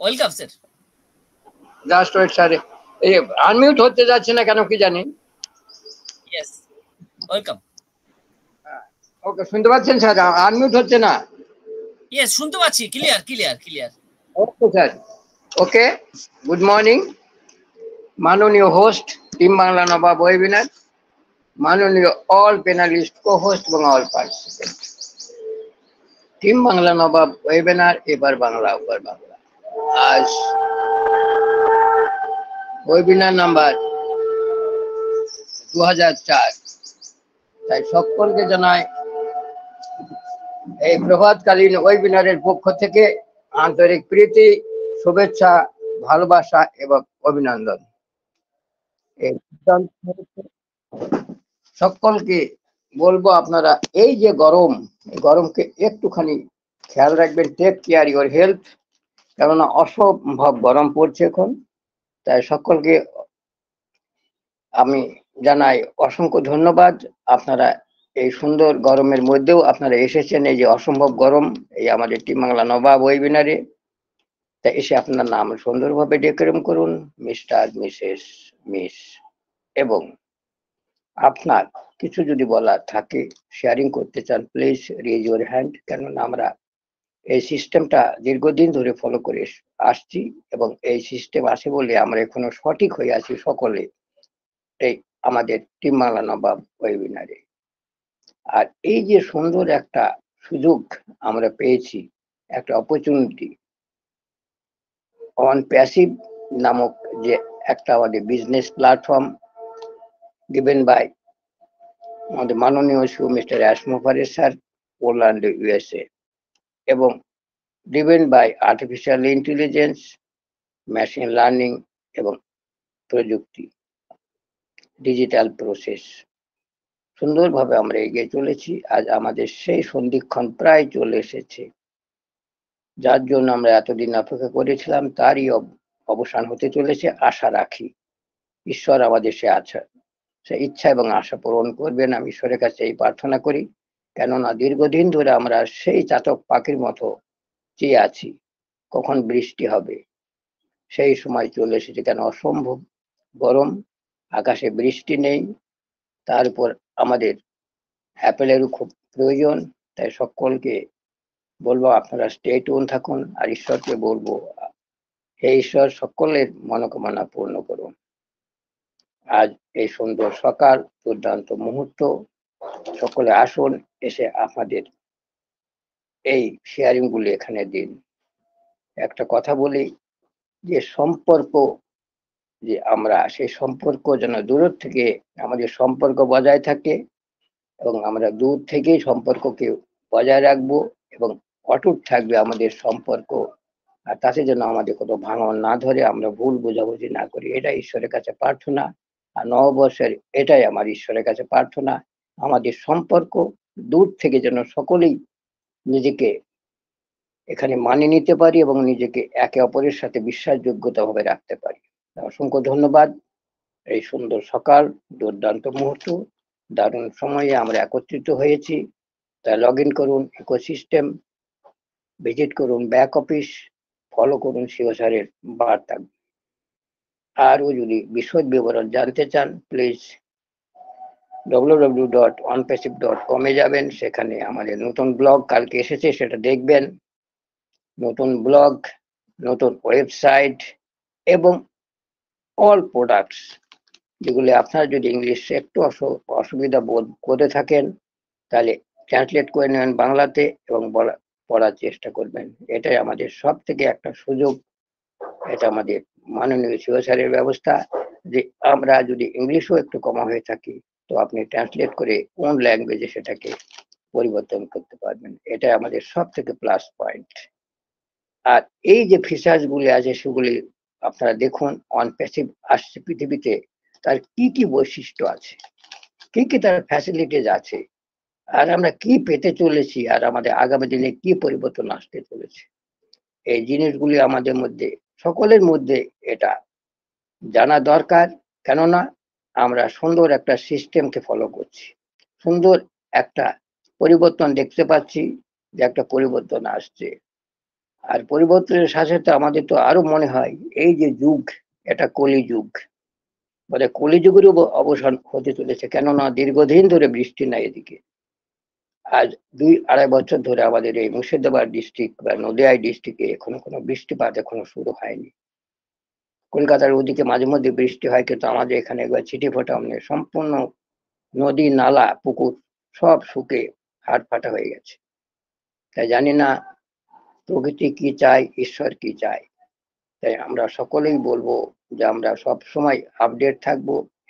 Welcome sir just wait sir এই unmute হতে যাচ্ছে না কেন কি জানি? ইয়েস ওয়েলকাম ওকে শুনতে পাচ্ছেন স্যার? আনমিউট হচ্ছে না? ইয়েস শুনতে পাচ্ছি। Clear clear clear okay sir. Okay good morning মাননীয় host team Bangla Nawab webinar মাননীয় অল পেনালিস্ট কো হোস্ট এবং all participant team Bangla Nawab webinar এবার বাংলা উপর বাংলা। আজ দু হাজার চার তাই সকলকে জানাই এই প্রভাতকালীন ওয়েবিনারের পক্ষ থেকে আন্তরিক প্রীতি, শুভেচ্ছা, ভালোবাসা এবং অভিনন্দন। সকলকে বলব আপনারা, এই যে গরম গরমকে একটুখানি খেয়াল রাখবেন টেক কেয়ার ইউর হেলথ কেননা অসম্ভব গরম পড়ছে এখন। তাই সকলকে আমি জানাই অসংখ্য ধন্যবাদ। আপনারা এই সুন্দর গরমের মধ্যেও আপনারা এসেছেন, এই যে অসম্ভব গরম, এই আমাদের টিম বাংলা নবাব ওয়েবিনারে। তা এসে আপনার নাম সুন্দরভাবে ডেকোরেম করুন, মিস্টার, মিসেস, মিস, এবং আপনার কিছু যদি বলার থাকে শেয়ারিং করতে চান প্লিজ রেজ ইউর হ্যান্ড কেননা আমরা এই সিস্টেমটা দীর্ঘদিন ধরে ফলো করে আসছি এবং এই সিস্টেম আছে বলে আমরা এখনও সঠিক হয়ে আছি সকলে এই আমাদের টিম মালানা বা ওয়েবিনারে আর এই যে সুন্দর একটা সুযোগ আমরা পেয়েছি, একটা অপরচুনিটি অন প্যাসিভ নামক যে একটা আমাদের বিজনেস প্ল্যাটফর্ম গিভেন বাই আমাদের মাননীয় মিস্টার অ্যাসমোফারের স্যার পোল্যান্ড ইউএসএ এবং driven by artificial intelligence machine learning এবং প্রযুক্তি ডিজিটাল প্রসেস সুন্দরভাবে আমরা এগিয়ে চলেছি। আজ আমাদের সেই সন্ধিক্ষণ প্রায় চলে এসেছে। যার জন্য আমরা এতদিন অপেক্ষা করেছিলাম, তারই অবসান হতে চলেছে। আশা রাখি ঈশ্বর আমাদের সে আশা সে ইচ্ছা এবং আশা পূরণ করবেন। আমি ঈশ্বরের কাছে এই প্রার্থনা করি। কেননা দীর্ঘদিন ধরে আমরা সেই চাতক পাখির মতো চেয়ে আছি, কখন বৃষ্টি হবে, সেই সময় চলে এসেছে কেন অসম্ভব গরম, আকাশে বৃষ্টি নেই তারপর আমাদের অ্যাপেলেরও খুব প্রয়োজন, তাই সকলকে বলব আপনারা স্টে টিউন থাকুন আর ঈশ্বরকে বলব, হে ঈশ্বর, সকলের মনোকামনা পূর্ণ করুন। আজ এই সুন্দর সকাল, দুর্দান্ত মুহূর্ত সকলে আসুন, এসে আপনাদের এই শেয়ারিং গুলি এখানে দিন। একটা কথা বলি, যে সম্পর্ক যে আমরা, সেই সম্পর্ক যেন দূর থেকে আমাদের সম্পর্ক বজায় থাকে এবং আমরা দূর থেকেই সম্পর্ককে বজায় রাখব এবং অটুট থাকবে আমাদের সম্পর্ক। আর তাতে যেন আমাদের কোনো ভাঙন না ধরে আমরা ভুল বোঝাবুঝি না করি। এটা ঈশ্বরের কাছে প্রার্থনা। আর নববর্ষের এটাই আমার ঈশ্বরের কাছে প্রার্থনা। আমাদের সম্পর্ক দূর থেকে যেন সকলেই নিজেকে এখানে মানিয়ে নিতে পারি এবং নিজেকে একে অপরের সাথে বিশ্বাসযোগ্যতা ভাবে রাখতে পারি। অসংখ্য ধন্যবাদ। এই সুন্দর সকাল, দুর্দান্ত মুহূর্ত, দারুণ সময়ে আমরা একত্রিত হয়েছি। তা লগ ইন করুন ইকোসিস্টেম ভিজিট করুন ব্যাক অফিস ফলো করুন শিবসারের বার্তা। আরও যদি বিশদ বিবরণ জানতে চান প্লিজ www.onpassive.com এ যাবেন। সেখানে আমাদের নতুন ব্লগ কালকে এসেছে, সেটা দেখবেন। নতুন ব্লগ নতুন ওয়েবসাইট এবং অল প্রোডাক্টস যেগুলি আপনারা যদি ইংলিশ একটু অসুবিধা বোধ করে থাকেন, তাহলে ট্রান্সলেট করে নেবেন বাংলাতে এবং পড়ার চেষ্টা করবেন। এটাই আমাদের সব থেকে একটা সুযোগ। এটা আমাদের মাননীয় শিবসারের ব্যবস্থা যে আমরা যদি ইংলিশও একটু কমা হয়ে থাকি তো আপনি ট্রান্সলেট করে কোন ল্যাঙ্গুয়েজে সেটাকে পরিবর্তন করতে পারবেন। এটা আমাদের সব থেকে প্লাস পয়েন্ট আর এই যে ফিচার্স গুলি আছে, সেগুলি আপনারা দেখুন অন প্যাসিভ আসছে পৃথিবীতে, তার কি কি বৈশিষ্ট্য আছে? কি কি তার ফ্যাসিলিটিস আছে? আর আমরা কি পেতে চলেছি? আর আমাদের আগামী দিনে কি পরিবর্তন আসতে চলেছে? এই জিনিসগুলি আমাদের মধ্যে, সকলের মধ্যে এটা জানা দরকার। কেননা আমরা সুন্দর একটা সিস্টেমকে ফলো করছি। সুন্দর একটা পরিবর্তন দেখতে পাচ্ছি যে একটা পরিবর্তন আসছে। আর পরিবর্তনের সাথে সাথে আমাদের তো আরও মনে হয়, এই যে যুগ, এটা কলি যুগ মানে কলিযুগের অবসান হতে চলেছে, কেননা দীর্ঘদিন ধরে বৃষ্টি নাই এদিকে। আজ দুই আড়াই বছর ধরে আমাদের এই মুর্শিদাবাদ ডিস্ট্রিক্ট বা নদিয়া ডিস্ট্রিক্টে এখনও কোনো বৃষ্টিপাত এখনও শুরু হয়নি। কলকাতার ওদিকে মাঝে মধ্যে বৃষ্টি হয়, কিন্তু আমাদের এখানে একবার ছিটে ফোটা মানে সম্পূর্ণ নদী, নালা, পুকুর সব শুকে হাট ফাটা হয়ে গেছে। তাই জানি না প্রকৃতি কি চায়, ঈশ্বর কি চায়। তাই আমরা সকলেই বলব যে আমরা সব সময় আপডেট থাকব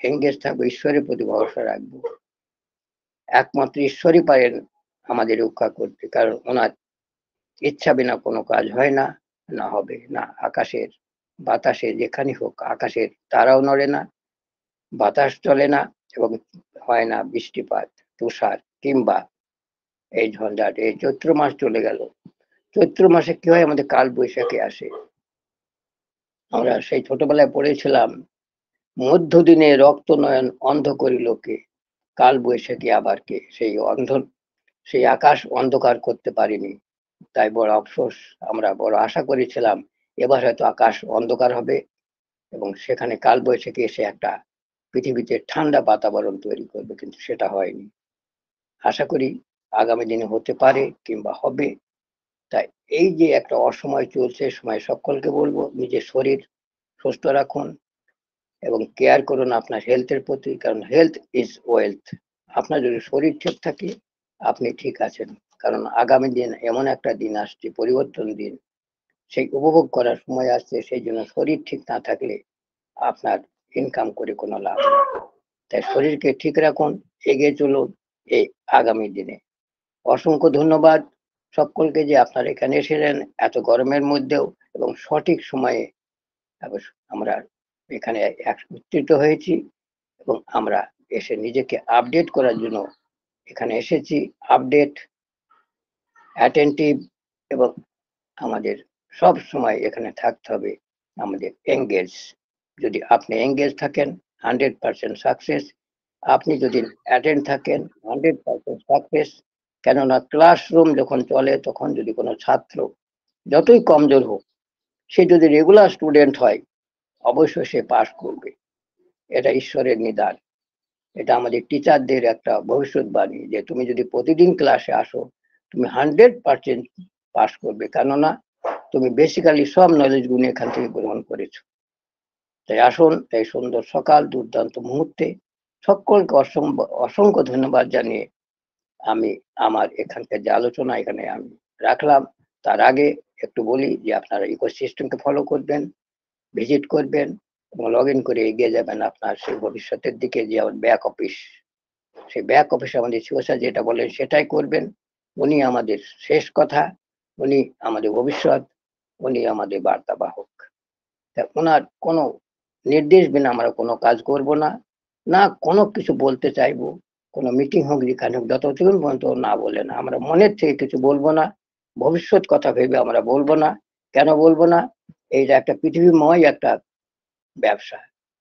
এঙ্গেজ থাকব, ঈশ্বরের প্রতি ভরসা রাখব। একমাত্র ঈশ্বরই পারেন আমাদের রক্ষা করতে, কারণ ওনার ইচ্ছা বিনা কোনো কাজ হয় না না হবে, না আকাশের বাতাসে যেখানে হোক, আকাশের তারাও নড়ে না, বাতাস চলে না এবং হয় না বৃষ্টিপাত, তুষার কিংবা এই ঝঞ্ঝাট এই চৈত্র মাস চলে গেল। চৈত্র মাসে কি হয়? আমাদের কাল বৈশাখী আসে। আমরা সেই ছোটবেলায় পড়েছিলাম, মধ্যদিনে রক্ত নয়ন অন্ধ করিলকে কাল বৈশাখী আবার কে? সেই অন্ধ, সেই আকাশ অন্ধকার করতে পারিনি। তাই বড় আফসোস, আমরা বড় আশা করেছিলাম এবার হয়তো আকাশ অন্ধকার হবে এবং সেখানে কাল বৈশাখী এসে একটা পৃথিবীতে ঠান্ডা বাতাবরণ তৈরি করবে, কিন্তু সেটা হয়নি। আশা করি আগামী দিনে হতে পারে কিংবা হবে। তাই এই যে একটা অসময় চলছে, সময় সকলকে বলব, নিজের শরীর সুস্থ রাখুন এবং কেয়ার করুন আপনার হেলথের প্রতি, কারণ হেলথ ইজ ওয়েলথ। আপনার যদি শরীর ঠিক থাকে, আপনি ঠিক আছেন। কারণ আগামী দিন এমন একটা দিন আসছে, পরিবর্তন দিন। সেই উপভোগ করার সময় আসছে, সেই জন্য শরীর ঠিক না থাকলে আপনার ইনকাম করে কোনো লাভ তাই শরীরকে ঠিক রাখুন, এগিয়ে চলুন এই আগামী দিনে। অসংখ্য ধন্যবাদ সকলকে যে আপনারা এখানে এসেছেন এত গরমের মধ্যেও এবং সঠিক সময়ে আমরা এখানে একত্রিত হয়েছি এবং আমরা এসে নিজেকে আপডেট করার জন্য এখানে এসেছি। আপডেট অ্যাটেন্টিভ এবং আমাদের সব সময় এখানে থাকতে হবে। আমাদের এঙ্গেজ যদি আপনি এঙ্গেজ থাকেন হান্ড্রেড পার্সেন্ট সাকসেস আপনি যদি অ্যাটেন্ড থাকেন হান্ড্রেড পার্সেন্ট সাকসেস কেননা ক্লাসরুম যখন চলে, তখন যদি কোনো ছাত্র যতই কমজোর হোক, সে যদি রেগুলার স্টুডেন্ট হয়, অবশ্যই সে পাশ করবে। এটা ঈশ্বরের নিদান। এটা আমাদের টিচারদের একটা ভবিষ্যৎবাণী যে, তুমি যদি প্রতিদিন ক্লাসে আসো, তুমি হান্ড্রেড পার্সেন্ট পাস করবে। কেননা তুমি বেসিক্যালি সব নলেজগুলো এখান থেকে গ্রহণ করেছ। তাই আসুন এই সুন্দর সকাল, দুর্দান্ত মুহূর্তে সকলকে অসংখ্য ধন্যবাদ জানিয়ে আমি আমার এখানকার যে আলোচনা এখানে আমি রাখলাম। তার আগে একটু বলি যে আপনারা ইকোসিস্টেমকে ফলো করবেন ভিজিট করবেন এবং লগ ইন করে এগিয়ে যাবেন আপনার সেই ভবিষ্যতের দিকে যে আমার ব্যাক অফিস সেই ব্যাক অফিসে আমাদের শিবসা যেটা বলেন সেটাই করবেন। উনি আমাদের শেষ কথা, উনি আমাদের ভবিষ্যৎ। উনি আমাদের বার্তাবাহক। তা ওনার কোনো নির্দেশ বিনা আমরা কোনো কাজ করব না না কোনো কিছু বলতে চাইব, কোনো মিটিং হোক, যেখানে হোক যতক্ষণ পর্যন্ত না বলে না, আমরা মনের থেকে কিছু বলব না, ভবিষ্যৎ কথা ভেবে আমরা বলব না, কেন বলব না এইটা একটা পৃথিবীময় একটা ব্যবসা,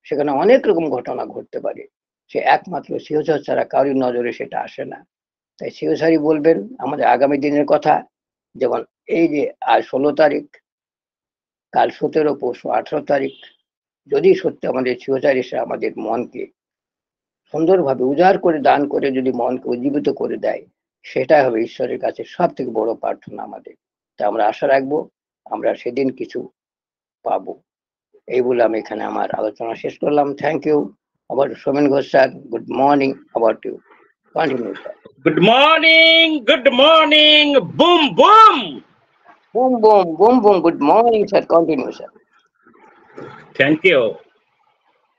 সেখানে অনেক রকম ঘটনা ঘটতে পারে, সে একমাত্র সিওসার ছাড়া কারোর নজরে সেটা আসে না। তাই সিওসারই বলবেন আমাদের আগামী দিনের কথা, যেমন এই যে আজ ষোলো তারিখ কাল সতেরো পরশু আঠারো তারিখ। যদি সত্যি আমাদের সিওসার এসে আমাদের মনকে সুন্দরভাবে উজাড় করে দান করে যদি মনকে উজ্জীবিত করে দেয় সেটাই হবে ঈশ্বরের কাছে সব থেকে বড় প্রার্থনা আমাদের। তা আমরা আশা রাখব আমরা সেদিন কিছু পাবো। এই বলে আমি এখানে আমার আলোচনা শেষ করলাম। থ্যাংক ইউ আবার Somen Ghosh sir good morning আবার to continue sir good morning good morning boom morning, boom, boom. Boom boom good morning sir continue sir thank you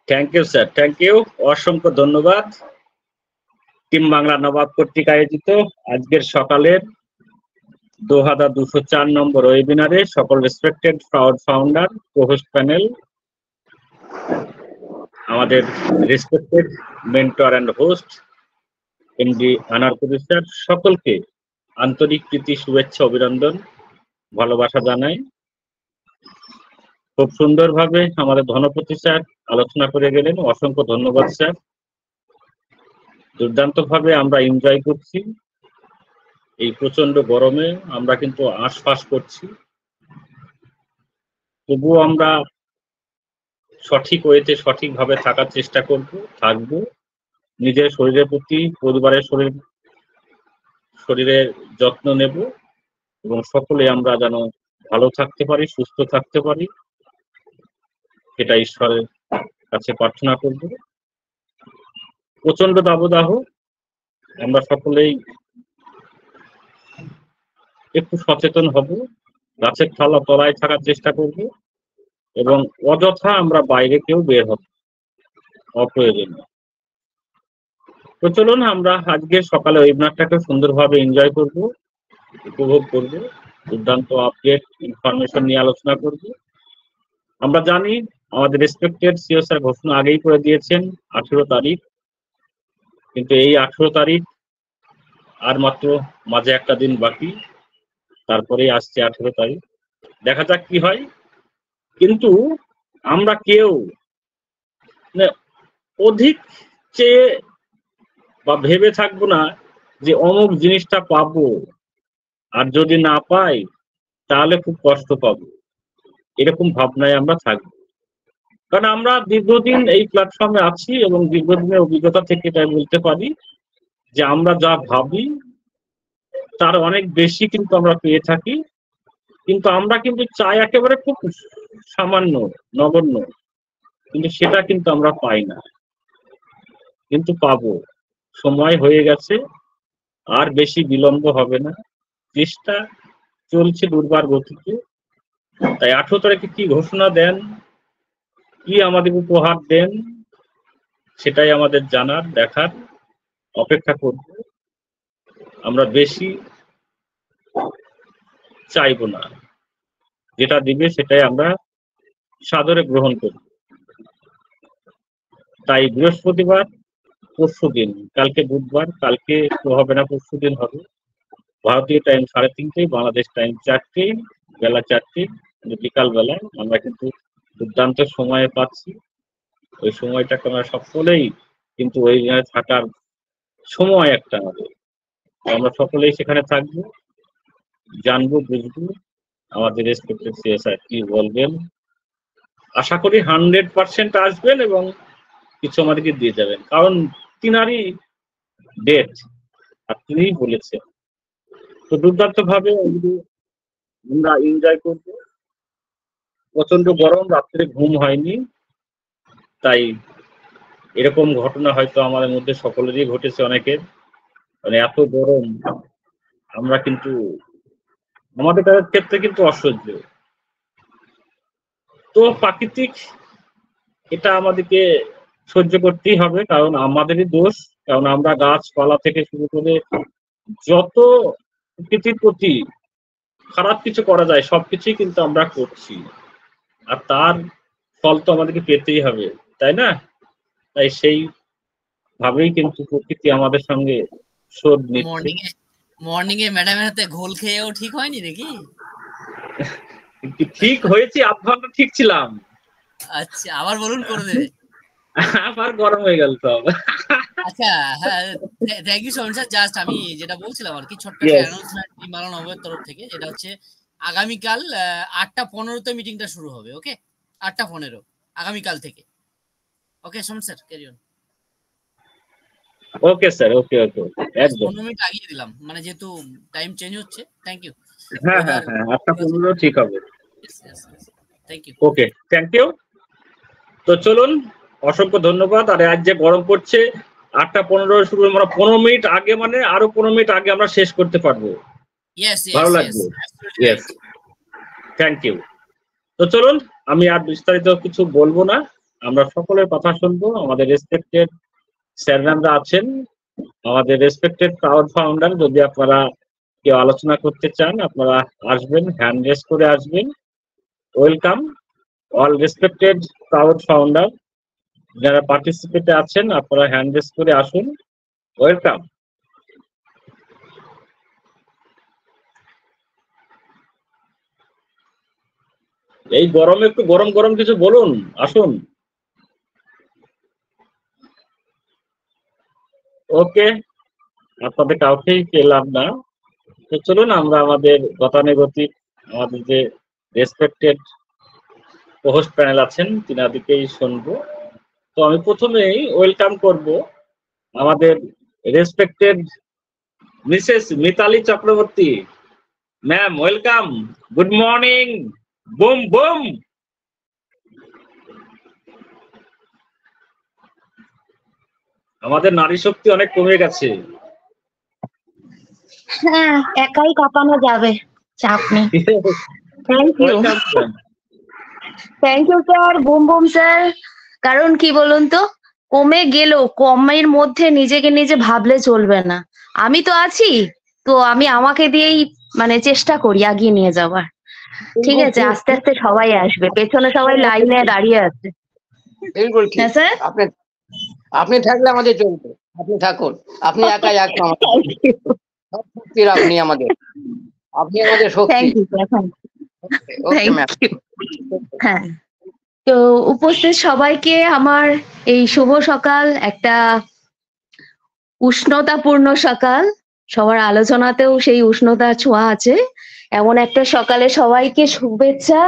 thank you sir thank you অসংখ্য ধন্যবাদ। Team Bangla Nawab কর্তৃক আয়োজিত আজকের সকালের দু হাজার দুশো চার নম্বর ওয়েবিনারে সকল respected proud founder host panel আমাদের respected mentor and host MD Anarpuri sir সকলকে আন্তরিক প্রীতি শুভেচ্ছা অভিনন্দন। ভালোবাসা জানাই। খুব সুন্দরভাবে আমাদের ধনপতি স্যার আলোচনা করে গেলেন। অসংখ্য ধন্যবাদ স্যার। দুর্দান্ত ভাবে আমরা এনজয় করছি। এই প্রচণ্ড গরমে আমরা কিন্তু আশপাশ করছি। তবুও আমরা সঠিক ওয়েতে সঠিকভাবে থাকার চেষ্টা করব, থাকব। নিজের শরীরের প্রতি, পরিবারের শরীর, শরীরের যত্ন নেব। এবং সকলে আমরা যেন ভালো থাকতে পারি, সুস্থ থাকতে পারি, এটা ঈশ্বরের কাছে প্রার্থনা করব। প্রচণ্ড দাবদাহ, আমরা সকলেই একটু সচেতন হব, গাছের থালা তলায় থাকার চেষ্টা করব এবং অযথা আমরা বাইরে কেউ বের হব, অপ্রয়োজনীয়। তো চলুন আমরা আজকে সকালে ওয়েবিনারটাকে সুন্দরভাবে এনজয় করব। উপভোগ করব, দুর্দান্ত আপডেট ইনফরমেশন নিয়ে আলোচনা করব। আমরা জানি আমাদের রেসপেক্টেড সিও স্যার ঘোষণা আগেই করে দিয়েছেন আঠেরো তারিখ। কিন্তু এই আঠেরো তারিখ আর মাত্র মাঝে একটা দিন বাকি, তারপরেই আসছে আঠেরো তারিখ। দেখা যাক কি হয়। কিন্তু আমরা কেউ মানে অধিক চেয়ে বা ভেবে থাকব না যে অমুক জিনিসটা পাবো। আর যদি না পাই, তাহলে খুব কষ্ট পাবো। এরকম ভাবনায় আমরা থাকব। কারণ আমরা দীর্ঘদিন এই প্ল্যাটফর্মে আছি এবং দীর্ঘদিনের অভিজ্ঞতা থেকে তাই বলতে পারি যে আমরা যা ভাবি, তার অনেক বেশি কিন্তু আমরা পেয়ে থাকি। কিন্তু আমরা কিন্তু চাই একেবারে খুব সামান্য, নগণ্য। কিন্তু সেটা কিন্তু আমরা পাই না। কিন্তু পাবো। সময় হয়ে গেছে, আর বেশি বিলম্ব হবে না। চেষ্টা চলছে দুর্বার গতিতে। তাই আঠেরো তারিখে কি ঘোষণা দেন, কি আমাদের উপহার দেন, সেটাই আমাদের জানার, দেখার, অপেক্ষা করব। আমরা বেশি চাইব না। যেটা দিবে সেটাই আমরা সাদরে গ্রহণ করি তাই বৃহস্পতিবার পরশু দিন, কালকে বুধবার, কালকে তো হবে না, পরশু দিন হবে। ভারতীয় টাইম সাড়ে তিনটে, বাংলাদেশ টাইম চারটে, বেলা চারটে বিকাল বেলায় আমরা কিন্তু দুর্দান্ত সময়ে পাচ্ছি। ওই সময়টাকে আমরা সকলেই কিন্তু ওই থাকার সময় একটা আমাদের আমরা সকলেই সেখানে থাকব, জানব, বুঝব। আমাদের রেসপেক্টেড সিএসআই কি বলবেন। আশা করি হান্ড্রেড পার্সেন্ট আসবেন এবং কিছু আমাদেরকে দিয়ে যাবেন। কারণ তিনারই ডেট আর তিনিই বলেছেন। তো দুর্দান্ত ভাবে আমরা এনজয় করব। প্রচণ্ড গরম, রাত্রে ঘুম হয়নি। তাই এরকম ঘটনা হয়তো আমাদের মধ্যে সকলেরই ঘটেছে অনেকের। মানে এত গরম, আমরা কিন্তু, আমাদের কাজের ক্ষেত্রে কিন্তু অসহ্য। তো প্রাকৃতিক এটা আমাদেরকে সহ্য করতেই হবে, কারণ আমাদেরই দোষ। কারণ আমরা গাছপালা থেকে শুরু করে যত প্রকৃতির প্রতি খারাপ কিছু করা যায় সবকিছুই কিন্তু আমরা করছি। আর তার ফল তো আমাদেরকে পেতেই হবে তাই না? তাই সেই ভাবেই কিন্তু প্রকৃতি আমাদের সঙ্গে শোধ মর্নিং এ মর্নিং এ ম্যাডামের হাতে ঘোল খেয়েও ঠিক হয়নি নাকি? ঠিক হয়েছে আধ ঘণ্টা ঠিক ছিলাম। আচ্ছা আবার বলুন করে দেবে। আবার গরম হয়ে গেল সব। আচ্ছা হ্যাঁ thank you so much just আমি যেটা বলছিলাম আর কি ছোট্ট একটা অ্যানাউন্সমেন্ট মালা নবের তরফ থেকে যেটা হচ্ছে আগামীকাল আটটা পনেরোতে মিটিংটা শুরু হবে ওকে আটটা পনেরো আগামীকাল থেকে। Okay Som sir carry on okay sir okay okay একদম পনেরো মিনিট আগিয়ে দিলাম মানে যেহেতু টাইম চেঞ্জ হচ্ছে থ্যাংক ইউ হ্যাঁ হ্যাঁ হ্যাঁ আটটা ঠিক হবে। Thank you okay thank you তো চলুন অসংখ্য ধন্যবাদ। আর আজ যে গরম পড়ছে আটটা পনেরো শুরু আমরা পনেরো মিনিট আগে মানে আরও পনেরো মিনিট আগে আমরা শেষ করতে পারব। ভালো লাগবে। ইয়েস থ্যাংক ইউ তো চলুন আমি আর বিস্তারিত কিছু বলব না। আমরা সকলের কথা শুনব। আমাদের রেসপেক্টেড স্যারম্যানরা আছেন। আমাদের রেসপেক্টেড ক্রাউড ফাউন্ডার যদি আপনারা কেউ আলোচনা করতে চান আপনারা আসবেন হ্যান্ড রেস করে আসবেন। Welcome all respected crowd founder যারা পার্টিসিপেটে আছেন, আপনারা হ্যান্ড রেস করে আসুন। ওয়েলকাম এই গরমে একটু গরম গরম কিছু বলুন, আসুন। ওকে আপনাদের কাউকেই পেলাম না। তো চলুন, আমরা আমাদের গতানুগতিক, আমাদের যে রেসপেক্টেড হোস্ট প্যানেল আছেন, তিনাদিকেই শুনব। তো আমি প্রথমেই ওয়েলকাম করব আমাদের respected Mrs Mitali Chakraborty ma'am welcome good morning boom boom আমাদের নারী শক্তি অনেক কমে গেছে। হ্যাঁ একাই কাঁপানো যাবে। চাপ নেই। Thank you thank you sir boom boom sir কারণ কি বলুন তো? কমে গেল কমের মধ্যে নিজেকে নিজে ভাবলে চলবে না। আমি তো আছি তো আমি আমাকে দিয়েই মানে চেষ্টা করি এগিয়ে নিয়ে যাওয়ার। ঠিক আছে আস্তে আস্তে সবাই আসবে। পেছনে সবাই লাইনে দাঁড়িয়ে আছে। হ্যাঁ আপনি আপনি থাকলে আমাদের চলবে আপনি থাকুন। আপনি একাই এক আমাদের শক্তির আপনি আমাদের। আপনি আমাদের শক্তি। হ্যাঁ। তো উপস্থিত সবাইকে আমার এই শুভ সকাল, একটা উষ্ণতাপূর্ণ সকাল। সবার আলোচনাতেও সেই উষ্ণতার ছোঁয়া আছে। এমন একটা সকালে সবাইকে শুভেচ্ছা,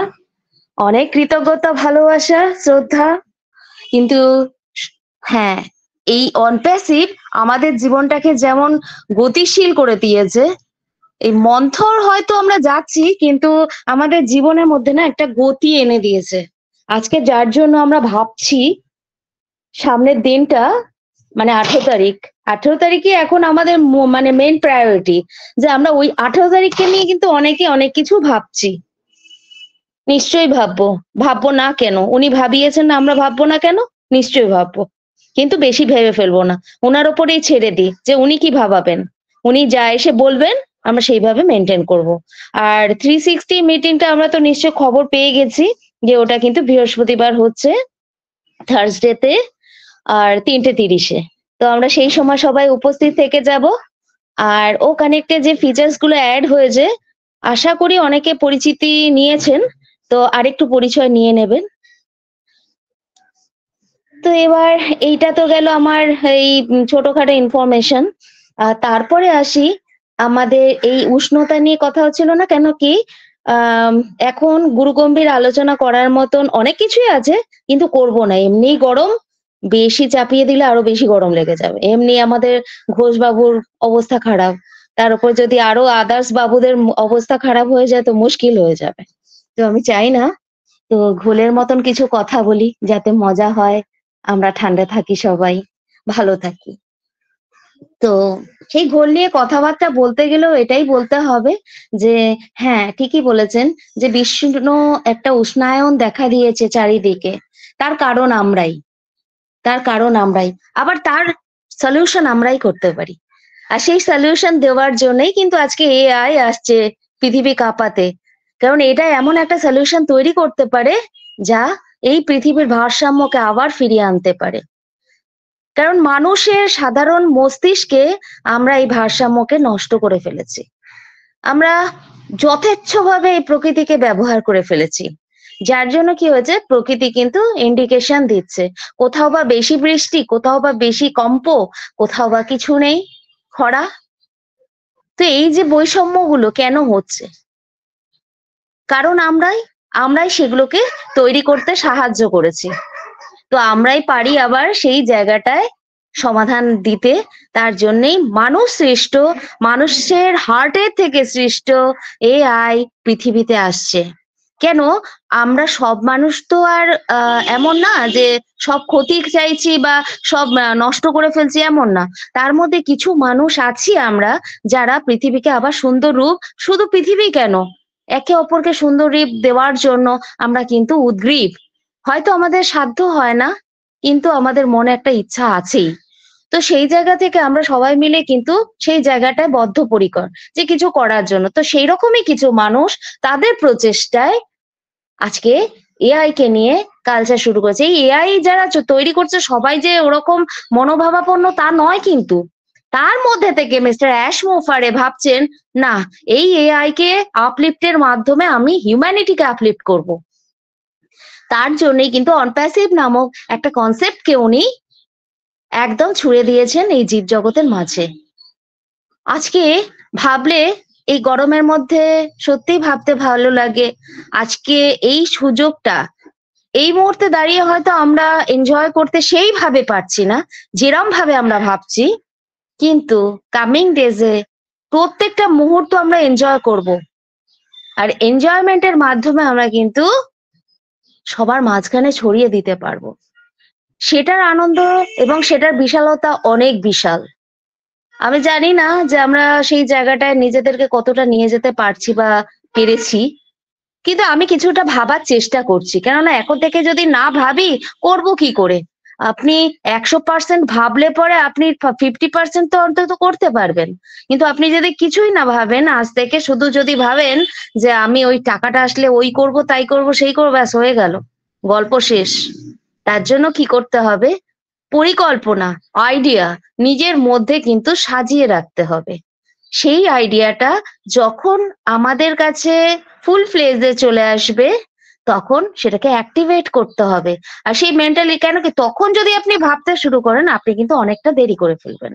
অনেক কৃতজ্ঞতা, ভালোবাসা, শ্রদ্ধা। কিন্তু হ্যাঁ এই অনপ্যাসিভ আমাদের জীবনটাকে যেমন গতিশীল করে দিয়েছে, এই মন্থর হয়তো আমরা যাচ্ছি, কিন্তু আমাদের জীবনের মধ্যে না একটা গতি এনে দিয়েছে। আজকে যার জন্য আমরা ভাবছি, সামনের দিনটা মানে আঠেরো তারিখ। আঠেরো তারিখে এখন আমাদের মানে মেন প্রায়োরিটি যে আমরা ওই আঠেরো তারিখকে নিয়ে কিন্তু অনেকে অনেক কিছু ভাবছি। নিশ্চয়ই ভাববো। ভাববো না কেন? উনি ভাবিয়েছেন না আমরা ভাববো না কেন? নিশ্চয়ই ভাববো। কিন্তু বেশি ভেবে ফেলব না। ওনার ওপরেই ছেড়ে দিই যে উনি কি ভাবাবেন? উনি যা এসে বলবেন, আমরা সেইভাবে মেনটেন করব। আর থ্রি সিক্সটি মিটিংটা আমরা তো নিশ্চয় খবর পেয়ে গেছি। যে ওটা কিন্তু বৃহস্পতিবার হচ্ছে থার্সডেতে আর তিনটে তিরিশে। তো আমরা সেই সময় সবাই উপস্থিত থেকে যাব। আর ও কানেক্টে যে ফিচার্সগুলো অ্যাড হয়েছে, আশা করি অনেকে পরিচিতি নিয়েছেন, তো আরেকটু পরিচয় নিয়ে নেবেন। তো এবার এইটা তো গেল আমার এই ছোটখাটো ইনফরমেশন তারপরে আসি আমাদের এই উষ্ণতা নিয়ে কথা হচ্ছিল না কেন কি এখন গুরুগম্ভীর আলোচনা করার মতন অনেক কিছুই আছে, কিন্তু করব না। এমনি গরম, বেশি চাপিয়ে দিলে আরও বেশি গরম লেগে যাবে। এমনি আমাদের ঘোষ বাবুর অবস্থা খারাপ। তার উপর যদি আরও আদার্স বাবুদের অবস্থা খারাপ হয়ে যায়, তো মুশকিল হয়ে যাবে। তো আমি চাই না, তো ঘোলের মতন কিছু কথা বলি, যাতে মজা হয়। আমরা ঠান্ডা থাকি সবাই, ভালো থাকি। তো সেই ঘোল নিয়ে কথাবার্তা বলতে গেলেও এটাই বলতে হবে যে হ্যাঁ ঠিকই বলেছেন যে বিষ্ণু একটা উষ্ণায়ন দেখা দিয়েছে চারিদিকে। তার কারণ আমরাই। তার কারণ আমরাই। আবার তার সলিউশন আমরাই করতে পারি। আর সেই সলিউশন দেওয়ার জন্যই কিন্তু আজকে এআই আসছে পৃথিবী কাঁপাতে। কারণ এটা এমন একটা সলিউশন তৈরি করতে পারে যা এই পৃথিবীর ভারসাম্যকে আবার ফিরিয়ে আনতে পারে। কারণ মানুষের সাধারণ মস্তিষ্কে আমরা এই ভারসাম্যকে নষ্ট করে ফেলেছি। আমরা যথেচ্ছভাবে এই প্রকৃতিকে ব্যবহার করে ফেলেছি। যার জন্য কি হয়েছে? প্রকৃতি কিন্তু ইন্ডিকেশন দিচ্ছে। কোথাও বা বেশি বৃষ্টি, কোথাও বা বেশি কম্প, কোথাও বা কিছু নেই। খরা। তো এই যে বৈষম্যগুলো কেন হচ্ছে? কারণ আমরাই আমরাই সেগুলোকে তৈরি করতে সাহায্য করেছি। তো আমরাই পারি আবার সেই জায়গাটায় সমাধান দিতে। তার জন্যই মানুষ সৃষ্ট, মানুষের হার্টের থেকে সৃষ্ট এআই পৃথিবীতে আসছে। কেন? আমরা সব মানুষ তো আর এমন না যে সব ক্ষতি চাইছি বা সব নষ্ট করে ফেলছি এমন না। তার মধ্যে কিছু মানুষ আছি আমরা যারা পৃথিবীকে আবার সুন্দর রূপ, শুধু পৃথিবী কেন? একে অপরকে সুন্দর রূপ দেওয়ার জন্য আমরা কিন্তু উদ্গ্রীব। হয়তো আমাদের সাধ্য হয় না, কিন্তু আমাদের মনে একটা ইচ্ছা আছেই। তো সেই জায়গা থেকে আমরা সবাই মিলে কিন্তু সেই জায়গাটায় বদ্ধপরিকর যে কিছু করার জন্য। তো সেই রকমই কিছু মানুষ তাদের প্রচেষ্টায় আজকে এআই কে নিয়ে কালচার শুরু করেছে। এই এআই যারা তৈরি করছে সবাই যে ওরকম মনোভাবাপন্ন তা নয় কিন্তু। তার মধ্যে থেকে মিস্টার অ্যাশ মোফারে ভাবছেন, না, এই এআই কে আপলিফটের মাধ্যমে আমি হিউম্যানিটিকে আপলিফট করব। তার জন্যই কিন্তু অনপ্যাসিভ নামক একটা কনসেপ্টকে উনি একদম ছুড়ে দিয়েছেন এই জীব জগতের মাঝে। আজকে ভাবলে, এই গরমের মধ্যে সত্যিই ভাবতে ভালো লাগে। আজকে এই সুযোগটা, এই মুহূর্তে দাঁড়িয়ে হয়তো আমরা এনজয় করতে সেইভাবে পারছি না যেরম ভাবে আমরা ভাবছি, কিন্তু কামিং ডেজে প্রত্যেকটা মুহূর্ত আমরা এনজয় করব। আর এনজয়মেন্টের মাধ্যমে আমরা কিন্তু সবার মাঝখানে ছড়িয়ে দিতে পারব। সেটার আনন্দ এবং সেটার বিশালতা অনেক বিশাল। আমি জানি না যে আমরা সেই জায়গাটায় নিজেদেরকে কতটা নিয়ে যেতে পারছি বা পেরেছি, কিন্তু আমি কিছুটা ভাবার চেষ্টা করছি। কেননা এখন থেকে যদি না ভাবি, করব কি করে? আপনি একশো পার্সেন্ট ভাবলে পরে আপনি ফিফটি পার্সেন্ট তো অন্তত করতে পারবেন। কিন্তু আপনি যদি কিছুই না ভাবেন, আজ থেকে শুধু যদি ভাবেন যে আমি ওই টাকাটা আসলে ওই করব, তাই করব, সেই করব, ব্যাস, হয়ে গেল। গল্প শেষ। তার জন্য কি করতে হবে? পরিকল্পনা আইডিয়া নিজের মধ্যে কিন্তু সাজিয়ে রাখতে হবে। সেই আইডিয়াটা যখন আমাদের কাছে ফুল ফ্লেজে চলে আসবে তখন সেটাকে অ্যাক্টিভেট করতে হবে। আর সেই মেন্টালি কেন কি তখন যদি আপনি ভাবতে শুরু করেন, আপনি কিন্তু অনেকটা দেরি করে ফেলবেন।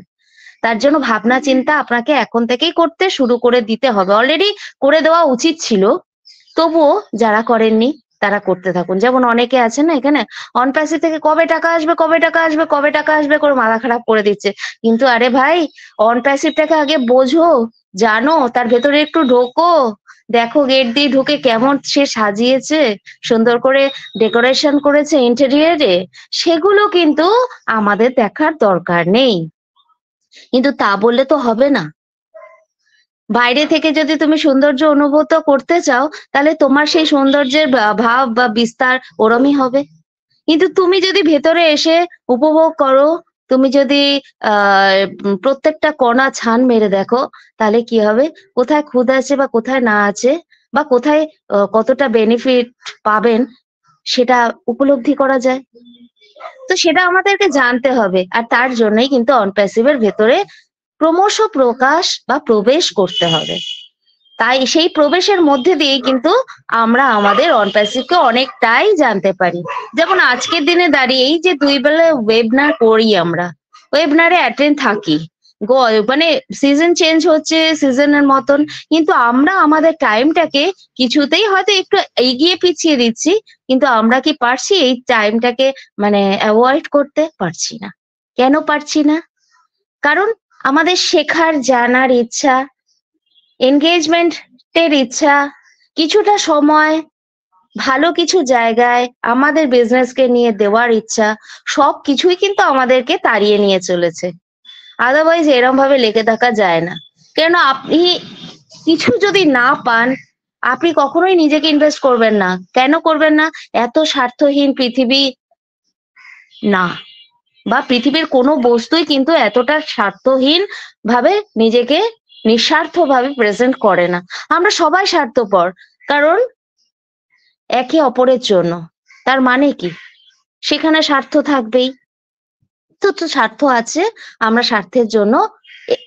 তার জন্য ভাবনা চিন্তা আপনাকে এখন থেকেই করতে শুরু করে দিতে হবে। অলরেডি করে দেওয়া উচিত ছিল। তবুও যারা করেননি, তারা করতে থাকুন। যেমন অনেকে আছে না এখানে অনপ্যাসি থেকে কবে টাকা আসবে, কবে টাকা আসবে, কবে টাকা আসবে করে মাথা খারাপ করে দিচ্ছে। কিন্তু আরে ভাই অনপ্যাসিভটাকে আগে বোঝো, জানো, তার ভেতরে একটু ঢোকো। দেখো গেট দিয়ে ঢুকে কেমন সে সাজিয়েছে, সুন্দর করে ডেকোরেশন করেছে ইন্টেরিয়ারে সেগুলো কিন্তু আমাদের দেখার দরকার নেই। কিন্তু তা বললে তো হবে না। বাইরে থেকে যদি তুমি সৌন্দর্য অনুভূত করতে চাও, তাহলে তোমার সেই সৌন্দর্যের ভাব বা বিস্তার ওরমই হবে। কিন্তু তুমি যদি ভেতরে এসে উপভোগ করো তুমি যদি প্রত্যেকটা কণা ছান মেরে দেখো, তাহলে কি হবে? কোথায় খুদ আছে বা কোথায় না আছে, বা কোথায় কতটা বেনিফিট পাবেন, সেটা উপলব্ধি করা যায়। তো সেটা আমাদেরকে জানতে হবে, আর তার জন্যই কিন্তু অনপ্যাসিভের ভেতরে ক্রমশ প্রকাশ বা প্রবেশ করতে হবে। তাই সেই প্রবেশের মধ্যে দিয়েই কিন্তু আমরা আমাদের অনপ্যাসিভকে অনেকটাই জানতে পারি। যেমন আজকের দিনে দাঁড়িয়ে এই যে দুই বেলা ওয়েবনার করি আমরা। ওয়েবনারে অ্যাটেন্ড থাকি। মানে সিজন চেঞ্জ হচ্ছে সিজনের মতন, কিন্তু আমরা আমাদের টাইমটাকে কিছুতেই হয়তো একটু এগিয়ে পিছিয়ে দিচ্ছি, কিন্তু আমরা কি পারছি এই টাইমটাকে মানে অ্যাভয়েড করতে? পারছি না। কেন পারছি না? কারণ আমাদের শেখার, জানার ইচ্ছা এনগেজমেন্টের ইচ্ছা, কিছুটা সময়, ভালো কিছু জায়গায় আমাদের বিজনেসকে নিয়ে দেওয়ার ইচ্ছা সব কিছুই কিন্তু আমাদেরকে তাড়িয়ে নিয়ে চলেছে। আদারওয়াইজ এরম ভাবে লেগে থাকা যায় না। কেন আপনি কিছু যদি না পান, আপনি কখনোই নিজেকে ইনভেস্ট করবেন না। কেন করবেন না? এত স্বার্থহীন পৃথিবী না। বা পৃথিবীর কোনো বস্তুই কিন্তু এতটা স্বার্থহীন ভাবে নিজেকে নিঃস্বার্থ ভাবে প্রেজেন্ট করে না। আমরা সবাই স্বার্থপর, কারণ একে অপরের জন্য। তার মানে কি? সেখানে স্বার্থ থাকবেই। তো তো স্বার্থ আছে, আমরা স্বার্থের জন্য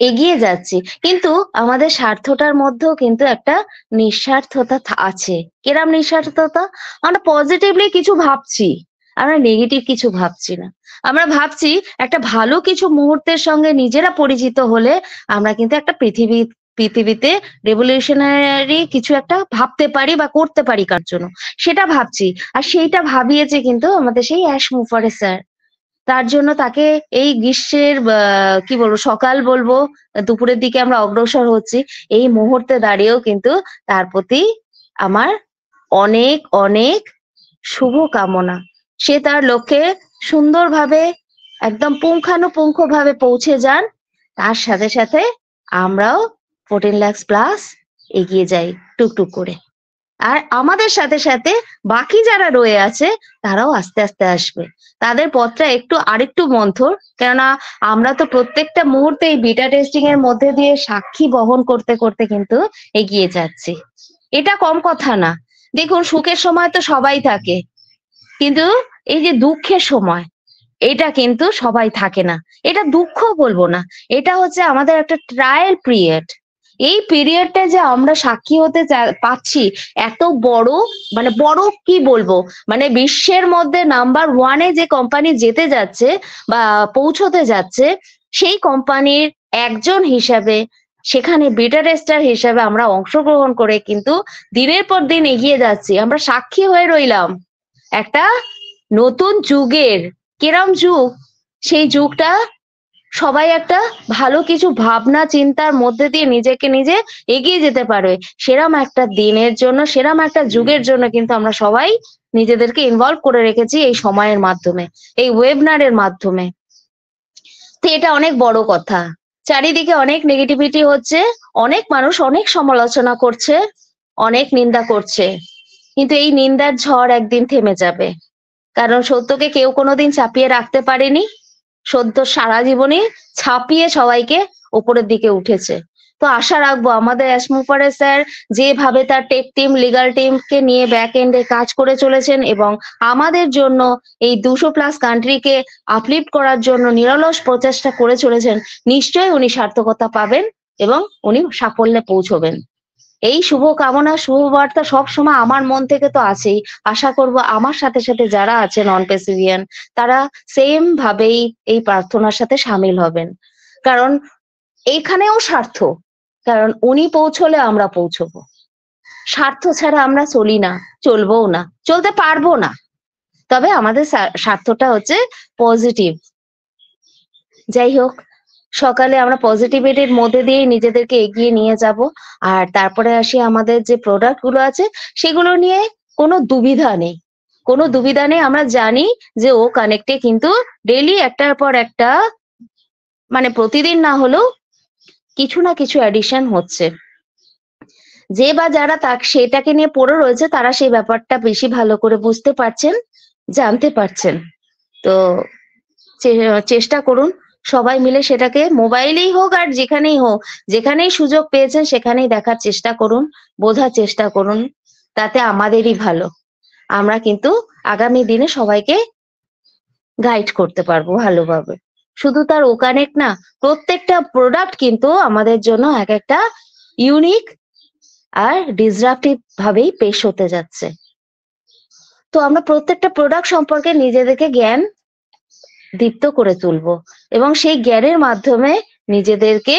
এগিয়ে যাচ্ছি। কিন্তু আমাদের স্বার্থটার মধ্যেও কিন্তু একটা নিঃস্বার্থতা আছে। কিরম নিঃস্বার্থতা? আমরা পজিটিভলি কিছু ভাবছি, আমরা নেগেটিভ কিছু ভাবছি না। আমরা ভাবছি একটা ভালো কিছু মুহূর্তের সঙ্গে নিজেরা পরিচিত হলে আমরা কিন্তু একটা পৃথিবী, পৃথিবীতে রেভলিউশনারি কিছু একটা ভাবতে পারি বা করতে পারি কার জন্য। সেটা ভাবছি। আর সেইটা ভাবিয়েছে কিন্তু আমাদের সেই অ্যাশ মুফারে স্যার। তার জন্য তাকে এই গ্রীষ্মের কি বলব, সকাল বলব, দুপুরের দিকে আমরা অগ্রসর হচ্ছি। এই মুহূর্তে দাঁড়িয়েও কিন্তু তার প্রতি আমার অনেক অনেক শুভ কামনা সে তার লক্ষ্যে সুন্দরভাবে, একদম পুঙ্খানুপুঙ্খ ভাবে পৌঁছে যান। তার সাথে সাথে আমরাও ফোরটিন ল্যাক্স প্লাস এগিয়ে যাই টুকটুক করে। আর আমাদের সাথে সাথে বাকি যারা রয়ে আছে, তারাও আস্তে আস্তে আসবে। তাদের পথটা একটু আরেকটু মন্থর, কেননা আমরা তো প্রত্যেকটা মুহূর্তে এই বিটা টেস্টিং এর মধ্যে দিয়ে সাক্ষী বহন করতে করতে কিন্তু এগিয়ে যাচ্ছি। এটা কম কথা না। দেখুন, সুখের সময় তো সবাই থাকে। কিন্তু এই যে দুঃখের সময়, এটা কিন্তু সবাই থাকে না। এটা দুঃখ বলব না। এটা হচ্ছে আমাদের একটা ট্রায়াল পিরিয়ড এই পিরিয়ডটা যে আমরা সাক্ষী হতে পাচ্ছি, এত বড় মানে বড় কি বলব? মানে বিশ্বের মধ্যে নাম্বার ওয়ানে যে কোম্পানি যেতে যাচ্ছে বা পৌঁছতে যাচ্ছে, সেই কোম্পানির একজন হিসাবে, সেখানে বিটা টেস্টার হিসাবে আমরা অংশগ্রহণ করে কিন্তু দিনের পর দিন এগিয়ে যাচ্ছি। আমরা সাক্ষী হয়ে রইলাম। একটা নতুন যুগের, কিরম যুগ? সেই যুগটা সবাই একটা ভালো কিছু ভাবনা, চিন্তার মধ্যে দিয়ে নিজেকে নিজে এগিয়ে যেতে পারবে সেরাম একটা দিনের জন্য, সেরাম একটা যুগের জন্য কিন্তু আমরা সবাই নিজেদেরকে ইনভলভ করে রেখেছি এই সময়ের মাধ্যমে, এই ওয়েবনারের মাধ্যমে। তো এটা অনেক বড় কথা। চারিদিকে অনেক নেগেটিভিটি হচ্ছে, অনেক মানুষ অনেক সমালোচনা করছে, অনেক নিন্দা করছে। কিন্তু এই নিন্দার ঝড় একদিন থেমে যাবে। কারণ সত্যকে কেউ কোনোদিন চাপিয়ে রাখতে পারেনি। সত্য সারা জীবনে ছাপিয়ে সবাইকে ওপরের দিকে উঠেছে। তো আশা রাখব আমাদের অ্যাসমুফারে স্যার যেভাবে তার টেক টিম, লিগাল টিমকে নিয়ে ব্যাক এন্ডে কাজ করে চলেছেন এবং আমাদের জন্য এই দুশো প্লাস কান্ট্রিকে আপলিফট করার জন্য নিরলস প্রচেষ্টা করে চলেছেন, নিশ্চয়ই উনি সার্থকতা পাবেন এবং উনি সাফল্যে পৌঁছবেন। এই শুভ কামনা, শুভ বার্তা সবসময় আমার মন থেকে তো আছেই। আশা করব আমার সাথে সাথে যারা আছেন নন পেসিভিয়ান তারা সেম ভাবেই এই প্রার্থনার সাথে সামিল হবেন। কারণ এইখানেও স্বার্থ। কারণ উনি পৌঁছলে আমরা পৌঁছবো। স্বার্থ ছাড়া আমরা চলি না, চলবও না, চলতে পারব না। তবে আমাদের স্বা- স্বার্থটা হচ্ছে পজিটিভ যাই হোক সকালে আমরা পজিটিভিটির মধ্যে দিয়ে নিজেদেরকে এগিয়ে নিয়ে যাব। আর তারপরে আসি আমাদের যে প্রোডাক্টগুলো আছে, সেগুলো নিয়ে কোনো দুবিধা নেই। কোনো দুবিধা নেই, আমরা জানি যে ও কানেক্টে কিন্তু ডেলি একটার পর একটা মানে প্রতিদিন না হলেও কিছু না কিছু অ্যাডিশন হচ্ছে। যে বা যারা তাক সেটাকে নিয়ে পড়ে রয়েছে, তারা সেই ব্যাপারটা বেশি ভালো করে বুঝতে পারছেন, জানতে পারছেন। তো চেষ্টা করুন। সবাই মিলে সেটাকে মোবাইলেই হোক আর যেখানেই হোক, যেখানেই সুযোগ পেয়েছেন সেখানেই দেখার চেষ্টা করুন, বোঝার চেষ্টা করুন, তাতে আমাদেরই ভালো। আমরা কিন্তু আগামী দিনে সবাইকে গাইড করতে পারব ভালোভাবে। শুধু তার ও কানেক্ট না, প্রত্যেকটা প্রোডাক্ট কিন্তু আমাদের জন্য এক একটা ইউনিক আর ডিসরাপটিভ ভাবেই পেশ হতে যাচ্ছে। তো আমরা প্রত্যেকটা প্রোডাক্ট সম্পর্কে নিজেদেরকে জ্ঞান দীপ্ত করে তুলবো। এবং সেই জ্ঞানের মাধ্যমে নিজেদেরকে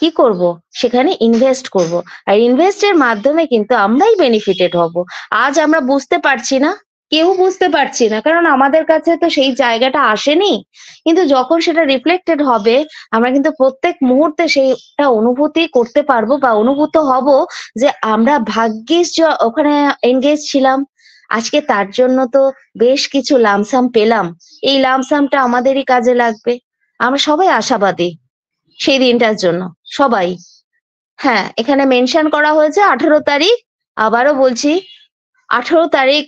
কি করব? সেখানে ইনভেস্ট করব। আর ইনভেস্টের মাধ্যমে কিন্তু আমরাই বেনিফিটেড হব। আজ আমরা বুঝতে পারছি না, কেউ বুঝতে পারছি না, কারণ আমাদের কাছে তো সেই জায়গাটা আসেনি। কিন্তু যখন সেটা রিফ্লেক্টেড হবে, আমরা কিন্তু প্রত্যেক মুহূর্তে সেইটা অনুভূতি করতে পারব বা অনুভূত হব যে আমরা ভাগ্যিস ওখানে এনগেজ ছিলাম। আজকে তার জন্য তো বেশ কিছু লামসাম পেলাম। এই লামসামটা আমাদেরই কাজে লাগবে। আমরা সবাই আশাবাদী সেই দিনটার জন্য, সবাই। হ্যাঁ এখানে মেনশন করা হয়েছে আঠারো তারিখ, আবারও বলছি, আঠারো তারিখ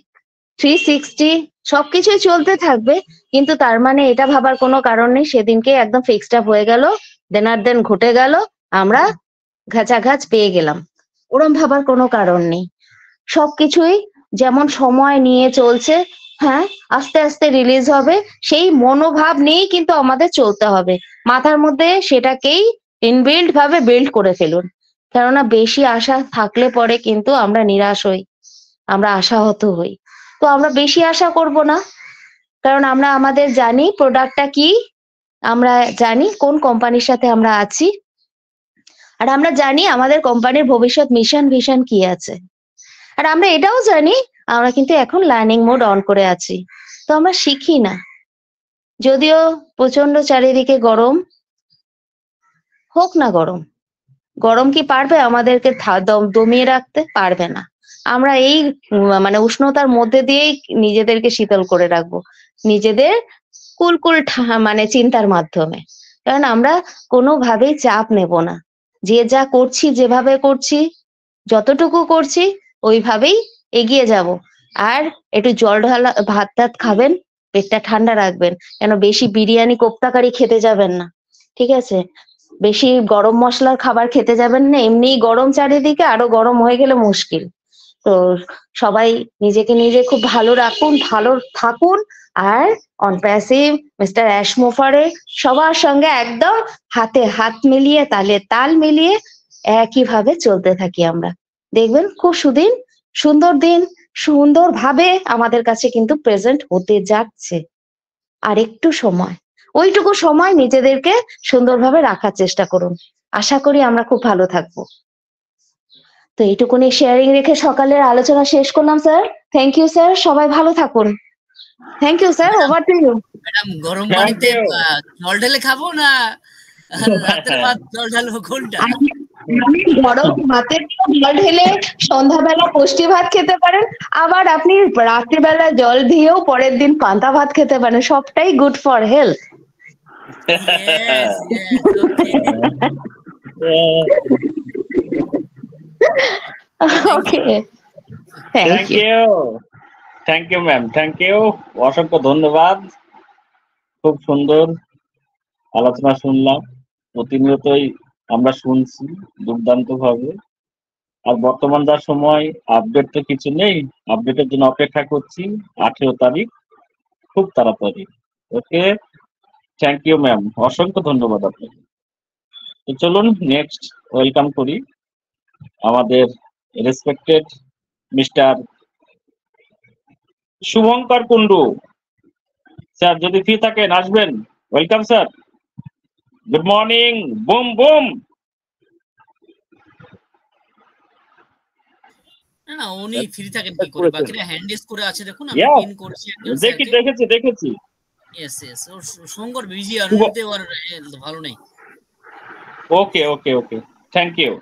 থ্রি সিক্সটি সবকিছুই চলতে থাকবে, কিন্তু তার মানে এটা ভাবার কোনো কারণ নেই, সেদিনকে একদম ফিক্সড আপ হয়ে গেল দেন আর দেন ঘটে গেল, আমরা ঘাচাঘাচ পেয়ে গেলাম। ওরম ভাবার কোনো কারণ নেই। সবকিছুই যেমন সময় নিয়ে চলছে হ্যাঁ আস্তে আস্তে রিলিজ হবে, সেই মনোভাব নিয়েই কিন্তু আমাদের চলতে হবে। মাথার মধ্যে সেটাকেই ইনবিল্ড ভাবে বিল্ড করে ফেলুন। কেননা বেশি আশা থাকলে পরে কিন্তু আমরা নিরাশ হই, আমরা আশাহত হই। তো আমরা বেশি আশা করব না, কারণ আমরা আমাদের জানি প্রোডাক্টটা কি, আমরা জানি কোন কোম্পানির সাথে আমরা আছি, আর আমরা জানি আমাদের কোম্পানির ভবিষ্যৎ মিশন ভিশন কি আছে। আর আমরা এটাও জানি, আমরা কিন্তু এখন লার্নিং মোড অন করে আছি। তো আমরা শিখি না। যদিও প্রচণ্ড চারিদিকে গরম, হোক না গরম। গরম কি পারবে আমাদেরকে দমিয়ে রাখতে? পারবে না। আমরা এই মানে উষ্ণতার মধ্যে দিয়েই নিজেদেরকে শীতল করে রাখব। নিজেদের কুলকুল মানে চিন্তার মাধ্যমে। কারণ আমরা কোনোভাবেই চাপ নেব না। যে যা করছি, যেভাবে করছি, যতটুকু করছি ওইভাবেই এগিয়ে যাব। আর একটু জল ঢালা, ভাত টাত খাবেন, পেটটা ঠান্ডা রাখবেন। কেন বেশি বিরিয়ানি কোপ্তাকারি খেতে যাবেন না, ঠিক আছে? বেশি গরম মশলার খাবার খেতে যাবেন না এমনি গরম চারিদিকে, আরও গরম হয়ে গেলে মুশকিল। তো সবাই নিজেকে নিজে খুব ভালো রাখুন, ভালো থাকুন, আর অন প্যাসিভ মিস্টার অ্যাশমোফারে সবার সঙ্গে একদম হাতে হাত মিলিয়ে, তালে তাল মিলিয়ে একইভাবে চলতে থাকি আমরা। দেখবেন খুব সুদিন সুন্দর দিন সুন্দর ভাবে আমাদের কাছে কিন্তু প্রেজেন্ট হতে যাচ্ছে। আর একটু সময় ওইটুকু সময় নিজেদেরকে সুন্দরভাবে রাখার চেষ্টা করুন। আশা করি আমরা খুব ভালো থাকব। তো এইটুকুনি শেয়ারিং রেখে সকালের আলোচনা শেষ করলাম স্যার থ্যাংক ইউ স্যার সবাই ভালো থাকুন। Thank you sir over to you madam গরম পানিতে জল ঢেলে খাব না? রাতের ভাত জল ঢালবো কোনটা? গরম ভাতের জল ঢেলে সন্ধ্যাবেলা পুষ্টি ভাত খেতে পারেন আবার আপনি রাত্রিবেলা জল দিয়েও পরের দিন পান্তা ভাত খেতে পারেন সবটাই good for health. Okay thank you thank you ma'am thank you অসংখ্য ধন্যবাদ। খুব সুন্দর আলোচনা শুনলাম। প্রতিনিয়তই আমরা শুনছি দুর্দান্ত ভাবে আর বর্তমান যা সময় আপডেট তো কিছু নেই। আপডেটের জন্য অপেক্ষা করছি। আঠেরো তারিখ, খুব তাড়াতাড়ি। ওকে? থ্যাংক ইউ ম্যাম অসংখ্য ধন্যবাদ আপনাকে। তো চলুন নেক্সট ওয়েলকাম করি আমাদের respected mister Shubhankar Kundu sir যদি ফ্রি থাকেন, আসবেন। Welcome sir good morning boom boom না উনি ফ্রি থাকেন কি করে? বাকিরা হ্যান্ড করে আছে দেখুন আমি পিন করেছি দেখি দেখেছি দেখেছি। ইয়েস ইয়েস ওর সঙ্গর বিজি আর মধ্যে ওর ভালো নেই। ওকে ওকে ওকে থ্যাংক ইউ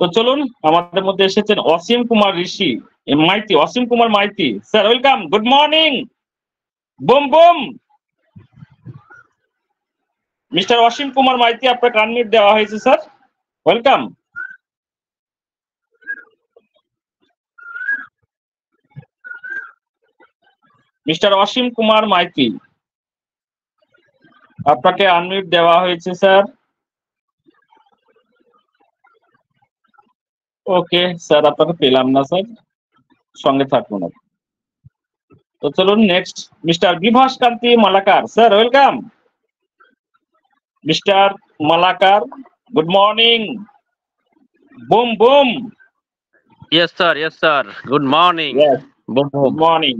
তো চলুন আমাদের মধ্যে এসেছেন Asim Kumar Rishi Maiti Asim Kumar Maiti. Sir welcome good morning boom boom mister Asim Kumar Maiti আপনাকে আনমিট দেওয়া হয়েছে sir welcome mister Asim Kumar Maiti আপনাকে আনমিট দেওয়া হয়েছে স্যার ওকে স্যার আপনাকে পেলাম না স্যার সঙ্গে থাকুন আপনি। তো চলুন next mister Bibhas Kanti Malakar sir welcome mister Malakar good morning boom boom Yes, sir. Yes, sir. Good morning. Yes Boom, boom. Morning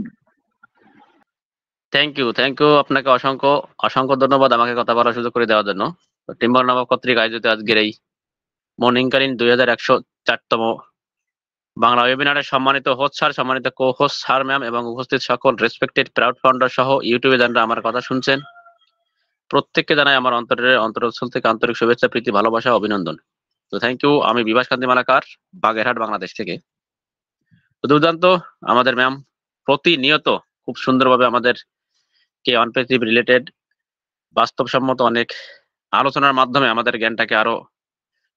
thank you thank you আপনাকে অসংখ্য অসংখ্য ধন্যবাদ আমাকে কথা বলার সুযোগ করে দেওয়ার জন্য টিম্বর নবাব কর্তৃক আয়োজিত আজকের এই মর্নিংকালীন দুই হাজার একশো চারতম বাংলা ওয়েবিনারের সম্মানিত হোস্ট স্যার সম্মানিত কো হোস্ট স্যার ম্যাম এবং উপস্থিত সকল রেসপেক্টেড প্রাউড ফাউন্ডার সহ ইউটিউবে যারা আমার কথা শুনছেন প্রত্যেককে জানাই আমার অন্তরের অন্তরস্থল থেকে আন্তরিক শুভেচ্ছা, প্রীতি, ভালোবাসা, অভিনন্দন। তো থ্যাংক ইউ আমি বিভাস কান্তি মালাকার, বাগেরহাট, বাংলাদেশ থেকে। তো দুর্দান্ত, আমাদের ম্যাম প্রতিনিয়ত খুব সুন্দরভাবে আমাদের কে অনপেসিভ রিলেটেড বাস্তবসম্মত অনেক আলোচনার মাধ্যমে আমাদের জ্ঞানটাকে আরও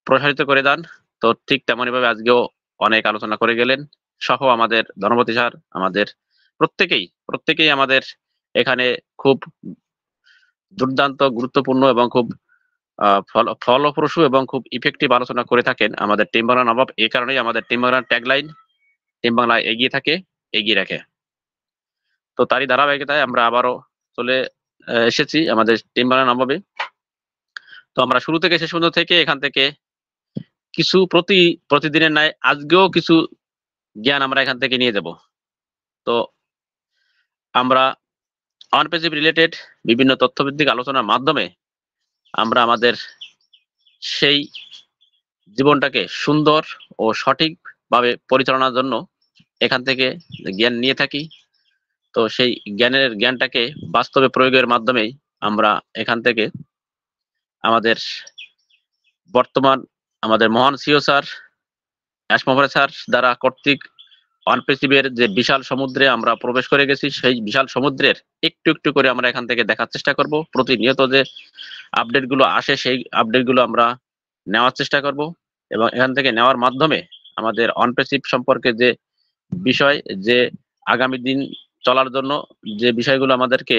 প্রসারিত করে দেন। তো ঠিক তেমনই ভাবে আজকেও অনেক আলোচনা করে গেলেন। সহ আমাদের ধর্মপতি স্যার, আমাদের প্রত্যেকেই প্রত্যেকেই আমাদের এখানে খুব দুর্দান্ত, গুরুত্বপূর্ণ এবং খুব ফলপ্রসূ এবং খুব ইফেক্টিভ আলোচনা করে থাকেন আমাদের টিম বাংলা নবাব। এই কারণেই আমাদের টিম বাংলার ট্যাগলাইন টিম বাংলা এগিয়ে থাকে, এগিয়ে রাখে। তো তারই ধারাবাহিকতায় আমরা আবারও চলে এসেছি আমাদের টিম বাংলা নবাবে। তো আমরা শুরু থেকে, শেষ পর্যন্ত থেকে এখান থেকে কিছু প্রতি, প্রতিদিনের ন্যায় আজকেও কিছু জ্ঞান আমরা এখান থেকে নিয়ে যাব। তো আমরা অনপেসিভ রিলেটেড বিভিন্ন তথ্যভিত্তিক আলোচনার মাধ্যমে আমরা আমাদের সেই জীবনটাকে সুন্দর ও সঠিকভাবে পরিচালনার জন্য এখান থেকে জ্ঞান নিয়ে থাকি। তো সেই জ্ঞানের জ্ঞানটাকে বাস্তবে প্রয়োগের মাধ্যমেই আমরা এখান থেকে আমাদের বর্তমান আমাদের মহান সিও স্যার অ্যাসমোভারে স্যার দ্বারা কর্তৃক অনপেসিভের যে বিশাল সমুদ্রে আমরা প্রবেশ করে গেছি, সেই বিশাল সমুদ্রের একটু একটু করে আমরা এখান থেকে দেখার চেষ্টা করব। প্রতিনিয়ত যে আপডেটগুলো আসে, সেই আপডেটগুলো আমরা নেওয়ার চেষ্টা করব এবং এখান থেকে নেওয়ার মাধ্যমে আমাদের অনপেসিভ সম্পর্কে যে বিষয়, যে আগামী দিন চলার জন্য যে বিষয়গুলো আমাদেরকে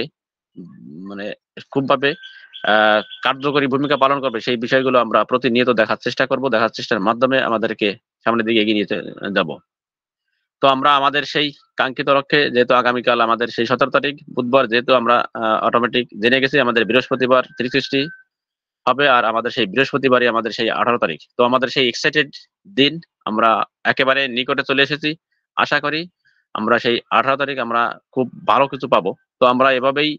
মানে খুবভাবে কার্যকরী ভূমিকা পালন করবে, সেই বিষয়গুলো আমরা প্রতিনিয়ত দেখার চেষ্টা করব, দেখার চেষ্টার মাধ্যমে আমাদেরকে সামনের দিকে এগিয়ে নিয়ে যাব। তো আমরা আমাদের সেই কাঙ্ক্ষিত লক্ষ্যে, যেহেতু আগামীকাল আমাদের সেই সতেরো তারিখ, বুধবার যেহেতু আমরা অটোমেটিক জেনে গেছি আমাদের বৃহস্পতিবার সিক্সটি হবে আর আমাদের সেই বৃহস্পতিবারই আমাদের সেই আঠারো তারিখ। তো আমাদের সেই এক্সাইটেড দিন আমরা একেবারে নিকটে চলে এসেছি। আশা করি আমরা সেই আঠারো তারিখ আমরা খুব ভালো কিছু পাবো। তো আমরা এভাবেই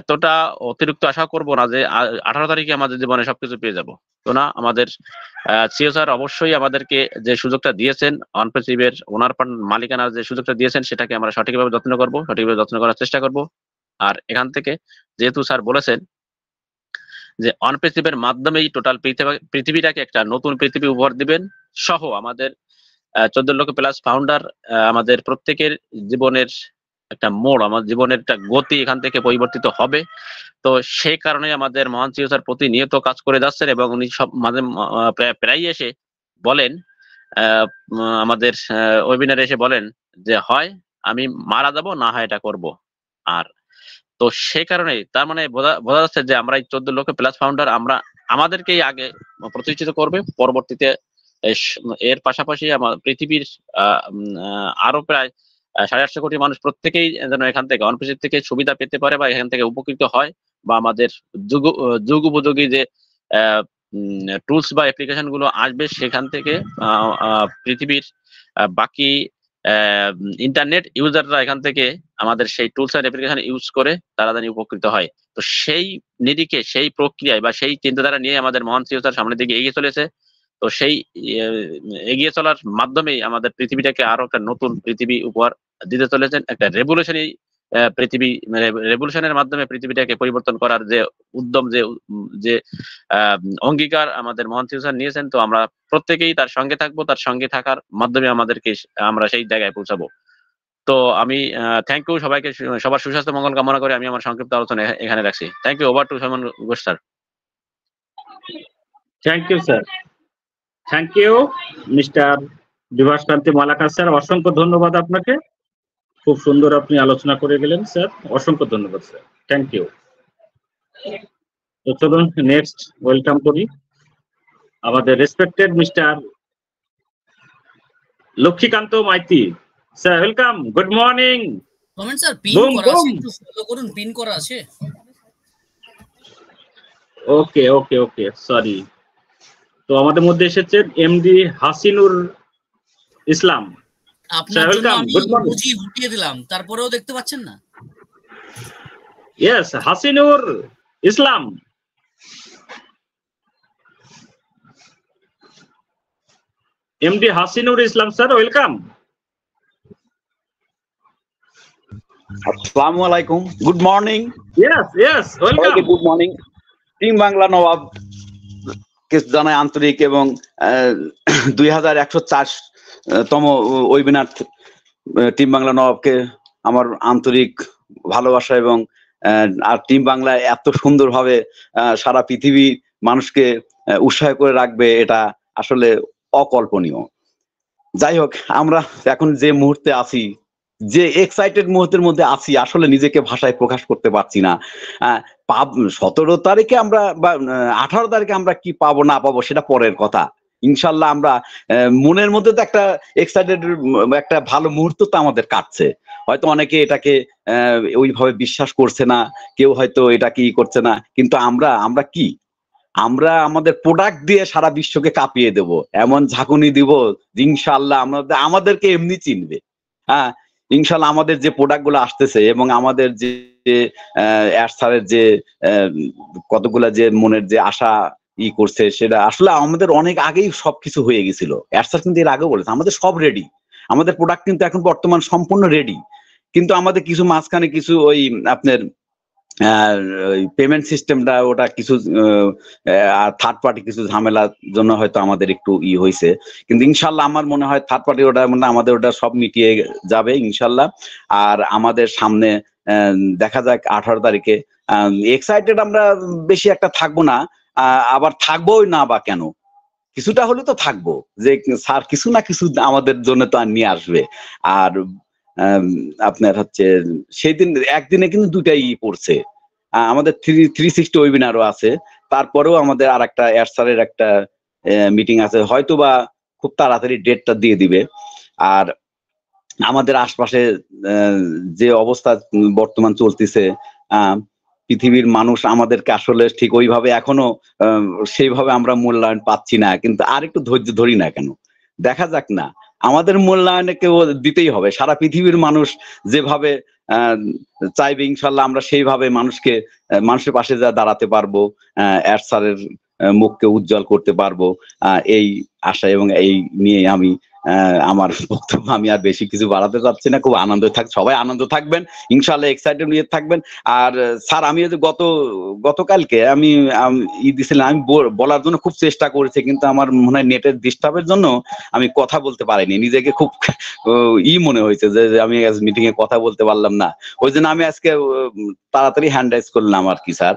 এতটা অতিরিক্ত আশা করব না যে আঠারো তারিখে আমাদের জীবনে সবকিছু পেয়ে যাব। তো না, আমাদের সিও স্যার অবশ্যই আমাদেরকে যে সুযোগটা দিয়েছেন অনপ্রেসিভের ওনার মালিকানার যে সুযোগটা দিয়েছেন, সেটাকে আমরা সঠিকভাবে যত্ন করব, সঠিকভাবে যত্ন করার চেষ্টা করব। আর এখান থেকে যেহেতু স্যার বলেছেন যে অনপ্রেসিভের মাধ্যমেই টোটাল পৃথিবীটাকে একটা নতুন পৃথিবী উপহার দিবেন সহ আমাদের চোদ্দ লক্ষ প্লাস ফাউন্ডার আমাদের প্রত্যেকের জীবনের একটা মোড় আমার জীবনের একটা গতি এখান থেকে পরিবর্তিত হবে। তো সেই কারণে আমাদের মহান সিও স্যার প্রতিনিয়ত কাজ করে যাচ্ছেন এবং উনি সব মাঝে প্রায়- এসে বলেন আমাদের ওয়েবিনারে এসে বলেন যে হয় আমি মারা যাব না হয় এটা করব। আর তো সেই কারণে তার মানে বোঝা যাচ্ছে যে আমরা এই চোদ্দ লক্ষ প্লাস ফাউন্ডার আমরা আমাদেরকেই আগে প্রতিষ্ঠিত করবে। পরবর্তীতে এর পাশাপাশি আমার পৃথিবীর আহ, আরও প্রায় সাড়ে আটশো কোটি মানুষ প্রত্যেকেই যেন এখান থেকে অনপ্রেসিভ থেকে সুবিধা পেতে পারে বা এখান থেকে উপকৃত হয় বা আমাদের যুগ যুগ উপযোগী যে টুলস বা অ্যাপ্লিকেশনগুলো আসবে সেখান থেকে পৃথিবীর বাকি ইন্টারনেট ইউজাররা এখান থেকে আমাদের সেই টুলস এন্ড অ্যাপ্লিকেশন ইউজ করে তারা জানি উপকৃত হয়। তো সেই নিরিখে, সেই প্রক্রিয়ায় বা সেই চিন্তাধারা নিয়ে আমাদের মহান সিওসার সামনের দিকে এগিয়ে চলেছে। তো সেই এগিয়ে চলার মাধ্যমেই আমাদের পৃথিবীটাকে আরও একটা নতুন পৃথিবী উপহার দিতে চলেছেন। একটা রেভলিউশনারি পৃথিবী মানে রেভলিউশনের মাধ্যমে পৃথিবীটাকে পরিবর্তন করার যে উদ্যম, যে যে অঙ্গীকার আমাদের মহান সিওসার নিয়েছেন, তো আমরা প্রত্যেকেই তার সঙ্গে থাকব, তার সঙ্গে থাকার মাধ্যমে আমাদেরকে আমরা সেই জায়গায় পৌঁছাবো। তো আমি থ্যাংক ইউ সবাইকে সবার সুস্বাস্থ্য, মঙ্গল কামনা করে আমি আমার সংক্ষিপ্ত আলোচনা এখানে রাখছি। Thank you over to Salman Ghosh sir thank you sir thank you mister Bibhaskanti Malakar sir অসংখ্য ধন্যবাদ আপনাকে। খুব সুন্দর আপনি আলোচনা করে গেলেন স্যার অসংখ্য ধন্যবাদ স্যার থ্যাংক ইউ তো চলুন নেক্সট ওয়েলকাম করি। আমাদের respected mister Lakshmikanta Maiti. Sir welcome good morning comment sir pin করা আছে একটু ফলো করুন পিন করা আছে। ওকে ওকে ওকে সরি তো আমাদের মধ্যে এসেছে এমডি হাসিনুর ইসলাম। আপনার জন্য welcome. আমি বুঝি উঠিয়ে দিলাম। তারপরেও দেখতে পাচ্ছেন না? Yes Hasinur Islam. MD Hasinur Islam sir welcome আসসালামু আলাইকুম। Good morning yes yes welcome good morning team Bangla Nawab জানাই আন্তরিক এবং দুই হাজার একশো চার তম ওয়েবিনার টিম বাংলা নবাবকে আমার আন্তরিক ভালোবাসা এবং আর টিম বাংলা এত সুন্দরভাবে সারা পৃথিবী মানুষকে উৎসাহ করে রাখবে এটা আসলে অকল্পনীয়। যাই হোক, আমরা এখন যে মুহূর্তে আছি যে এক্সাইটেড মুহূর্তের মধ্যে আছি, আসলে নিজেকে ভাষায় প্রকাশ করতে পারছি না। সতেরো তারিখে আমরা বা আঠারো তারিখে আমরা কি পাবো, না পাবো, সেটা পরের কথা। ইনশাল্লাহ আমরা মনের মধ্যে তো একটা এক্সাইটেড একটা ভালো মুহূর্ত তো আমাদের কাটছে। হয়তো অনেকে এটাকে ওইভাবে বিশ্বাস করছে না, কেউ হয়তো এটা কি করছে না, কিন্তু আমরা আমরা কি? আমরা আমাদের প্রোডাক্ট দিয়ে সারা বিশ্বকে কাঁপিয়ে দেব। এমন ঝাঁকুনি দিব ইনশাল্লাহ আমাদের, আমাদেরকে এমনি চিনবে। হ্যাঁ ইনশাল্লাহ আমাদের যে প্রোডাক্টগুলো আসতেছে এবং আমাদের যে স্যারের যে কতগুলা যে মনের যে আশা ই করছে সেটা আসলে আমাদের অনেক আগেই সবকিছু হয়ে গেছিল। স্যার কিন্তু এর আগেও বলেছে, আমাদের সব রেডি আমাদের প্রোডাক্ট কিন্তু এখন বর্তমান সম্পূর্ণ রেডি কিন্তু আমাদের কিছু মাঝখানে কিছু ওই আপনার পেমেন্ট সিস্টেমটা ওটা কিছু থার্ড পার্টি কিছু ঝামেলার জন্য হয়তো আমাদের একটু ই হয়েছে কিন্তু ইনশাল্লাহ আমার মনে হয় থার্ড পার্টি ওটা মানে আমাদের ওটা সব মিটিয়ে যাবে ইনশাল্লাহ। আর আমাদের সামনে দেখা যাক আঠারো তারিখে এক্সাইটেড আমরা বেশি একটা থাকব না আবার থাকবোই না বা কেন? কিছুটা হলে তো থাকব, যে স্যার কিছু না কিছু আমাদের জন্য তো আর নিয়ে আসবে। আর আপনার হচ্ছে সেই দিন একদিনে কিন্তু দুটাই পড়ছে। আমাদের থ্রি থ্রি সিক্সটি ওয়েবিনারও আছে। তারপরেও আমাদের আর একটা এয়ারসারের একটা মিটিং আছে। হয়তো বা খুব তাড়াতাড়ি ডেটটা দিয়ে দিবে। আর আমাদের আশপাশে যে অবস্থা বর্তমান চলতেছে পৃথিবীর মানুষ আমাদেরকে আসলে ঠিক ওইভাবে এখনও সেইভাবে আমরা মূল্যায়ন পাচ্ছি না। কিন্তু আর একটু ধৈর্য ধরি না কেন? দেখা যাক না। আমাদের মূল্যায়নে কেউ দিতেই হবে। সারা পৃথিবীর মানুষ যেভাবে চাইবে ইনশাল্লাহ আমরা সেইভাবে মানুষকে মানুষের পাশে যা দাঁড়াতে পারব এর মুখকে উজ্জ্বল করতে পারব এই আশা এবং এই নিয়ে আমি আমার বক্তব্য আমি আর বেশি কিছু বাড়াতে চাচ্ছি না, খুব আনন্দ থাক, সবাই আনন্দ থাকবেন ইনশাল্লাহ এক্সাইটেড নিয়ে থাকবেন। আর, স্যার, আমি গত, গতকালকে আমি ই দিছিলাম, আমি বলার জন্য খুব চেষ্টা করেছি, কিন্তু আমার মনে হয় নেটের ডিস্টার্বের জন্য আমি কথা বলতে পারিনি। নিজেকে খুব ই মনে হয়েছে যে আমি মিটিং এ কথা বলতে পারলাম না। ওই জন্য আমি আজকে তাড়াতাড়ি হ্যান্ড রাইজ করলাম আর কি, স্যার।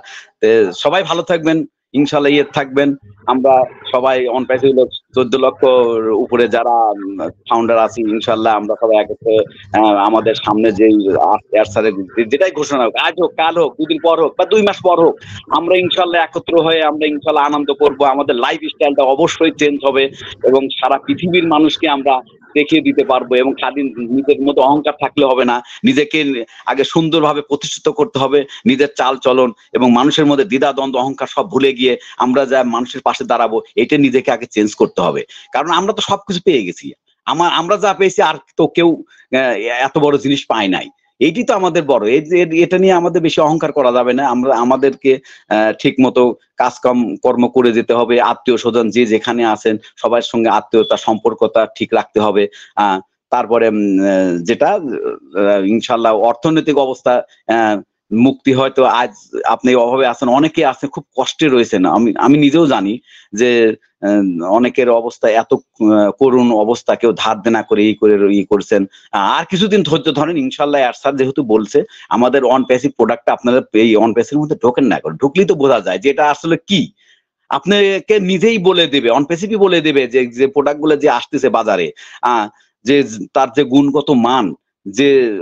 সবাই ভালো থাকবেন ইনশাল্লাহ ইয়ে থাকবেন। আমরা সবাই অন প্যাসে চোদ্দ লক্ষ উপরে যারা ফাউন্ডার আছি ইনশাল্লাহ আমরা সবাই একত্রে আমাদের সামনে যে যেটাই ঘোষণা হোক, আজ হোক, কাল হোক, দুদিন পর হোক বা দুই মাস পর হোক, আমরা ইনশাল্লাহ একত্র হয়ে আমরা ইনশাল্লাহ আনন্দ করব। আমাদের লাইফ স্টাইলটা অবশ্যই চেঞ্জ হবে এবং সারা পৃথিবীর মানুষকে আমরা দেখিয়ে দিতে পারব এবং স্বাধীন নিজের মতো অহংকার থাকলে হবে না। নিজেকে আগে সুন্দরভাবে প্রতিষ্ঠিত করতে হবে, নিজের চাল চলন এবং মানুষের মধ্যে দ্বিধা দ্বন্দ্ব অহংকার সব ভুলে গিয়ে আমরা যা মানুষের পাশে দাঁড়াবো, এটা নিজেকে আগে চেঞ্জ করতে হবে। কারণ আমরা তো সবকিছু পেয়ে গেছি। আমার আমরা যা পেয়েছি আর তো কেউ এত বড় জিনিস পায় নাই। এটি তো আমাদের বড়। এটা নিয়ে আমাদের বেশি অহংকার করা যাবে না। আমরা আমাদেরকে ঠিক মতো কাজ কাম কর্ম করে যেতে হবে। আত্মীয় স্বজন যে যেখানে আছেন সবার সঙ্গে আত্মীয়তা সম্পর্কতা ঠিক রাখতে হবে। তারপরে যেটা ইনশাল্লাহ অর্থনৈতিক অবস্থা আহ, মুক্তি হয়তো আজ আপনি অভাবে আছেন, অনেকে আছেন খুব কষ্টে রয়েছেন। আমি আমি নিজেও জানি যে অনেকের অবস্থা এত করুণ অবস্থা, কেউ ধার দেনা করে ই করে, ই করছেন। আর কিছুদিন ধৈর্য ধরেন ইনশাল্লাহ স্যার যেহেতু বলছে, আমাদের অন প্যাসিভ প্রোডাক্টটা আপনারা এই অন প্যাসির মধ্যে ঢোকেন না করে ঢুকলেই তো বোঝা যায় যে এটা আসলে কি। আপনাকে নিজেই বলে দেবে অন প্যাসিভই বলে দেবে যে যে প্রোডাক্টগুলো যে আসতেছে বাজারে, আহ, যে, তার যে গুণগত মান যে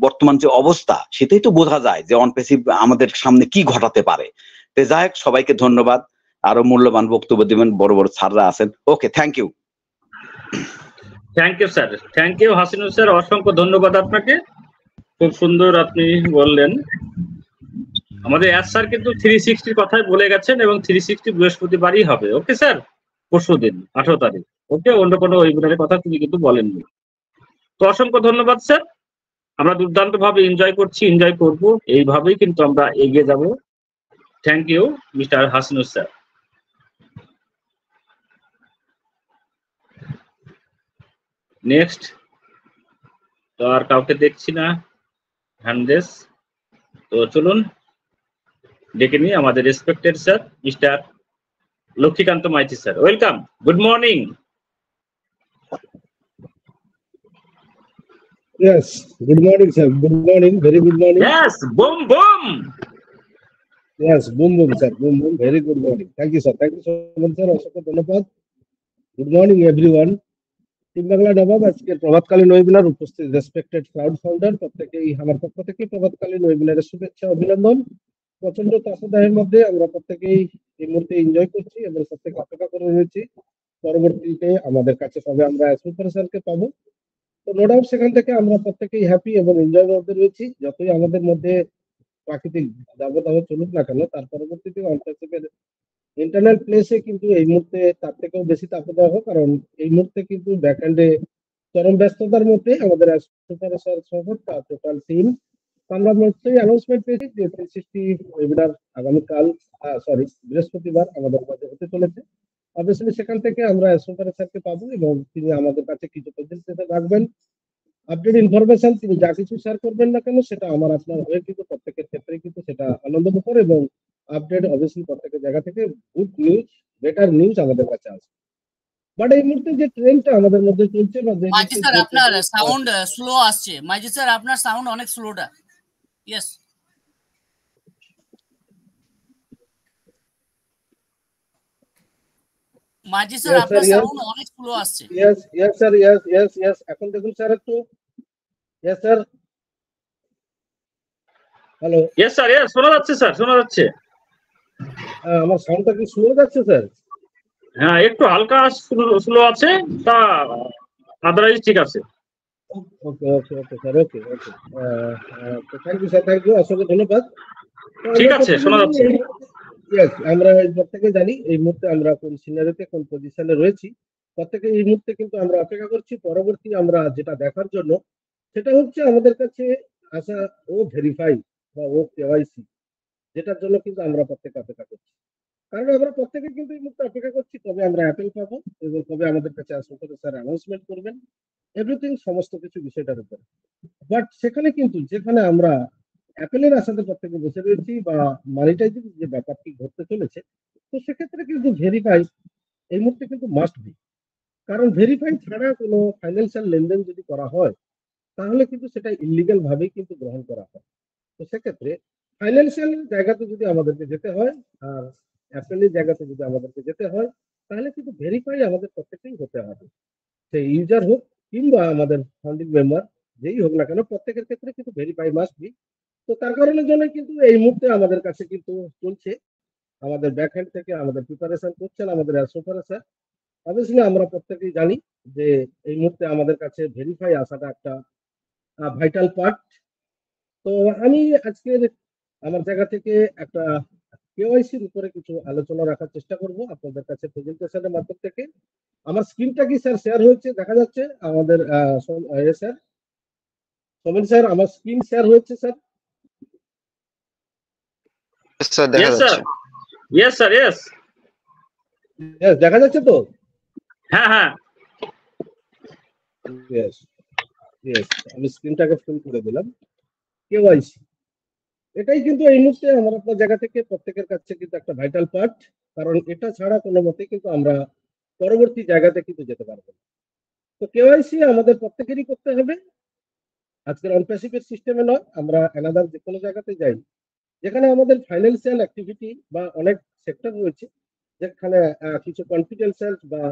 বর্তমান যে অবস্থা, সেটাই তো বোঝা যায় যে অনপেসিভ আমাদের সামনে কি ঘটাতে পারে। তো যাই হোক, সবাইকে ধন্যবাদ। আরও মূল্যবান বক্তব্য দিবেন, বড় বড় স্যাররা আছেন। Okay thank you thank you sir thank you Hasinur sir. অসংখ্য ধন্যবাদ আপনাকে। খুব সুন্দর আপনি বললেন। আমাদের এস স্যার কিন্তু থ্রি সিক্সটির কথাই বলে গেছেন এবং থ্রি সিক্সটি বৃহস্পতিবারই হবে। ওকে স্যার পরশু দিন আঠারো তারিখ। ওকে, অন্য কোনো ওয়েবিনারের কথা তিনি কিন্তু বলেননি। তো অসংখ্য ধন্যবাদ, স্যার। আমরা দুর্দান্ত ভাবে এনজয় করছি এনজয় করব। এইভাবেই কিন্তু আমরা এগিয়ে যাব। Thank you mister Hasinur, sir. Next তো আর কাউকে দেখছি না হ্যান্ডেস তো চলুন, ডেকে নিই আমাদের respected sir mister Lakshmikanta Maiti, sir. Welcome good morning Yes, good morning, sir. Good morning, very good morning. Yes boom boom Yes, boom, boom, sir. Boom, boom, very good morning. Thank you, sir. Thank you so much, sir. অসংখ্য ধন্যবাদ। Good morning, everyone. Team Bangla Nawab আজকের প্রভাতকালীন webinar উপস্থিত respected crowd founder প্রত্যেকেই আমার পক্ষ থেকে প্রভাতকালীন ওয়েবিনারের শুভেচ্ছা অভিনন্দন প্রচণ্ড তাপদাহের মধ্যে আমরা প্রত্যেকেই এই মুহূর্তে এনজয় করছি এবং প্রত্যেকে অপেক্ষা করে রয়েছি পরবর্তীতে আমাদের কাছে কবে আমরা সুপার স্যারকে পাবো তো নো ডাউট সেখান থেকে আমরা প্রত্যেকেই হ্যাপি এবং এনজয় মধ্যে রয়েছি। যতই আমাদের মধ্যে প্রাকৃতিক দাবদাহ চলুক না কেন, তার পরবর্তীতে অন্তর্সেপের ইন্টারনাল প্লেসে কিন্তু এই মুহূর্তে তার থেকেও বেশি তাপদাহ কারণ এই মুহূর্তে কিন্তু ব্যাকএন্ডে চরম ব্যস্ততার মধ্যে আমাদের সহ তার টোটাল টিম আমরা নিশ্চয়ই অ্যানাউন্সমেন্ট পেয়েছি যে থ্রি সিক্সটি ওয়েবিনার আগামীকাল সরি বৃহস্পতিবার আমাদের মাঝে হতে চলেছে। অবভিয়াসলি সেখান থেকে আমরা সুপার স্যারকে পাবো এবং তিনি আমাদের কাছে কিছু প্রেজেন্টেশন রাখবেন। আপডেট ইনফরমেশন তিনি যা কিছু শেয়ার করবেন না কেন সেটা আমার আপনার হয়ে কিন্তু প্রত্যেকের ক্ষেত্রে কিন্তু সেটা আনন্দ আনন্দমুখর এবং আপডেট অবভিয়াসলি প্রত্যেকের জায়গা থেকে গুড নিউজ বেটার নিউজ আমাদের কাছে আসবে বাট এই মুহূর্তে যে ট্রেনটা আমাদের মধ্যে চলছে বা মাইজি স্যার আপনার সাউন্ড স্লো আসছে। মাইজি স্যার আপনার সাউন্ড অনেক স্লোটা ইয়েস মাইজি স্যার আপনার সাউন্ড অনেক স্লো আসছে। Yes yes sir yes yes yes এখন দেখুন স্যার একটু। Yes sir hello yes sir শোনা যাচ্ছে স্যার শোনা যাচ্ছে। আমার সাউন্ডটা কি শুনে যাচ্ছে স্যার হ্যাঁ একটু হালকা স্লো আছে তা আদারওয়াইজ ঠিক আছে। Okay okay okay sir okay okay thank you sir thank you অসংখ্য ধন্যবাদ। ঠিক আছে, শোনা যাচ্ছে। Yes, আমরা প্রত্যেকে জানি এই মুহূর্তে আমরা কোন সিনারিতে কোন পজিশনে রয়েছি। প্রত্যেকে এই মুহূর্তে কিন্তু আমরা অপেক্ষা করছি। পরবর্তী আমরা যেটা দেখার জন্য সেটা হচ্ছে আমাদের কাছে আসা ও ভেরিফাই বা ও কেওয়াইসি যেটার জন্য কিন্তু আমরা প্রত্যেকে অপেক্ষা করছি। কারণ আমরা প্রত্যেকে কিন্তু এই মুহূর্তে অপেক্ষা করছি কবে আমরা অ্যাপেল পাবো এবং কবে আমাদের কাছে আসলে স্যার অ্যানাউন্সমেন্ট করবেন এভরিথিং সমস্ত কিছু বিষয়টার উপরে। বাট সেখানে কিন্তু যেখানে আমরা অ্যাপেলের আশাতে প্রত্যেকে বসে রয়েছি বা মানিটাইজিং যে ব্যাপারটি ঘটতে চলেছে, তো সেক্ষেত্রে কিন্তু ভেরিফাই এই মুহূর্তে কিন্তু মাস্ট বি কারণ ভেরিফাই ছাড়া কোনো ফাইন্যান্সিয়াল লেনদেন যদি করা হয়, তাহলে কিন্তু সেটা ইলিগাল ভাবেই কিন্তু গ্রহণ করা হয়। তো সেক্ষেত্রে ফাইন্যান্সিয়াল জায়গাতে যদি আমাদেরকে যেতে হয় আর অ্যাপেলের জায়গাতে যদি আমাদেরকে যেতে হয়, তাহলে কিন্তু ভেরিফাই আমাদের প্রত্যেকেই হতে হবে। সেই ইউজার হোক কিংবা আমাদের ফান্ডিং মেম্বার যেই হোক না কেন, প্রত্যেকের ক্ষেত্রে কিন্তু ভেরিফাই মাস্ট বি তো তার কারণের জন্য কিন্তু এই মুহূর্তে আমাদের কাছে কিন্তু চলছে। আমাদের ব্যাক হ্যান্ড থেকে আমাদের প্রিপারেশন করছেন, আমাদের সুপারভাইজার অবভিয়াসলি আমরা প্রত্যেকেই জানি যে এই মুহূর্তে আমাদের কাছে ভেরিফাই আসাটা একটা ভাইটাল পার্ট তো আমি আজকের আমার জায়গা থেকে একটা কেওয়াইসির উপরে কিছু আলোচনা রাখার চেষ্টা করব আপনাদের কাছে প্রেজেন্টেশনের মাধ্যম থেকে। আমার স্ক্রিনটা কি স্যার শেয়ার হয়েছে? দেখা যাচ্ছে। আমাদের স্যার সোমেন স্যার আমার স্ক্রিন শেয়ার হয়েছে স্যার স্যার দেখা যাচ্ছে। ইয়েস স্যার ইয়েস Yes, দেখা যাচ্ছে তো? হ্যাঁ হ্যাঁ। ইয়েস ইয়েস আমি স্ক্রিনটাকে ফুল করে দিলাম। কেওয়াইসি এটাই কিন্তু এই মুহূর্তে আমার আপনার জায়গা থেকে প্রত্যেকের কাছে কিন্তু একটা ভাইটাল পার্ট কারণ এটা ছাড়া কোনো মতে কিন্তু আমরা পরবর্তী জায়গাতে কিন্তু যেতে পারব না। তো কেওয়াইসি আমাদের প্রত্যেকেরই করতে হবে। আজকের অনপ্যাসিভের সিস্টেমে নয় আমরা অ্যানাদার যে কোনো জায়গাতে যাই যেখানে আমাদের ফাইন্যান্সিয়াল অ্যাক্টিভিটি বা অনেক সেক্টর রয়েছে, যেখানে কিছু কনফিডেন্সিয়াল বা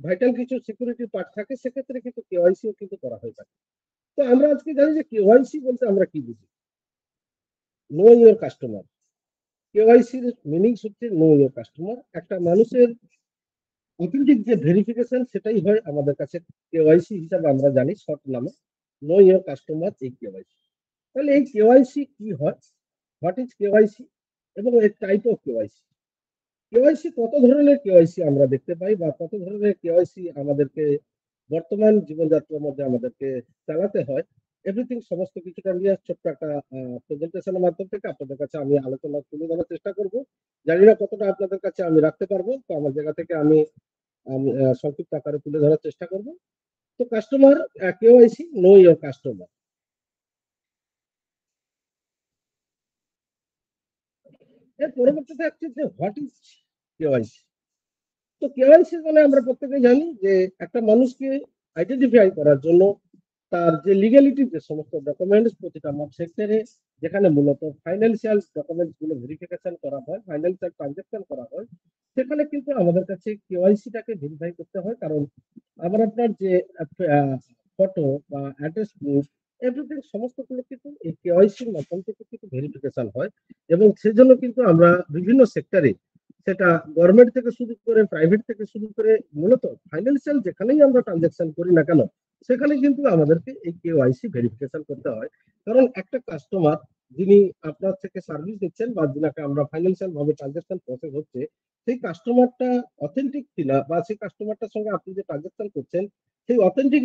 ভাইটাল কিছু সিকিউরিটি পার্ট থাকে, সেক্ষেত্রে কিন্তু কেওয়াইসিও কিন্তু করা হয়ে থাকে। তো আমরা আজকে জানি যে কেওয়াইসি বলতে আমরা কি বুঝি? নো ইওর কাস্টমার কেওয়াইসির মিনিংস হচ্ছে নো ইওর কাস্টমার একটা মানুষের অথেন্টিক যে ভেরিফিকেশন সেটাই হয় আমাদের কাছে কেওয়াইসি হিসাবে আমরা জানি শর্ট নামে। নো ইওর কাস্টমার এই কেওয়াইসি তাহলে এই কেওয়াইসি কি হয়? হোয়াট ইজ কেওয়াইসি এবং এর টাইপ অফ কেওয়াইসি কেওয়াইসি কত ধরনের কেওয়াইসি আমরা দেখতে পাই বা কত ধরনের কেওয়াইসি আমাদেরকে বর্তমান জীবনযাত্রার মধ্যে আমাদেরকে চালাতে হয়? এভরিথিং সমস্ত কিছুটা নিয়ে ছোট্ট একটা প্রেজেন্টেশনের মাধ্যম থেকে আপনাদের কাছে আমি আলোচনা তুলে ধরার চেষ্টা করব। জানি না কতটা আপনাদের কাছে আমি রাখতে পারব তো আমার জায়গা থেকে আমি আমি, সংক্ষিপ্ত আকারে তুলে ধরার চেষ্টা করব। তো customer KYC know your customer এর পরবর্তীতে আসছে যে হোয়াট ইজ কেওয়াইসি তো কেওয়াইসি মানে আমরা প্রত্যেকে জানি যে একটা মানুষকে আইডেন্টিফাই করার জন্য তার যে লিগ্যালিটি যে সমস্ত ডকুমেন্টস প্রতিটা সেক্টরে যেখানে মূলত ফাইন্যান্সিয়াল ডকুমেন্টসগুলো ভেরিফিকেশন করা হয় ফাইন্যান্সিয়াল ট্রানজাকশন করা হয়, সেখানে কিন্তু আমাদের কাছে কেওয়াইসিটাকে ভেরিফাই করতে হয়। কারণ আমার আপনার যে ফটো বা অ্যাড্রেস প্রুফ এভরিথিং সমস্তগুলো কিন্তু এই কেওয়াইসির মাধ্যম থেকে কিন্তু ভেরিফিকেশন হয় এবং সেজন্য কিন্তু আমরা বিভিন্ন সেক্টরে সেটা গভর্নমেন্ট থেকে শুরু করে প্রাইভেট থেকে শুরু করে মূলত ফাইন্যান্সিয়াল যেখানেই আমরা ট্রানজাকশন করি না কেন সেখানে কিন্তু আমাদেরকে এই কেওয়াইসি ভেরিফিকেশন করতে হয়। কারণ একটা কাস্টমার যিনি আপনার থেকে সার্ভিস দিচ্ছেন বা যিনাকে আমরা ফাইন্যান্সিয়াল ভাবে ট্রানজাকশন প্রসেস হচ্ছে, সেই কাস্টমারটা অথেন্টিক কিনা বা সেই কাস্টমারটার সঙ্গে আপনি যে ট্রানজাকশন করছেন, সেই অথেন্টিক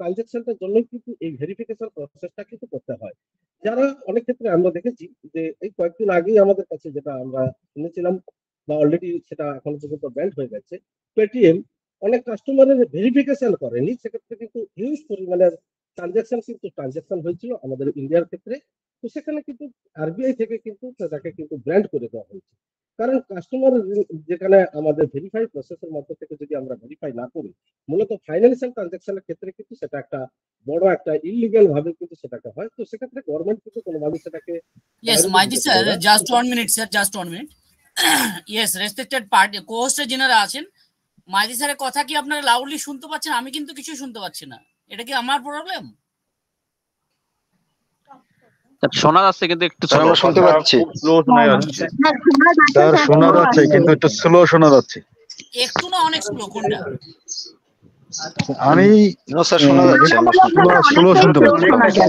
ট্রানজাকশনটার জন্য কিন্তু এই ভেরিফিকেশন প্রসেসটা কিন্তু করতে হয়। যারা অনেক ক্ষেত্রে আমরা দেখেছি যে এই কয়েকদিন আগেই আমাদের কাছে যেটা আমরা শুনেছিলাম বা অলরেডি সেটা এখন পর্যন্ত ব্যান্ড হয়ে গেছে পেটিএম অনেক কাস্টমারের ভেরিফিকেশন করেনি, সেক্ষেত্রে কিন্তু হিউজ পরিমাণের ট্রানজাকশন কিন্তু ট্রানজাকশন হয়েছিল আমাদের ইন্ডিয়ার ক্ষেত্রে তো সেখানে কিন্তু আরবিআই থেকে কিন্তু সেটাকে কিন্তু ব্র্যান্ড করে দেওয়া হয়েছে কারণ কাস্টমার যেখানে আমাদের ভেরিফাই প্রসেসের মধ্য থেকে যদি আমরা ভেরিফাই না করি মূলত ফাইন্যান্সিয়াল ট্রানজাকশনের ক্ষেত্রে কিন্তু সেটা একটা বড় একটা ইলিগাল ভাবে কিন্তু সেটাকে হয় তো সেক্ষেত্রে গভর্নমেন্ট কিন্তু কোনোভাবে সেটাকে Yes, বাইরে Maiti যেতে sir, পারে না। just one minute, sir, just one minute. yes, respected party, co-host যিনারা আছেন, মাইতি স্যারের কথা কি আপনারা লাউডলি শুনতে পাচ্ছেন? আমি কিন্তু কিছু শুনতে পাচ্ছি না। এটা কি আমার প্রবলেম? শোনা যাচ্ছে কিন্তু একটু আমরা শুনতে পাচ্ছি। স্লো শোনা যাচ্ছে স্যার শোনা যাচ্ছে কিন্তু একটু স্লো শোনা যাচ্ছে। একটু না অনেক স্লো কোনটা? আমি স্যার শোনা যাচ্ছে আমরা স্লো শুনতে পাচ্ছি।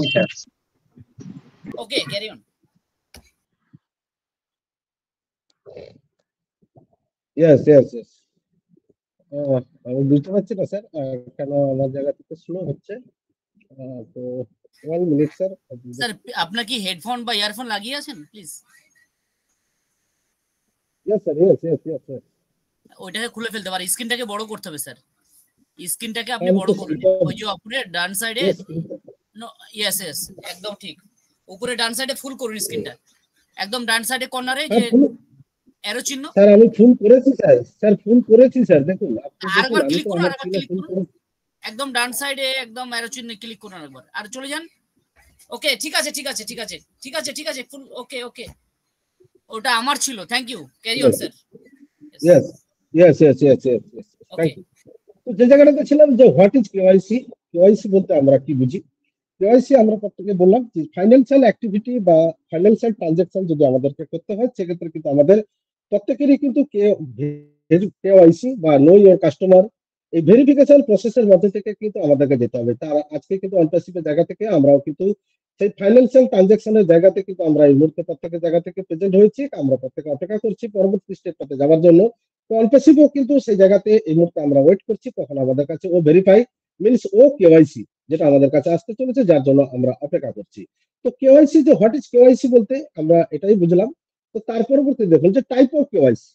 Okay, carry on. Yes yes yes আমি বুঝতে পারছি না স্যার। কেন আমার জায়গা থেকে স্লো হচ্ছে? তো ওয়ান মিনিট স্যার। স্যার আপনার কি হেডফোন বা ইয়ারফোন লাগিয়ে আছেন please yes sir yes yes yes sir ওইটাকে খুলে ফেলতে পারে। স্ক্রিনটাকে বড় করতে হবে স্যার। স্ক্রিনটাকে আপনি বড় করুন। ওই যে উপরে ডান সাইডে নো ইয়েস ইয়েস একদম ঠিক। উপরে ডান সাইডে ফুল করুন স্ক্রিনটা। একদম ডান সাইডে কর্নারে যে অ্যারো চিহ্ন? স্যার আমি ফুল করেছি স্যার। স্যার ফুল করেছি স্যার। দেখুন আরেকবার ক্লিক করুন আরেকবার ক্লিক করুন। একদম ডান সাইডে একদম অ্যারো চিহ্নে ক্লিক করুন একবার আর চলে যান। ওকে ঠিক আছে ঠিক আছে ঠিক আছে ঠিক আছে ঠিক আছে ফুল ওকে ওকে ওটা আমার ছিল thank you carry on sir yes yes yes yes yes yes thank you তো যে জায়গাটাতে ছিলাম যে হোয়াট ইজ কেওয়াইসি কেওয়াইসি বলতে আমরা কি বুঝি? কেওয়াইসি আমরা প্রত্যেকে বললাম যে ফাইন্যান্সিয়াল অ্যাক্টিভিটি বা ফাইন্যান্সিয়াল ট্রানজাকশন যদি আমাদেরকে করতে হয় সেক্ষেত্রে কিন্তু আমাদের প্রত্যেকেরই কিন্তু কেওয়াইসি বা নো ইওর কাস্টমার এই ভেরিফিকেশন প্রসেসের মধ্যে থেকে কিন্তু আমাদেরকে যেতে হবে। তার আজকে কিন্তু অনটাসিপের জায়গা থেকে আমরাও কিন্তু সেই ফাইন্যান্সিয়াল ট্রানজাকশনের জায়গাতে কিন্তু আমরা এই মুহূর্তে প্রত্যেকের জায়গা থেকে প্রেজেন্ট হয়েছি, আমরা প্রত্যেকে অপেক্ষা করছি পরবর্তী স্টেপটাতে যাওয়ার জন্য। তো অনটাসিপও কিন্তু সেই জায়গাতে এই মুহূর্তে আমরা ওয়েট করছি কখন আমাদের কাছে ও ভেরিফাই মিনস ও কেওয়াইসি যেটা আমাদের কাছে আসতে চলেছে, যার জন্য আমরা অপেক্ষা করছি। তো কেওয়াইসি যে হোয়াট ইজ কেওয়াইসি বলতে আমরা এটাই বুঝলাম। তো তার পরবর্তী দেখুন যে টাইপ অফ কেওয়াইসি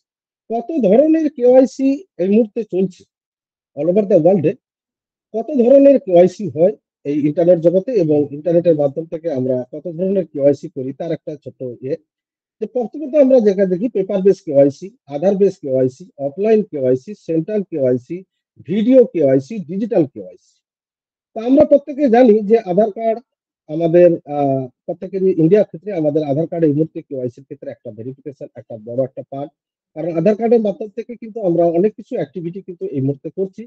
কত ধরনের কেওয়াইসি এই মুহূর্তে চলছে? অল ওভার দ্য ওয়ার্ল্ডে কত ধরনের কেওয়াইসি হয় এই ইন্টারনেট জগতে এবং ইন্টারনেটের মাধ্যম থেকে আমরা কত ধরনের কেওয়াইসি করি? তার একটা ছোট ইয়ে। যে প্রথমত আমরা যেটা দেখি paper base KYC Aadhaar base KYC offline KYC central KYC video KYC digital KYC তা আমরা প্রত্যেকে জানি যে আধার কার্ড আমাদের আহ, প্রত্যেকেরই ইন্ডিয়ার ক্ষেত্রে আমাদের আধার কার্ড এই মুহূর্তে কেওয়াইসির ক্ষেত্রে একটা ভেরিফিকেশন একটা বড় একটা পার্ট কারণ আধার কার্ডের মাধ্যম থেকে কিন্তু আমরা অনেক কিছু অ্যাক্টিভিটি কিন্তু এই মুহূর্তে করছি।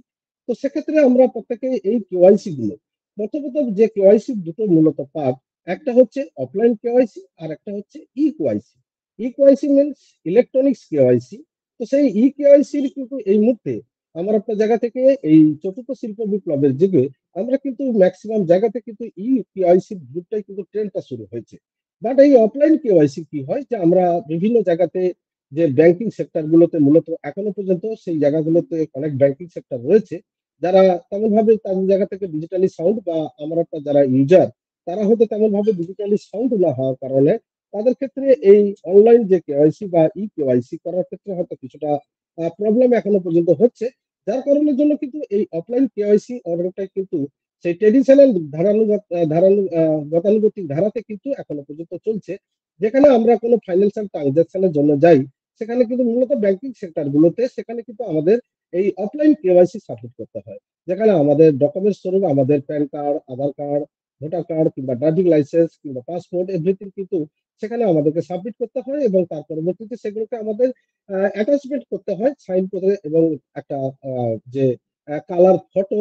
তো সেক্ষেত্রে আমরা প্রত্যেকে এই কেওয়াইসি গুলো প্রথমত যে কেওয়াইসি দুটো মূলত পার্ট একটা হচ্ছে অফলাইন কেওয়াইসি আর একটা হচ্ছে E KYC E KYC means electronics KYC তো সেই ই কেওয়াইসির কিন্তু এই মুহূর্তে আমার একটা জায়গা থেকে এই চতুর্থ শিল্প বিপ্লবের যুগে আমরা কিন্তু ম্যাক্সিমাম জায়গাতে কিন্তু ই কেওয়াইসি গ্রুপটাই কিন্তু ট্রেন্ডটা শুরু হয়েছে। বাট এই অফলাইন কেওয়াইসি কি হয় যে আমরা বিভিন্ন জায়গাতে যে ব্যাংকিং সেক্টর গুলোতে মূলত এখনও পর্যন্ত সেই জায়গাগুলোতে অনেক ব্যাংকিং সেক্টর রয়েছে, যারা তেমন ভাবে তাদের জায়গা থেকে ডিজিটালি সাউন্ড বা আমার যারা ইউজার তারা হয়তো তেমন ভাবে ডিজিটালি সাউন্ড না হওয়ার কারণে তাদের ক্ষেত্রে এই অনলাইন যে কেওয়াইসি বা ই কেওয়াইসি করার ক্ষেত্রে হয়তো কিছুটা প্রবলেম এখনও পর্যন্ত হচ্ছে। যার কারণের জন্য কিন্তু এই অফলাইন কেওয়াইসি অর্ডারটা কিন্তু সেই ট্রেডিশনাল আহ, ধারানু গতানুগতিক ধারাতে কিন্তু এখনও পর্যন্ত চলছে। যেখানে আমরা কোনো ফাইন্যান্সিয়াল ট্রানজাকশনের জন্য যাই সেখানে কিন্তু মূলত ব্যাংকিং সেক্টর গুলোতে সেখানে কিন্তু আমাদের এই অফলাইন কেওয়াইসি সাবমিট করতে হয়। যেখানে আমাদের ডকুমেন্টস স্বরূপ আমাদের PAN card Aadhaar card voter card কিংবা ড্রাইভিং লাইসেন্স কিংবা পাসপোর্ট এভরিথিং কিন্তু সেখানে আমাদেরকে সাবমিট করতে হয় এবং তার পরবর্তীতে সেগুলোকে আমাদের অ্যাটাচমেন্ট করতে হয় সাইন করে এবং একটা যে colour photo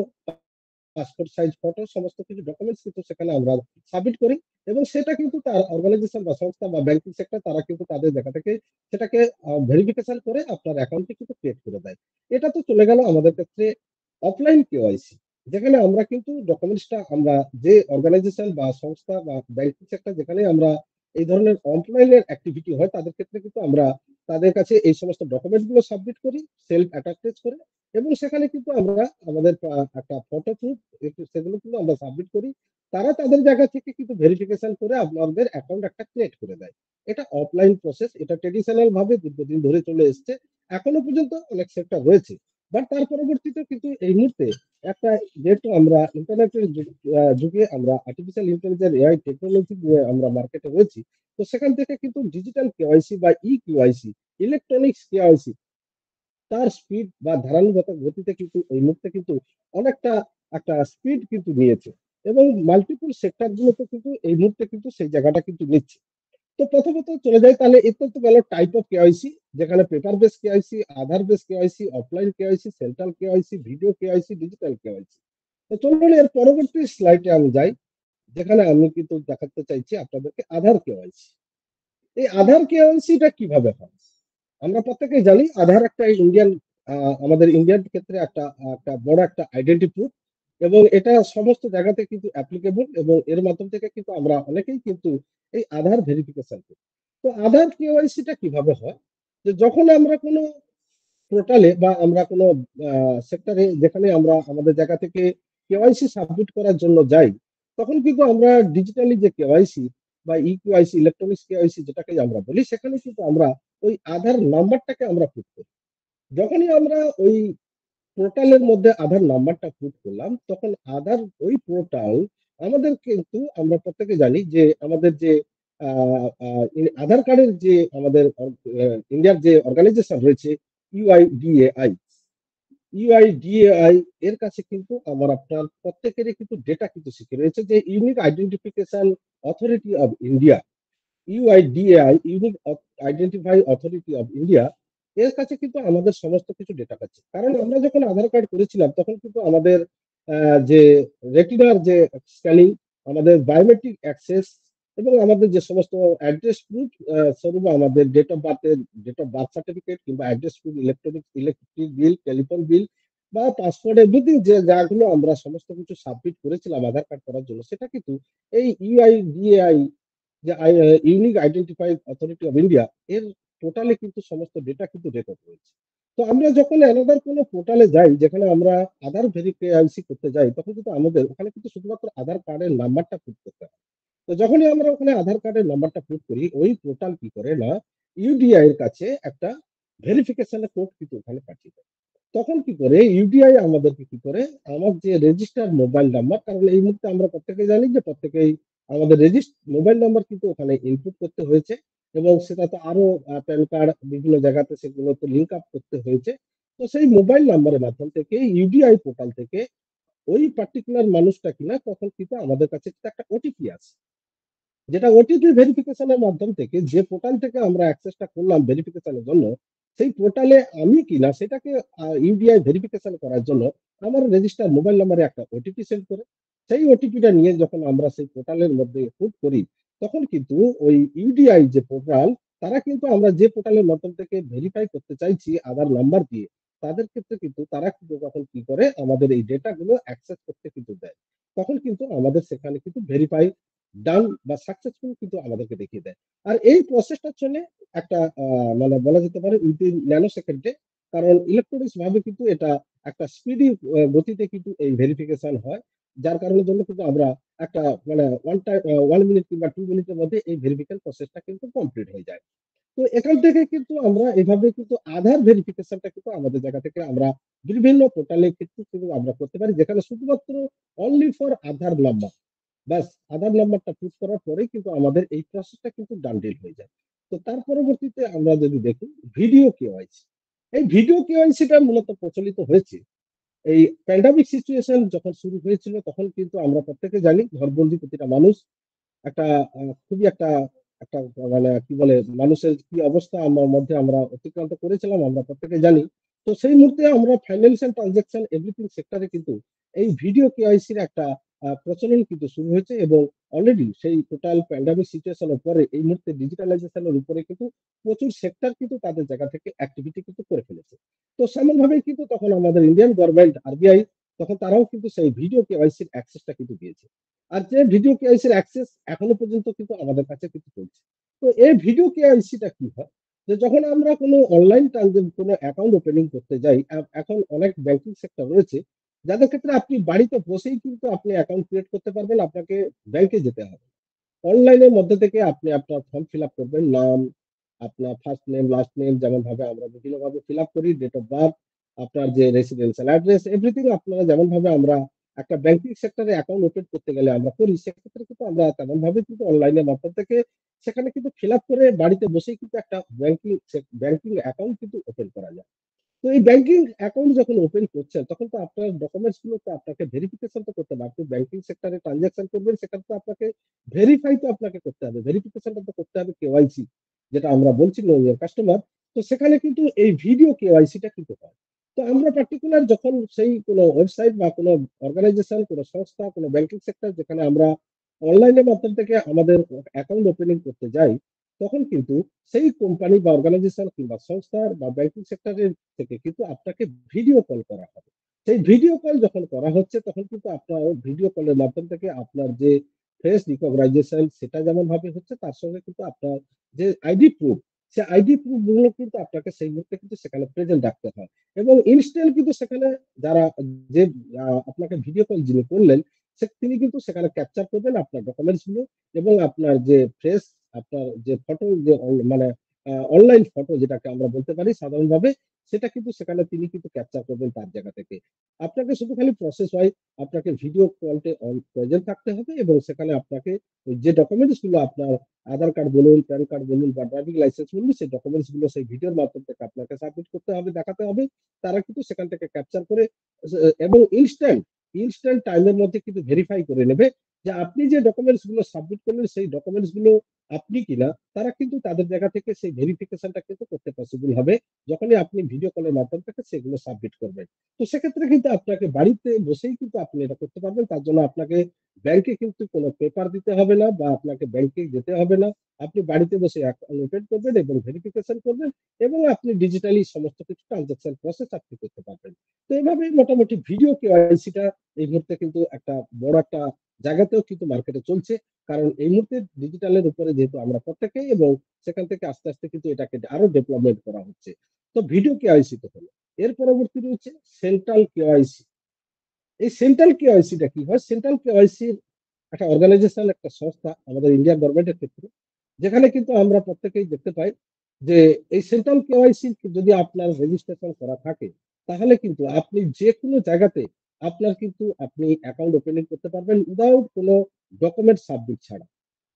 passport size photo সমস্ত কিছু ডকুমেন্টস কিন্তু সেখানে আমরা সাবমিট করি এবং সেটা কিন্তু তার অর্গানাইজেশন বা সংস্থা বা ব্যাংকিং সেক্টর তারা কিন্তু তাদের জায়গা থেকে সেটাকে ভেরিফিকেশন করে আপনার অ্যাকাউন্টে কিন্তু ক্রিয়েট করে দেয়। এটা তো চলে গেল আমাদের ক্ষেত্রে অফলাইন কেওয়াইসি যেখানে আমরা কিন্তু ডকুমেন্টসটা আমরা যে অর্গানাইজেশন বা সংস্থা বা ব্যাংকিং সেক্টর যেখানে আমরা এই ধরনের অনলাইনের অ্যাক্টিভিটি হয়, তাদের ক্ষেত্রে কিন্তু আমরা তাদের কাছে এই সমস্ত ডকুমেন্টগুলো সাবমিট করি সেলফ অ্যাটাচমেন্ট করে এবং সেখানে কিন্তু আমরা আমাদের একটা ফটো প্রুফ সেগুলো কিন্তু আমরা সাবমিট করি। তারা তাদের জায়গা থেকে কিন্তু ভেরিফিকেশন করে আপনাদের অ্যাকাউন্ট একটা ক্রিয়েট করে দেয়। এটা অফলাইন প্রসেস এটা ট্রেডিশনাল ভাবে দীর্ঘদিন ধরে চলে এসছে। এখনও পর্যন্ত অনেক সেক্টর রয়েছে। বাট তার পরবর্তীতে কিন্তু এই মুহূর্তে একটা যেহেতু আমরা ইন্টারনেটের যুগে আমরা আর্টিফিশিয়াল ইন্টেলিজেন্স এআই টেকনোলজি নিয়ে আমরা মার্কেটে রয়েছি, তো সেখান থেকে কিন্তু ডিজিটাল কেওয়াইসি বা ই কেওয়াইসি ইলেকট্রনিক্স কেওয়াইসি তার স্পিড বা ধারানুগত গতিতে কিন্তু এই মুহূর্তে কিন্তু অনেকটা একটা স্পিড কিন্তু নিয়েছে। এবং মাল্টিপল সেক্টর গুলোতে কিন্তু এই মুহূর্তে কিন্তু সেই জায়গাটা কিন্তু নিচ্ছে। তো প্রথমত চলে যাই তাহলে এতে তো গেল টাইপ অফ কেওয়াইসি যেখানে paper base KYC Aadhaar base KYC offline KYC central KYC video KYC digital KYC তো চলুন এর পরবর্তী স্লাইডে আমি যাই, যেখানে আমি কিন্তু দেখাতে চাইছি আপনাদেরকে আধার কেওয়াইসি এই আধার কেওয়াইসিটা কীভাবে হয়? আমরা প্রত্যেকেই জানি আধার একটা ইন্ডিয়ান আমাদের ইন্ডিয়ান ক্ষেত্রে একটা একটা বড় একটা আইডেন্টি প্রুফ এবং এটা সমস্ত জায়গাতে কিন্তু অ্যাপ্লিকেবল এবং এর মাধ্যম থেকে কিন্তু আমরা অনেকেই কিন্তু এই আধার ভেরিফিকেশন করি। তো আধার কেওয়াইসিটা কীভাবে হয়? যে যখন আমরা কোনো পোর্টালে বা আমরা কোনো সেক্টরে যেখানে আমরা আমাদের জায়গা থেকে কেওয়াইসি সাবমিট করার জন্য যাই, তখন কিন্তু আমরা ডিজিটালি যে কেওয়াইসি বা ই কেওয়াইসি ইলেকট্রনিক্স কেওয়াইসি যেটাকে আমরা বলি, সেখানে কিন্তু আমরা ওই আধার নাম্বারটাকে আমরা পুট করি। যখনই আমরা ওই পোর্টালের মধ্যে আধার নাম্বারটা পুট করলাম, তখন আধার ওই পোর্টাল আমাদের কিন্তু, আমরা প্রত্যেকে জানি যে আমাদের যে আধার কার্ডের যে আমাদের ইন্ডিয়ার যে অর্গানাইজেশন রয়েছে ইউআইডিএআই ইউআইডিএআই এর কাছে কিন্তু আমার আপনার প্রত্যেকেরই কিন্তু ডেটা কিন্তু শিখে রয়েছে যে unique identification authority of India UIDAI unique identify authority of India এর কাছে কিন্তু আমাদের সমস্ত কিছু ডেটা পাচ্ছে। কারণ আমরা যখন আধার কার্ড করেছিলাম, তখন কিন্তু আমাদের যে রেটিনার যে স্ক্যানিং আমাদের বায়োমেট্রিক অ্যাক্সেস এবং আমাদের যে সমস্ত অ্যাড্রেস প্রুফ স্বরূপ আমাদের ডেট অফ বার্থের ডেট অফ বার্থ সার্টিফিকেট কিংবা address proof electronic electric bill telephone bill বা পাসপোর্ট এভরিথিং যে যাগুলো আমরা সমস্ত কিছু সাবমিট করেছিলাম আধার কার্ড করার জন্য, সেটা কিন্তু এই ইউআইডিএআই যে unique identify authority of India এর পোর্টালে কিন্তু সমস্ত ডেটা কিন্তু রেকর্ড রয়েছে। তো আমরা যখন অ্যানাদার কোনো পোর্টালে যাই, যেখানে আমরা আধার ভেরিফাইসি করতে যাই, তখন কিন্তু আমাদের ওখানে কিন্তু শুধুমাত্র আধার কার্ডের নাম্বারটা পুট করতে হয়। তো যখনই আমরা ওখানে আধার কার্ডের নাম্বারটা পুট করি, ওই পোর্টাল কি করে না ইউডিআই এর কাছে একটা ভেরিফিকেশনের কোড কিন্তু ওখানে পাঠিয়ে দেয়। তখন কি করে ইউডিআই আমাদেরকে কি করে, আমার যে রেজিস্টার মোবাইল নাম্বার কারণ এই মুহূর্তে আমরা প্রত্যেকে জানি যে প্রত্যেকেই আমাদের রেজিস্ট মোবাইল নাম্বার কিন্তু ওখানে ইনপুট করতে হয়েছে। এবং সেটা তো আরও প্যান কার্ড বিভিন্ন জায়গাতে সেগুলো তো লিঙ্ক আপ করতে হয়েছে। তো সেই মোবাইল নাম্বারের মাধ্যম থেকে ইউডিআই পোর্টাল থেকে ওই পার্টিকুলার মানুষটা কিনা তখন কিন্তু আমাদের কাছে একটা ওটিপি আছে যেটা ওটিপি ভেরিফিকেশনের মাধ্যম থেকে যে পোর্টাল থেকে আমরা অ্যাক্সেসটা করলাম ভেরিফিকেশনের জন্য, সেই পোর্টালে আমি কিনা সেটাকে ইউডিআই ভেরিফিকেশন করার জন্য আমার রেজিস্টার মোবাইল নাম্বারে একটা ওটিপি সেন্ড করে। সেই ওটিপিটা নিয়ে যখন আমরা সেই পোর্টালের মধ্যে পুট করি তখন কিন্তু ওই ইউডিআই যে পোর্টাল তারা কিন্তু আমরা যে পোর্টালের মাধ্যম থেকে ভেরিফাই করতে চাইছি আধার নাম্বার দিয়ে, তাদের ক্ষেত্রে কিন্তু তারা কিন্তু তখন কি করে? আমাদের এই ডেটাগুলো অ্যাক্সেস করতে কিন্তু দেয়। তখন কিন্তু আমাদের সেখানে কিন্তু ভেরিফাই ডান বা সাকসেসফুল কিন্তু আমাদেরকে দেখিয়ে দেয়। আর এই প্রসেসটা চলে একটা মানে বলা যেতে পারে উইদিন ন্যানো সেকেন্ডে কারণ ইলেকট্রনিক্স ভাবে কিন্তু এটা একটা স্পিডি গতিতে কিন্তু এই ভেরিফিকেশন হয়। যার কারণের জন্য কিন্তু আমরা একটা মানে ওয়ান টাইম ওয়ান মিনিট কিংবা টু মিনিটের মধ্যে এই ভেরিফিকেশন প্রসেসটা কিন্তু কমপ্লিট হয়ে যায়। তো এখান থেকে কিন্তু আমরা এভাবে কিন্তু আধার ভেরিফিকেশনটা কিন্তু আমাদের জায়গা থেকে আমরা বিভিন্ন পোর্টালে কিন্তু কিন্তু আমরা করতে পারি, যেখানে শুধুমাত্র অনলি ফর আধার নাম্বার ব্যাস, আধার নাম্বারটা পুট করার পরেই কিন্তু আমাদের এই প্রসেসটা কিন্তু ডান ডিল হয়ে যায়। তো তার পরবর্তীতে আমরা যদি দেখি ভিডিও কেওয়াইসি এই ভিডিও কেওয়াইসিটা মূলত প্রচলিত হয়েছে। এই প্যান্ডামিক সিচুয়েশন যখন শুরু হয়েছিল, তখন কিন্তু আমরা প্রত্যেকে জানি ঘরবন্দি প্রতিটা মানুষ একটা খুবই একটা একটা মানে কি বলে, মানুষের কি অবস্থা আমার মধ্যে আমরা অতিক্রান্ত করেছিলাম, আমরা প্রত্যেকে জানি। তো সেই মুহূর্তে আমরা ফাইন্যান্সিয়াল ট্রানজাকশন এভরিথিং সেক্টরে কিন্তু এই ভিডিও কেওয়াইসির একটা প্রচলন কিন্তু শুরু হয়েছে এবং অলরেডি সেই টোটাল প্যান্ডামিক সিচুয়েশনের পরে এই মুহূর্তে ডিজিটালাইজেশনের উপরে কিন্তু প্রচুর সেক্টর কিন্তু তাদের জায়গা থেকে অ্যাক্টিভিটি কিন্তু করে ফেলেছে। তো সেমন ভাবেই কিন্তু তখন আমাদের ইন্ডিয়ান গভর্নমেন্ট আরবিআই তখন তারাও কিন্তু সেই ভিডিও কেওয়াইসির অ্যাক্সেসটা কিন্তু দিয়েছে। আর যে ভিডিও কেওয়াইসির অ্যাক্সেস এখনও পর্যন্ত কিন্তু আমাদের কাছে কিন্তু চলছে। তো এই ভিডিও কেওয়াইসিটা কি হয়? যে যখন আমরা কোনো অনলাইন ট্রানজেকশন কোনো অ্যাকাউন্ট ওপেনিং করতে যাই এখন অনেক ব্যাংকিং সেক্টর রয়েছে যাদের ক্ষেত্রে আপনি বাড়িতে বসেই কিন্তু আপনি অ্যাকাউন্ট ক্রিয়েট করতে পারবেন, আপনাকে ব্যাংকে যেতে হবে। অনলাইনের মধ্যে থেকে আপনি আপনার ফর্ম ফিল আপ করবেন, নাম, আপনার ফার্স্ট নেম লাস্ট নেম যেমন ভাবে আমরা বিভিন্ন ভাবে ফিল আপ করি ডেট অফ বার্থ আপনার যে রেসিডেন্সিয়াল অ্যাড্রেস এভরিথিং আপনারা যেমন ভাবে আমরা একটা ব্যাংকিং সেক্টরে অ্যাকাউন্ট ওপেন করতে গেলে আমরা করি, সেক্ষেত্রে কিন্তু আমরা তেমন ভাবে কিন্তু অনলাইনের মাধ্যম থেকে সেখানে কিন্তু ফিল আপ করে বাড়িতে বসেই কিন্তু একটা ব্যাংকিং ব্যাংকিং অ্যাকাউন্ট কিন্তু ওপেন করা যায়। তো এই ব্যাংকিং অ্যাকাউন্ট যখন ওপেন করছেন, তখন তো আপনার ডকুমেন্টসগুলো তো আপনাকে ভেরিফিকেশন তো করতে হবে। আপনি ব্যাংকিং সেক্টরে ট্রানজাকশন করবেন, সেখানে তো আপনাকে ভেরিফাই তো আপনাকে করতে হবে। ভেরিফিকেশনটা তো করতে হবে কেওয়াইসি যেটা আমরা বলছি কাস্টমার তো সেখানে কিন্তু এই ভিডিও কেওয়াইসিটা কিন্তু হয়। তো আমরা পার্টিকুলার যখন সেই কোনো ওয়েবসাইট বা কোনো অর্গানাইজেশন কোনো সংস্থা, কোনো ব্যাংকিং সেক্টর যেখানে আমরা অনলাইনের মাধ্যম থেকে আমাদের অ্যাকাউন্ট ওপেনিং করতে যাই তখন কিন্তু সেই কোম্পানি বা অর্গানাইজেশন কিংবা সংস্থার বা ব্যাংকিং সেক্টরের থেকে কিন্তু আপনাকে ভিডিও কল করা হবে। সেই ভিডিও কল যখন করা হচ্ছে, তখন কিন্তু আপনার ভিডিও কলের মাধ্যম থেকে আপনার যে ফেস রিকগনাইজেশন সেটা যেমন ভাবে হচ্ছে, তার সঙ্গে কিন্তু আপনার যে আইডি প্রুফ সে আইডি প্রুফগুলো কিন্তু আপনাকে সেই মুহূর্তে কিন্তু সেখানে প্রেজেন্ট রাখতে হয়। এবং ইনস্ট্যান্ট কিন্তু সেখানে যারা যে আপনাকে ভিডিও কল যিনি করলেন তিনি কিন্তু সেখানে ক্যাপচার করবেন আপনার ডকুমেন্টসগুলো এবং আপনার যে ফেস আপনার যে ফটো যে মানে অনলাইন ফটো যেটাকে আমরা বলতে পারি সাধারণভাবে, সেটা কিন্তু সেখানে তিনি কিন্তু ক্যাপচার করবেন তার জায়গা থেকে। আপনাকে শুধু খালি প্রসেস হয়, আপনাকে ভিডিও কলটে অন প্রেজেন্ট থাকতে হবে এবং সেখানে আপনাকে যে ডকুমেন্টসগুলো আপনার আধার কার্ড বলুন প্যান কার্ড বলুন বা ড্রাইভিং লাইসেন্স বলুন, সেই ডকুমেন্টসগুলো সেই ভিডিওর মাধ্যম থেকে আপনাকে সাবমিট করতে হবে, দেখাতে হবে। তারা কিন্তু সেখান থেকে ক্যাপচার করে, এবং ইনস্ট্যান্ট ইনস্ট্যান্ট টাইমের মধ্যে কিন্তু ভেরিফাই করে নেবে। যে আপনি যে ডকুমেন্টসগুলো সাবমিট করলেন, সেই ডকুমেন্টসগুলো আপনি কিনা, তারা কিন্তু তাদের জায়গা থেকে সেই ভেরিফিকেশনটা কিন্তু করতে পসিবল হবে। যখনই আপনি ভিডিও কলের মাধ্যম থেকে সেগুলো সাবমিট করবেন। তো সেক্ষেত্রে কিন্তু আপনাকে বাড়িতে বসেই কিন্তু আপনি এটা করতে পারবেন। তার জন্য আপনাকে ব্যাংকে কিন্তু কোনো পেপার দিতে হবে না বা আপনাকে ব্যাংকে যেতে হবে না। আপনি বাড়িতে বসে অ্যাকাউন্ট ওপেন করবেন এবং ভেরিফিকেশন করবেন এবং আপনি ডিজিটালি সমস্ত কিছু ট্রানজাকশন প্রসেস আপনি করতে পারবেন। তো এইভাবে মোটামুটি ভিডিও কেওয়াইসিটা এই মুহূর্তে কিন্তু একটা বড় একটা জায়গাতেও কিন্তু মার্কেটে চলছে। কারণ এই মুহূর্তে ডিজিটালের উপরে যেহেতু আমরা প্রত্যেকেই এবং সেখান থেকে আস্তে আস্তে কিন্তু এটাকে আরও ডেভেলপমেন্ট করা হচ্ছে। তো ভিডিও কেওয়াইসি তো হলো। এর পরবর্তী রয়েছে সেন্ট্রাল কেওয়াইসি এই সেন্ট্রাল কেওয়াইসিটা কি হয়? সেন্ট্রাল কেওয়াইসির একটা অর্গানাইজেশন একটা সংস্থা আমাদের ইন্ডিয়ান গভর্নমেন্টের ক্ষেত্রে, যেখানে কিন্তু আমরা প্রত্যেকেই দেখতে পাই যে এই সেন্ট্রাল কেওয়াইসি যদি আপনার রেজিস্ট্রেশন করা থাকে, তাহলে কিন্তু আপনি যে কোনো জায়গাতে আপনার কিন্তু আপনি অ্যাকাউন্ট ওপেনিং করতে পারবেন উইদাউট কোনো ডকুমেন্ট সাবমিট ছাড়া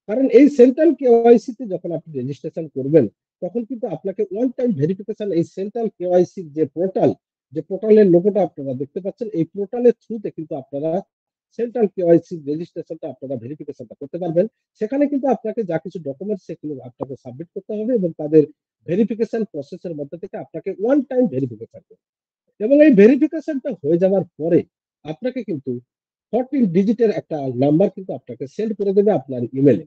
কারণ এই সেন্ট্রাল কেওয়াইসি তে যখন আপনি রেজিস্ট্রেশন করবেন, তখন কিন্তু আপনাকে ওয়ান টাইম ভেরিফিকেশন এই সেন্ট্রাল কেওয়াইসি যে পোর্টাল যে পোর্টালের লোগোটা আপনারা দেখতে পাচ্ছেন, এই পোর্টালের থ্রুতে কিন্তু আপনারা সেন্ট্রাল কেওয়াইসি রেজিস্ট্রেশনটা আপনারা ভেরিফিকেশনটা করতে পারবেন সেখানে কিন্তু আপনাকে যা কিছু ডকুমেন্ট সেগুলো আপনাকে সাবমিট করতে হবে এবং তাদের ভেরিফিকেশন প্রসেসের মধ্যে থেকে আপনাকে ওয়ান টাইম ভেরিফিকেশন করতে। এবং এই ভেরিফিকেশনটা হয়ে যাওয়ার পরে আপনাকে কিন্তু ফোরটিন ডিজিটের একটা নাম্বার কিন্তু আপনাকে সেন্ড করে দেবে আপনার ইমেলে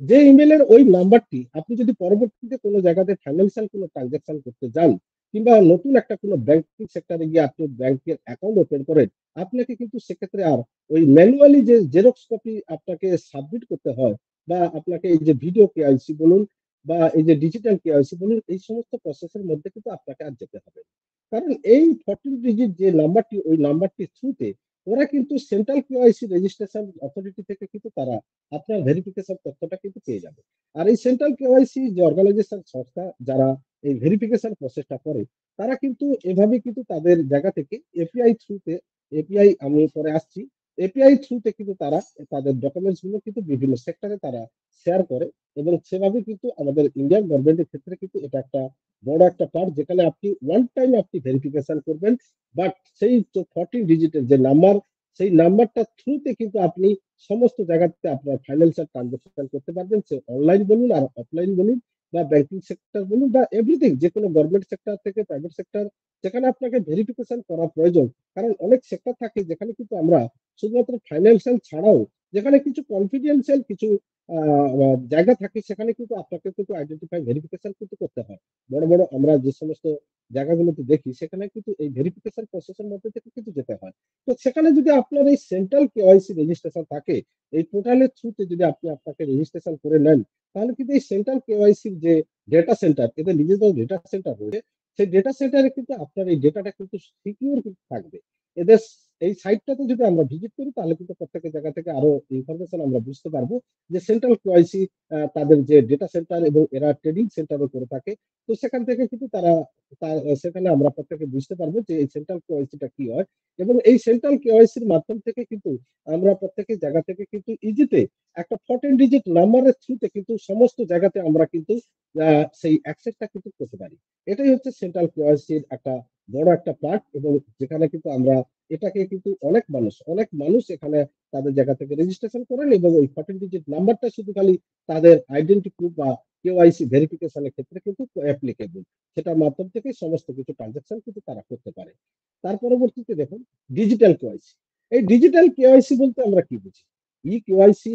যে ইমেলের ওই নাম্বারটি আপনি যদি পরবর্তীতে কোনো জায়গাতে ফাইন্যান্সিয়াল কোনো ট্রানজাকশন করতে যান কিংবা নতুন একটা কোনো ব্যাংকিং সেক্টরে গিয়ে আপনি ব্যাংকের অ্যাকাউন্ট ওপেন করেন, আপনাকে কিন্তু সেক্ষেত্রে আর ওই ম্যানুয়ালি যে জেরক্স কপি আপনাকে সাবমিট করতে হয় বা আপনাকে এই যে ভিডিও কেআইসি বলুন বা এই যে ডিজিটাল কেআইসি বলুন, এই সমস্ত প্রসেসের মধ্যে কিন্তু আপনাকে আর যেতে হবে। কারণ এই ফোরটিন ডিজিট যে নাম্বারটি, ওই নাম্বারটির থ্রুতে ওরা কিন্তু সেন্ট্রাল কেওয়াইসি রেজিস্ট্রেশন অথরিটি থেকে কিন্তু তারা আপনার ভেরিফিকেশন তথ্যটা কিন্তু পেয়ে যাবে। আর এই সেন্ট্রাল কেওয়াইসি যে অর্গানাইজেশন সংস্থা যারা এই ভেরিফিকেশন প্রসেসটা করে, তারা কিন্তু এভাবে কিন্তু তাদের জায়গা থেকে এপিআই থ্রুতে এপিআই আমি পরে আসছি এপিআই থ্রুতে কিন্তু তারা তাদের ডকুমেন্টসগুলো কিন্তু বিভিন্ন সেক্টরে তারা শেয়ার করে এবং সেভাবে কিন্তু আমাদের ইন্ডিয়ান গভর্নমেন্টের ক্ষেত্রে কিন্তু এটা একটা বড় একটা পার্ট যেখানে আপনি ওয়ান টাইম আপনি ভেরিফিকেশন করবেন বাট সেই ফোরটিন ডিজিটের যে নাম্বার সেই নাম্বারটা থ্রুতে কিন্তু আপনি সমস্ত জায়গাতে আপনার ফাইন্যান্সিয়াল ট্রানজাকশন করতে পারবেন। সে অনলাইন বলুন আর অফলাইন বলুন বা ব্যাংকিং সেক্টর বলুন বা এভরিথিং যে কোনো গভর্নমেন্ট সেক্টর থেকে প্রাইভেট সেক্টর যেখানে আপনাকে ভেরিফিকেশন করা প্রয়োজন। কারণ অনেক সেক্টর থাকে যেখানে কিন্তু আমরা শুধুমাত্র ফাইন্যান্সিয়াল ছাড়াও যেখানে কিছু কনফিডেন্সিয়াল কিছু জায়গা থাকে, সেখানে কিন্তু আপনাকে কিন্তু আইডেন্টিফাই ভেরিফিকেশন কিন্তু করতে হয়। বড় বড় আমরা যে সমস্ত জায়গাগুলোতে দেখি, সেখানে কিন্তু এই ভেরিফিকেশন প্রসেসের মধ্যে থেকে কিন্তু যেতে হয়। তো সেখানে যদি আপনার এই সেন্ট্রাল কেওয়াইসি রেজিস্ট্রেশন থাকে, এই পোর্টালের থ্রুতে যদি আপনি আপনাকে রেজিস্ট্রেশন করে নেন, তাহলে কিন্তু এই সেন্ট্রাল কেওয়াইসির যে ডেটা সেন্টার এদের নিজেদের ডেটা সেন্টার রয়েছে। সেই ডেটা সেন্টারে কিন্তু আপনার এই ডেটাটা কিন্তু সিকিউর থাকবে। এদের এই সাইটটাতে যদি আমরা ভিজিট করি, তাহলে কিন্তু প্রত্যেকের জায়গা থেকে আরও ইনফরমেশন আমরা বুঝতে পারব যে সেন্ট্রাল কেওয়াইসি তাদের যে ডেটা সেন্টার এবং এরা ট্রেডিং সেন্টারও করে থাকে। তো সেখান থেকে কিন্তু তারা সেখানে আমরা প্রত্যেকে বুঝতে পারব যে এই সেন্ট্রাল কেওয়াইসিটা কি হয়। এবং এই সেন্ট্রাল কেওয়াইসির মাধ্যম থেকে কিন্তু আমরা প্রত্যেকের জায়গা থেকে কিন্তু ইজিতে একটা ফোরটিন ডিজিট নাম্বারের থ্রুতে কিন্তু সমস্ত জায়গাতে আমরা কিন্তু সেই অ্যাক্সেসটা কিন্তু করতে পারি। এটাই হচ্ছে সেন্ট্রাল কেওয়াইসির একটা বড় একটা পার্ট এবং যেখানে কিন্তু আমরা এটাকে কিন্তু অনেক মানুষ অনেক মানুষ এখানে তাদের জায়গা থেকে রেজিস্ট্রেশন করেন এবং ওই ফোরটিন ডিজিট নাম্বারটা শুধু খালি তাদের আইডেন্টি প্রুফ বা কেওয়াইসি ভেরিফিকেশনের ক্ষেত্রে কিন্তু অ্যাপ্লিকেবল সেটার মাধ্যম থেকে সমস্ত কিছু ট্রানজাকশন কিন্তু তারা করতে পারে। তার পরবর্তীতে দেখুন ডিজিটাল কেওয়াইসি এই ডিজিটাল কেওয়াইসি বলতে আমরা কি বুঝি? ই কেওয়াইসি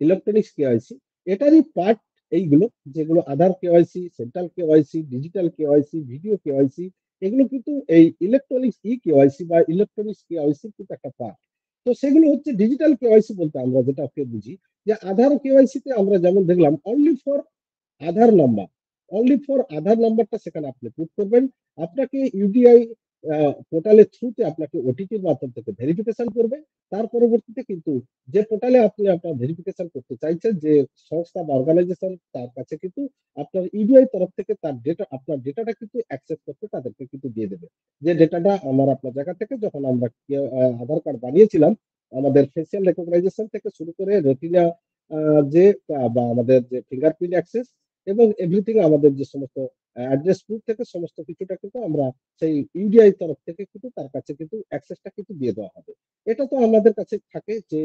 ইলেকট্রনিক্স কেওয়াইসি এটারই পার্ট এইগুলো, যেগুলো Aadhaar KYC central KYC digital KYC video KYC এগুলো কিন্তু এই ইলেকট্রনিক্স ই কেওয়াইসি বা ইলেকট্রনিক্স কেওয়াইসি কিন্তু একটা পার্ট তো সেগুলো হচ্ছে ডিজিটাল কেওয়াইসি বলতে আমরা যেটা যেটাকে বুঝি, যে আধার কেওয়াইসি তে আমরা যেমন দেখলাম only for Aadhaar number only for Aadhaar নাম্বারটা সেখানে আপনি পুট করবেন। আপনাকে ইউডিআই পোর্টালের থ্রুতে আপনাকে ওটিপির মাধ্যম থেকে ভেরিফিকেশন করবে। তার পরবর্তীতে কিন্তু যে পোর্টালে আপনি আপনার ভেরিফিকেশন করতে চাইছেন, যে সংস্থা বা অর্গানাইজেশন তার কাছে কিন্তু আপনার ইডিআই তরফ থেকে তার ডেটা আপনার ডেটাটা কিন্তু অ্যাক্সেস করতে তাদেরকে কিন্তু দিয়ে দেবে। যে ডেটাটা আমার আপনার জায়গা থেকে যখন আমরা আধার কার্ড বানিয়েছিলাম, আমাদের ফেসিয়াল রেকগনাইজেশন থেকে শুরু করে রেটিনা যে, বা আমাদের যে ফিঙ্গারপ্রিন্ট অ্যাক্সেস এবং এভরিথিং আমাদের যে সমস্ত অ্যাড্রেস প্রুফ থেকে সমস্ত কিছুটা কিন্তু আমরা সেই ইউডিআই তরফ থেকে কিন্তু তার কাছে কিন্তু অ্যাক্সেসটা কিন্তু দিয়ে দেওয়া হবে। এটা তো আমাদের কাছে থাকে যে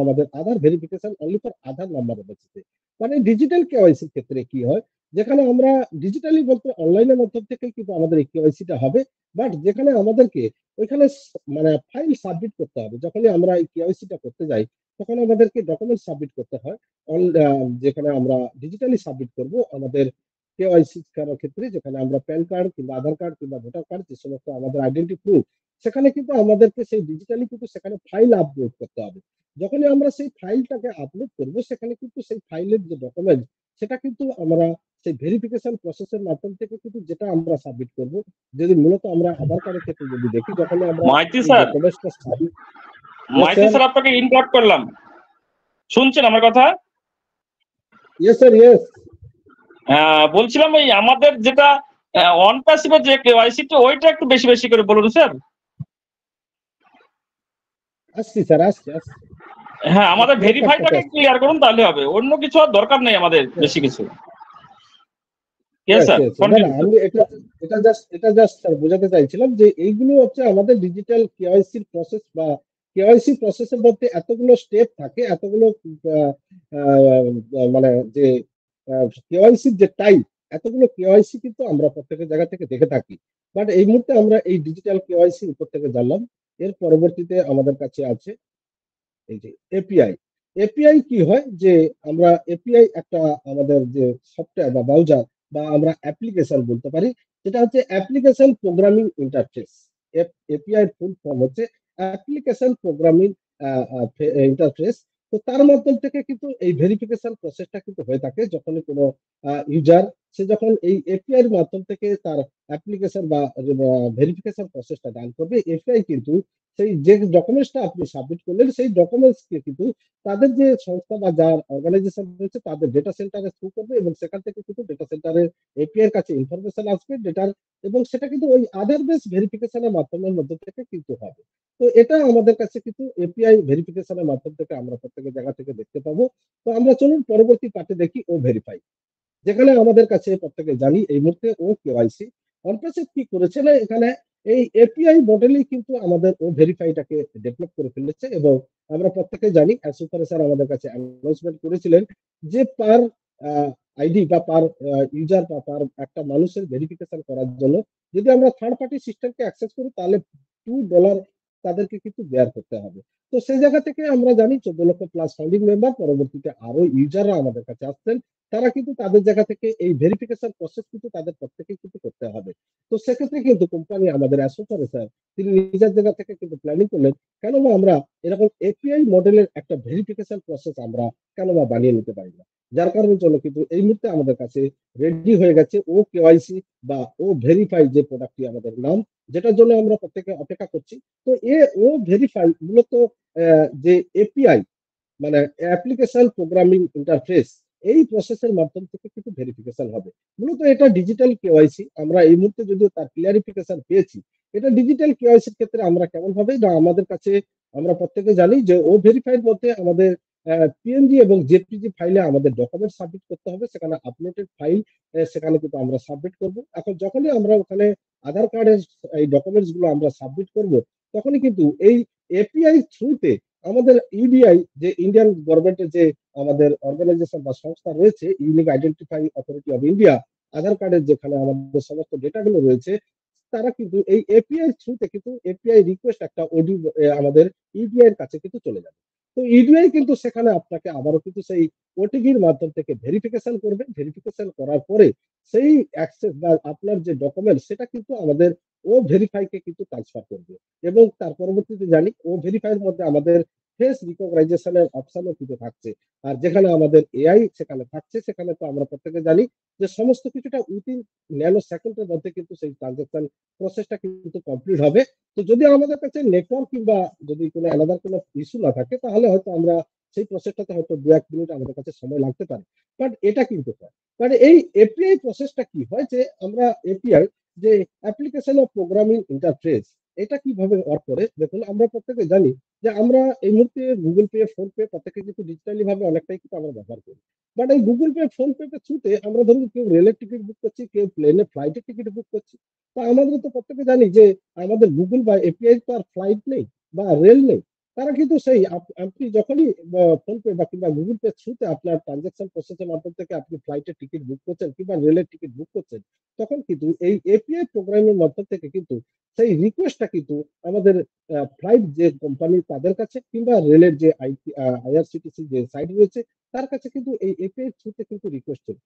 আমাদের Aadhaar verification only for Aadhaar নাম্বারের বেসিসে মানে ডিজিটাল কেওয়াইসির ক্ষেত্রে কি হয়? যেখানে আমরা ডিজিটালি বলতে অনলাইনের মাধ্যম থেকে কিন্তু আমাদের এই কেওয়াইসিটা হবে। বাট যেখানে আমাদেরকে ওইখানে মানে ফাইল সাবমিট করতে হবে। যখনই আমরা এই কেওয়াইসিটা করতে যাই, তখন আমাদেরকে ডকুমেন্ট সাবমিট করতে হয়। যেখানে আমরা ডিজিটালি সাবমিট করব আমাদের কেওয়াইসি করার ক্ষেত্রে যেখানে আমরা প্যান কার্ড কিংবা আধার কার্ড কিংবা ভোটার কার্ড যে সমস্ত আমাদের আইডেন্টি প্রুফ সেখানে কিন্তু আমাদেরকে সেই ডিজিটালি কিন্তু সেখানে ফাইল আপলোড করতে হবে। যখনই আমরা সেই ফাইলটাকে আপলোড করব সেখানে কিন্তু সেই ফাইলের যে ডকুমেন্ট সেটা কিন্তু আমরা সেই ভেরিফিকেশন প্রসেসের মাধ্যম থেকে কিন্তু যেটা আমরা সাবমিট করব যদি মূলত আমরা আধার কার্ডের ক্ষেত্রে যদি দেখি যখন আমরা মাইতি স্যার। মাইতি স্যার আপনাকে ইনভার্ট করলাম। শুনছেন আমার কথা? ইয়েস স্যার ইয়েস বলছিলাম ওই আমাদের যেটা অন প্যাসিভের যে কেওয়াইসিটা ওইটা একটু বেশি বেশি করে বলুন স্যার। আসছি স্যার আসছি আসছি। হ্যাঁ আমাদের ভেরিফাইটাকে ক্লিয়ার করুন তাহলে হবে। অন্য কিছু আর দরকার নেই আমাদের বেশি কিছু। এটা জাস্ট এটা জাস্ট স্যার বোঝাতে চাইছিলাম যে এইগুলো হচ্ছে আমাদের ডিজিটাল প্রসেস বা কেওয়াইসি প্রসেসের মধ্যে এতগুলো স্টেপ থাকে এতগুলো মানে যে কেওয়াইসির যে টাইপ এতগুলো কেওয়াইসি কিন্তু আমরা প্রত্যেকের জায়গা থেকে দেখে থাকি। বাট এই মুহূর্তে আমরা এই ডিজিটাল কেওয়াইসি উপর থেকে জানলাম। এর পরবর্তীতে আমাদের কাছে আছে এই যে এপিআই এপিআই কি হয়? যে আমরা এপিআই একটা আমাদের যে সফটওয়্যার বা ব্রাউজার বা আমরা অ্যাপ্লিকেশন বলতে পারি যেটা হচ্ছে application programming interface API full form হচ্ছে অ্যাপ্লিকেশন প্রোগ্রামিং ইন্টারফেস তো তার মাধ্যম থেকে কিন্তু এই ভেরিফিকেশন প্রসেসটা কিন্তু হয়ে থাকে যখন কোনো ইউজার সে যখন এই এপিআই এর মাধ্যম থেকে তার অ্যাপ্লিকেশন বা ভেরিফিকেশন প্রসেসটা ডান করবে এপিআই কিন্তু সেই যে ডকুমেন্টসটা আপনি সাবমিট করলেন, সেই ডকুমেন্টসকে কিন্তু তাদের যে সংস্থা বা যার অর্গানাইজেশন রয়েছে, তাদের ডেটা সেন্টারে থ্রু করবে এবং সেখান থেকে কিন্তু ডেটা সেন্টারের এপিআই এর কাছে ইনফরমেশন আসবে ডেটার এবং সেটা কিন্তু ওই আধার বেস ভেরিফিকেশনের মাধ্যমের মধ্যে থেকে কিন্তু হবে। তো এটা আমাদের কাছে কিন্তু এপিআই ভেরিফিকেশনের মাধ্যম থেকে আমরা প্রত্যেকের জায়গা থেকে দেখতে পাবো। তো আমরা চলুন পরবর্তী পার্টে দেখি ও ভেরিফাই যেখানে আমাদের কাছে প্রত্যেকে জানি এই মুহূর্তে ও কেওয়াইসি অনপ্রেসিভ কি করেছে না এখানে এই এপিআই মডেলই কিন্তু আমাদের ও ভেরিফাইটাকে ডেভেলপ করে ফেলেছে এবং আমরা প্রত্যেকে জানি অ্যাসুফারে স্যার আমাদের কাছে অ্যানাউন্সমেন্ট করেছিলেন যে পার আইডি বা পার ইউজার বা পার একটা মানুষের ভেরিফিকেশন করার জন্য যদি আমরা থার্ড পার্টি সিস্টেমকে অ্যাক্সেস করি, তাহলে টু ডলার তাদেরকে কিন্তু বেয়ার করতে হবে। তো সেই জায়গা থেকে আমরা জানি, চোদ্দ লক্ষ প্লাস ফাউন্ডিং মেম্বার পরবর্তীতে আরও ইউজাররা আমাদের কাছে আসছেন। তারা কিন্তু তাদের জায়গা থেকে এই ভেরিফিকেশন প্রসেস কিন্তু তাদের প্রত্যেকেই কিন্তু করতে হবে। তো সেক্ষেত্রে কিন্তু কোম্পানি আমাদের অ্যাসোসিয়েশন স্যার তিনি নিজের জায়গা থেকে কিন্তু প্ল্যানিং করলেন কেন বা আমরা এরকম এপিআই মডেলের একটা ভেরিফিকেশন প্রসেস আমরা কেন বা বানিয়ে নিতে পারি না। যার কারণে জন্য কিন্তু এই মুহূর্তে আমাদের কাছে রেডি হয়ে গেছে ও কেওয়াইসি বা ও ভেরিফাই যে প্রোডাক্টটি আমাদের নাম, যেটার জন্য আমরা প্রত্যেকে অপেক্ষা করছি। তো এ ও ভেরিফাই মূলত যে এপিআই মানে অ্যাপ্লিকেশন প্রোগ্রামিং ইন্টারফেস এই প্রসেসের মাধ্যম থেকে কিন্তু ভেরিফিকেশন হবে। মূলত এটা ডিজিটাল কেওয়াইসি আমরা এই মুহূর্তে যদিও তার ক্লিয়ারিফিকেশন পেয়েছি, এটা ডিজিটাল কেওয়াইসির ক্ষেত্রে আমরা কেমন হবে না আমাদের কাছে আমরা প্রত্যেকে জানি যে ও ভেরিফাইড মধ্যে আমাদের পিএনজি এবং জেপিজি ফাইলে আমাদের ডকুমেন্ট সাবমিট করতে হবে, সেখানে আপলোডেড ফাইল সেখানে কিন্তু আমরা সাবমিট করব। এখন যখনই আমরা ওখানে আধার কার্ডের এই ডকুমেন্টসগুলো আমরা সাবমিট করব, তখনই কিন্তু এই এপিআই থ্রুতে আমাদের ইউডিআই যে ইন্ডিয়ান গভর্নমেন্টের যে আমাদের অর্গানাইজেশন বা সংস্থা রয়েছে unique identify authority of India Aadhaar কার্ডের যেখানে আমাদের সমস্ত ডেটাগুলো রয়েছে, তারা কিন্তু এই এপিআই থ্রুতে কিন্তু এপিআই রিকোয়েস্ট একটা ওডি আমাদের ইউডিআই এর কাছে কিন্তু চলে যাবে। তো ইউডিআই কিন্তু সেখানে আপনাকে আবারও কিন্তু সেই ওটিপির মাধ্যম থেকে ভেরিফিকেশন করবে। ভেরিফিকেশন করার পরে সেই অ্যাক্সেস বা আপনার যে ডকুমেন্ট সেটা কিন্তু আমাদের ও ভেরিফাইকে কিন্তু ট্রান্সফার করবে। এবং তার পরবর্তীতে জানি, ও ভেরিফাইয়ের মধ্যে আমাদের ফেস রিকগনাইজেশনের অপশনও কিন্তু থাকছে। আর যেখানে আমাদের এআই সেখানে থাকছে, সেখানে তো আমরা প্রত্যেকে জানি যে সমস্ত কিছুটা উইথিন ন্যানো সেকেন্ডের মধ্যে কিন্তু সেই ট্রানজাকশন প্রসেসটা কিন্তু কমপ্লিট হবে। তো যদি আমাদের কাছে নেটওয়ার্ক কিংবা যদি কোনো আলাদা কোনো ইস্যু না থাকে, তাহলে হয়তো আমরা সেই প্রসেসটাতে হয়তো দু এক মিনিট আমাদের কাছে সময় লাগতে পারে। বাট এটা কিন্তু হয়। মানে এই এপিআই প্রসেসটা কি হয় যে আমরা এপিআই যে অ্যাপ্লিকেশন অফ প্রোগ্রামিং ইন্টারফেস এটা কীভাবে ওয়ার্ক করে? দেখুন, আমরা প্রত্যেকে জানি যে আমরা এই মুহূর্তে গুগল পে ফোন পে প্রত্যেকে কিন্তু ডিজিটালি ভাবে অনেকটাই কিন্তু আমরা ব্যবহার করি। বাট এই গুগল পে ফোন পে থ্রুতে আমরা ধরুন কেউ রেলের টিকিট বুক করছি, কেউ প্লেনে ফ্লাইটের টিকিট বুক করছি। তো আমাদের তো প্রত্যেকে জানি যে আমাদের গুগল বা এপিআই তো আর ফ্লাইট নেই বা রেল নেই। তারা কিন্তু সেই আপনি যখনই ফোন পে বা কিংবা গুগল পে থ্রুতে আপনার ট্রানজাকশন প্রসেসের মাধ্যম থেকে আপনি ফ্লাইটের টিকিট বুক করছেন কিংবা রেলের টিকিট বুক করছেন, তখন কিন্তু এই এপিআই প্রোগ্রামের মাধ্যম থেকে কিন্তু সেই রিকোয়েস্টটা কিন্তু আমাদের ফ্লাইট যে কোম্পানি তাদের কাছে কিংবা রেলের যে আইআরসিটিসি যে সাইট রয়েছে, তার কাছে কিন্তু এই এপিআই থ্রুতে কিন্তু রিকোয়েস্ট চলে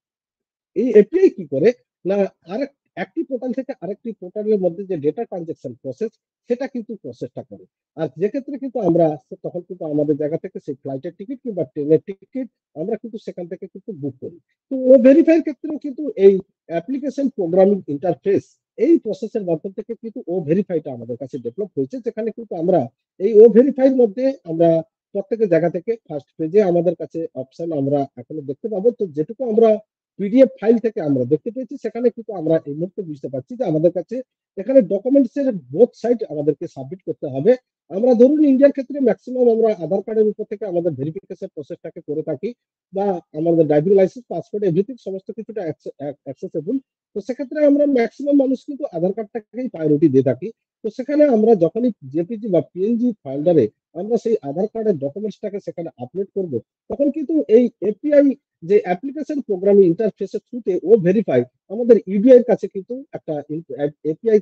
এই এপিআই কি করে? না, আরেক একটি পোর্টাল থেকে আরেকটি পোর্টালের মধ্যে যে ডেটা ট্রানজেকশন প্রসেস সেটা কিন্তু প্রসেসটা করে। আর যে ক্ষেত্রে কিন্তু আমরা, তখন কিন্তু আমাদের জায়গা থেকে সেই ফ্লাইটের টিকিট কিংবা ট্রেনের টিকিট আমরা কিন্তু সেখান থেকে কিন্তু বুক করি। তো ও ভেরিফাইয়ের ক্ষেত্রেও কিন্তু এই অ্যাপ্লিকেশন প্রোগ্রামিং ইন্টারফেস এই প্রসেসের মাধ্যম থেকে কিন্তু ও ভেরিফাইটা আমাদের কাছে ডেভেলপ হয়েছে, যেখানে কিন্তু আমরা এই ও ভেরিফাইয়ের মধ্যে আমরা প্রত্যেকের জায়গা থেকে ফার্স্ট পেজে আমাদের কাছে অপশন আমরা এখনও দেখতে পাবো। তো যেটুকু আমরা পিডিএফ ফাইল থেকে আমরা দেখতে পেয়েছি, সেখানে কিন্তু আমরা এই মুহূর্তে বুঝতে পারছি যে আমাদের কাছে এখানে ডকুমেন্টস এর বোথ সাইড আমাদেরকে সাবমিট করতে হবে। আমরা ধরুন ইন্ডিয়ার ক্ষেত্রে ম্যাক্সিমাম আমরা আধার কার্ডের উপর থেকে আমাদের ভেরিফিকেশন প্রসেসটাকে করে থাকি বা আমাদের ড্রাইভিং লাইসেন্স পাসপোর্ট এভরিথিং সমস্ত কিছুটা অ্যাক্সেসেবল তো সেক্ষেত্রে আমরা ম্যাক্সিমাম মানুষ কিন্তু আধার কার্ডটাকেই প্রায়োরিটি দিয়ে থাকি। তো সেখানে আমরা যখনই জেপিজি বা পিএনজি ফোল্ডারে আমরা সেই আধার কার্ডের ডকুমেন্টসটাকে সেখানে আপলোড করব, তখন কিন্তু এই এপিআই যে অ্যাপ্লিকেশন প্রোগ্রামিং ইন্টারফেসের থ্রুতে ও ভেরিফাই আমাদের ইউডিআই এর কাছে কিন্তু একটা এপিআই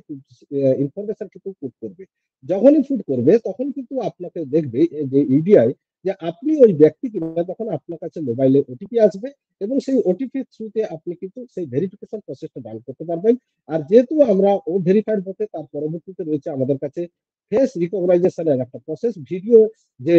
ইনফরমেশন কিন্তু পুট করবে। যখনই পুট করবে, তখন কিন্তু আপনাকে দেখবে যে ইউডিআই যে আপনি ওই ব্যক্তি কিনা, তখন আপনার কাছে মোবাইলে ওটিপি আসবে এবং সেই ওটিপি থ্রুতে আপনি কিন্তু সেই ভেরিফিকেশন প্রসেসটা ডান করতে পারবেন। আর যেহেতু আমরা ও ভেরিফাইড হতে তার পরবর্তীতে রয়েছে আমাদের কাছে ফেস রিকগনাইজেশনের একটা প্রসেস ভিডিও যে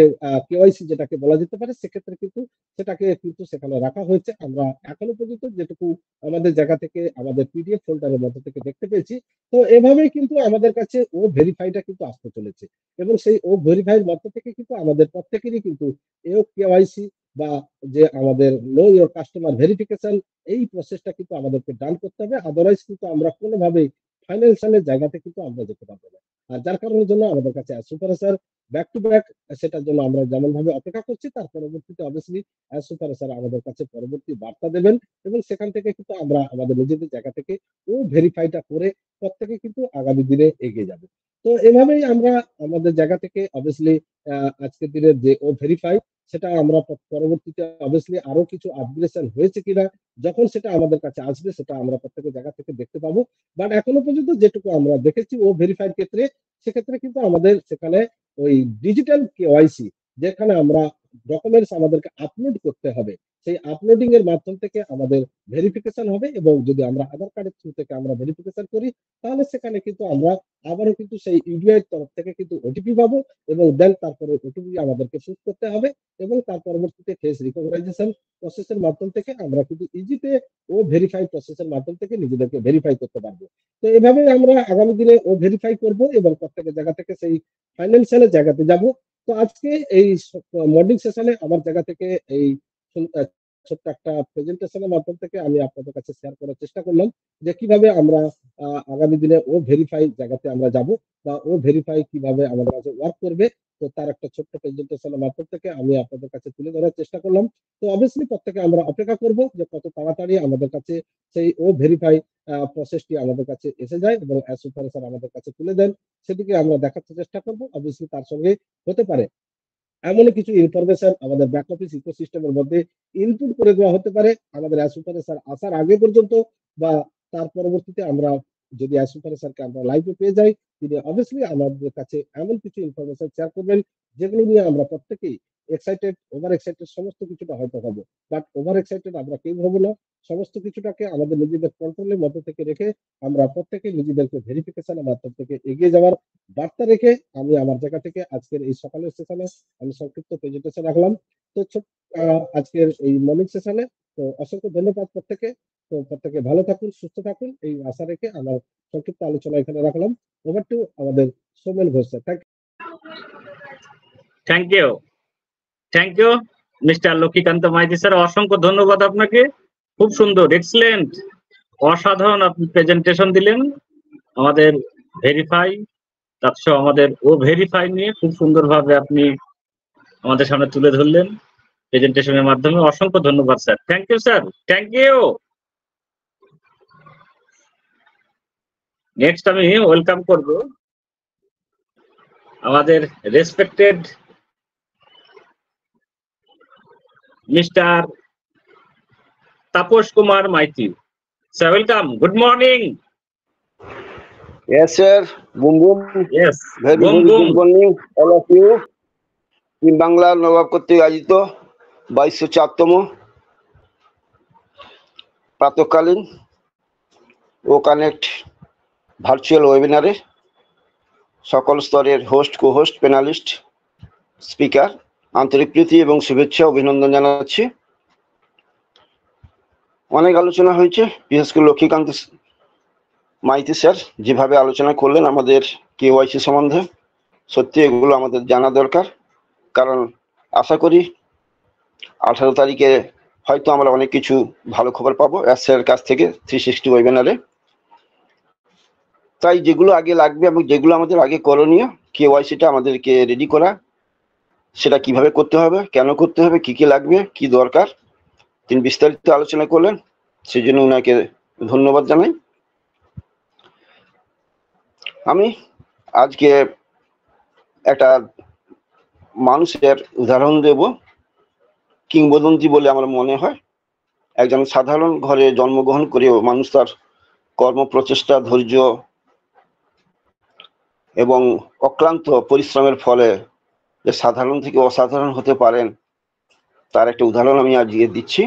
কেওয়াইসি যেটাকে বলা যেতে পারে, সেক্ষেত্রে কিন্তু সেটাকে কিন্তু সেখানে রাখা হয়েছে। আমরা এখনও পর্যন্ত যেটুকু আমাদের জায়গা থেকে, আমাদের পিডিএফ ফোল্ডারের মধ্যে থেকে দেখতে পেয়েছি। তো এভাবেই কিন্তু আমাদের কাছে ও ভেরিফাইটা কিন্তু আসতে চলেছে। এবং সেই ও ভেরিফাইড মধ্যে থেকে কিন্তু আমাদের প্রত্যেকেরই কিন্তু এও কেওয়াইসি বা যে আমাদের নো ইয়োর কাস্টমার ভেরিফিকেশন এই প্রসেসটা কিন্তু আমাদেরকে ডান করতে হবে। আদারওয়াইজ কিন্তু আমরা কোনোভাবেই ফাইন্যান্সিয়ালের জায়গাতে কিন্তু আমরা যেতে পারব না। আর যার কারণের জন্য আমাদের কাছে super sir back to back সেটার জন্য আমরা যেমন ভাবে অপেক্ষা করছি, তার পরবর্তীতে অবভিয়াসলি সুপার স্যার আমাদের কাছে পরবর্তী বার্তা দেবেন এবং সেখান থেকে কিন্তু আমরা আমাদের নিজেদের জায়গা থেকে ও ভেরিফাইটা করে প্রত্যেকে কিন্তু আগামী দিনে এগিয়ে যাবে। তো এভাবেই আমরা আমাদের জায়গা থেকে অবভিয়াসলি আজকের দিনের যে ও ভেরিফাই সেটা আমরা পরবর্তীতে অবভিয়াসলি আরও কিছু আপগ্রেশন হয়েছে কিনা, যখন সেটা আমাদের কাছে আসবে, সেটা আমরা প্রত্যেকের জায়গা থেকে দেখতে পাবো। বাট এখনও পর্যন্ত যেটুকু আমরা দেখেছি ও ভেরিফাইড ক্ষেত্রে, সেক্ষেত্রে কিন্তু আমাদের সেখানে ওই ডিজিটাল কেওয়াইসি যেখানে আমরা ডকুমেন্টস আমাদেরকে আপলোড করতে হবে। সেই আপলোডিং এর মাধ্যম থেকে আমাদের ভেরিফিকেশন হবে এবং যদি আমরা আধার কার্ডের থ্রু থেকে আমরা ভেরিফিকেশন করি, তাহলে সেখানে কিন্তু আমরা আবারও কিন্তু সেই ইউডিআই তরফ থেকে কিন্তু ওটিপি পাবো এবং দেন তারপরে ওটিপি আমাদেরকে শুট করতে হবে এবং তার পরবর্তীতে ফেস রিকগনাইজেশন প্রসেসের মাধ্যম থেকে আমরা কিন্তু ইজিতে ও ভেরিফাই প্রসেসের মাধ্যম থেকে নিজেদেরকে ভেরিফাই করতে পারব। তো এভাবে আমরা আগামী দিনে ও ভেরিফাই করব এবং প্রত্যেকের জায়গা থেকে সেই ফাইন্যান্সিয়ালের জায়গাতে যাব। তো আজকে এই মর্নিং সেশনে আমার জায়গা থেকে এই ছোট্ট একটা প্রেজেন্টেশনের মাধ্যম থেকে আমি আপনাদের কাছে শেয়ার করার চেষ্টা করলাম যে কীভাবে আমরা আগামী দিনে ও ভেরিফাই জায়গাতে আমরা যাব বা ও ভেরিফাই কীভাবে আমাদের কাছে ওয়ার্ক করবে, তো তার একটা ছোট্ট প্রেজেন্টেশনের মাধ্যম থেকে আমি আপনাদের কাছে তুলে ধরার চেষ্টা করলাম। তো অবভিয়াসলি প্রত্যেকে আমরা অপেক্ষা করব যে কত তাড়াতাড়ি আমাদের কাছে সেই ও ভেরিফাই প্রসেসটি আমাদের কাছে এসে যায় এবং অ্যাজ আমাদের কাছে তুলে দেন সেদিকে আমরা দেখাতে চেষ্টা করব। অবভিয়াসলি তার সঙ্গে হতে পারে। এমন কিছু ইনফরমেশন আমাদের ব্যাক অফিস ইকোসিস্টেমের মধ্যে ইনপুট করে দেওয়া হতে পারে। আমাদের অ্যাজ সুপার স্যার আসার আগে পর্যন্ত বা তার পরবর্তীতে আমরা যদি অ্যাজ সুপার স্যারকে আমরা লাইভে পেয়ে যাই, তিনি অবভিয়াসলি আমাদের কাছে এমন কিছু ইনফরমেশন শেয়ার করবেন, যেগুলো নিয়ে আমরা প্রত্যেকেই এক্সাইটেড ওভার এক্সাইটেড সমস্ত কিছুটা হয়তো হবে। বাট ওভার এক্সাইটেড আমরা কেউ হব না। সমস্ত কিছুটাকে আমাদের নিজেদের কন্ট্রোলের মধ্যে থেকে রেখে আমরা প্রত্যেকে নিজেদেরকে ভেরিফিকেশনের মাধ্যম থেকে এগিয়ে যাওয়ার বার্তা রেখে আমি আমার জায়গা থেকে আজকের এই সকালের সেশনে আমি সংক্ষিপ্ত প্রেজেন্টেশন রাখলাম। তো আজকের এই মর্নিং সেশনে তো অসংখ্য ধন্যবাদ প্রত্যেকে। তো প্রত্যেকে ভালো থাকুন, সুস্থ থাকুন। এই আশা রেখে আমার সংক্ষিপ্ত আলোচনা এখানে রাখলাম। ওভার টু আমাদের Somen Ghosh sir thank you thank you thank you mister Lakshmikanta Maiti sir অসংখ্য ধন্যবাদ আপনাকে। খুব সুন্দর এক্সিলেন্ট অসাধারণ আপনি প্রেজেন্টেশন দিলেন। আমাদের ভেরিফাই তার তারসহ আমাদের ও ভেরিফাই নিয়ে খুব সুন্দরভাবে আপনি আমাদের সামনে তুলে ধরলেন প্রেজেন্টেশনের মাধ্যমে। অসংখ্য ধন্যবাদ sir thank you sir thank you next আমি ওয়েলকাম করব। আমাদের respected mister Tapas Kumar Maiti sir welcome good morning Yes, sir. Boom, boom. Yes. Very, Boom, very boom. good morning, all of you. Team Bangla Nawab কর্তৃক আয়োজিত বাইশশো চারতম প্রাতকালীন ও connect virtual ওয়েবিনারে সকল স্তরের host co host panelist speaker আন্তরিক প্রীতি এবং শুভেচ্ছা, অভিনন্দন জানাচ্ছি। অনেক আলোচনা হয়েছে। বিশেষ করে লক্ষ্মীকান্ত মাইতি স্যার যেভাবে আলোচনা করলেন আমাদের কেওয়াইসি সম্বন্ধে, সত্যি এগুলো আমাদের জানা দরকার। কারণ আশা করি আঠারো তারিখে হয়তো আমরা অনেক কিছু ভালো খবর পাবো স্যারের কাছ থেকে থ্রি সিক্সটি ওয়েবিনারে তাই যেগুলো আগে লাগবে এবং যেগুলো আমাদের আগে করণীয়, কেওয়াইসিটা আমাদেরকে রেডি করা। সেটা কীভাবে করতে হবে, কেন করতে হবে, কি কি লাগবে, কি দরকার? তিনি বিস্তারিত আলোচনা করলেন সেই জন্য ওনাকে ধন্যবাদ জানাই। আমি আজকে একটা মানুষের উদাহরণ দেব, কিংবদন্তি বলে আমার মনে হয়। একজন সাধারণ ঘরে জন্মগ্রহণ করেও মানুষ তার কর্ম, প্রচেষ্টা, ধৈর্য এবং অক্লান্ত পরিশ্রমের ফলে যে সাধারণ থেকে অসাধারণ হতে পারেন, তার একটা উদাহরণ আমি আজকে দিচ্ছি।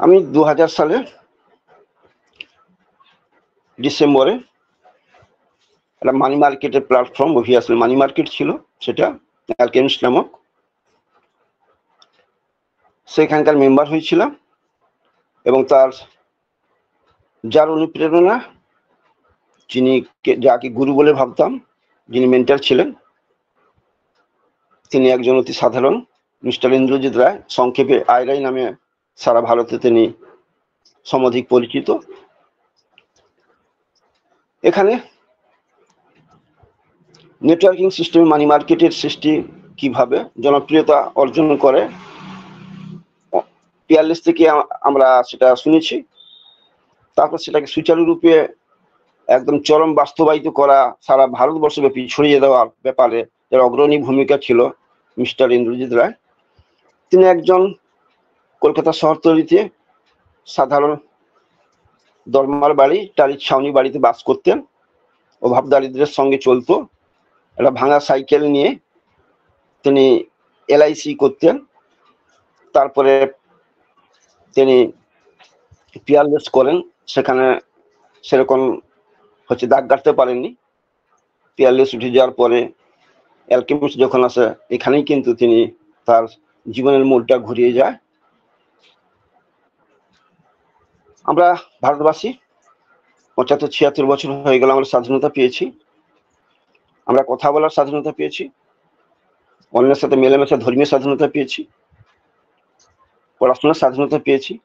আমি দু হাজার সালে ডিসেম্বরে একটা মানি মার্কেটের প্ল্যাটফর্ম অভিয়াসলি মানি মার্কেট ছিল, সেটা অ্যালকেমিস্ট নামক। সেখানকার মেম্বার হয়েছিলাম এবং তার, যার অনুপ্রেরণা, যিনি যাকে গুরু বলে ভাবতাম যিনি মেন্টার ছিলেন, তিনি একজন অতি সাধারণ, মিস্টার ইন্দ্রজিৎ রায়। সংক্ষেপে আইরাই নামে সারা ভারতে তিনি সমধিক পরিচিত। এখানে নেটওয়ার্কিং সিস্টেমে মানি মার্কেটের সৃষ্টি কীভাবে জনপ্রিয়তা অর্জন করে পিয়ারলেস থেকে আমরা সেটা শুনেছি। তারপর সেটাকে সুচারুরূপে একদম চরম বাস্তবায়িত করা সারা ভারতবর্ষব্যাপী ছড়িয়ে দেওয়ার ব্যাপারে এর অগ্রণী ভূমিকা ছিল মিস্টার ইন্দ্রজিৎ রায়। তিনি একজন কলকাতা শহরতলিতে সাধারণ দরমার বাড়ি, টালির ছাউনি বাড়িতে বাস করতেন অভাব দারিদ্রের সঙ্গে চলতো। একটা ভাঙা সাইকেল নিয়ে তিনি এলআইসি করতেন। তারপরে তিনি পিয়ারলেস করেন। সেখানে সেরকম হচ্ছে দাগ কাটতে পারেননি। পিয়ারলেস উঠে যাওয়ার পরে অ্যালকেমিস যখন আসে এখানেই কিন্তু তিনি তার জীবনের মোড়টা ঘুরিয়ে যায়। আমরা ভারতবাসী, পঁচাত্তর, ছিয়াত্তর বছর হয়ে গেল আমরা স্বাধীনতা পেয়েছি। আমরা কথা বলার স্বাধীনতা পেয়েছি। অন্যের সাথে মেলামেশা, ধর্মীয় স্বাধীনতা পেয়েছি। পড়াশোনার স্বাধীনতা পেয়েছি।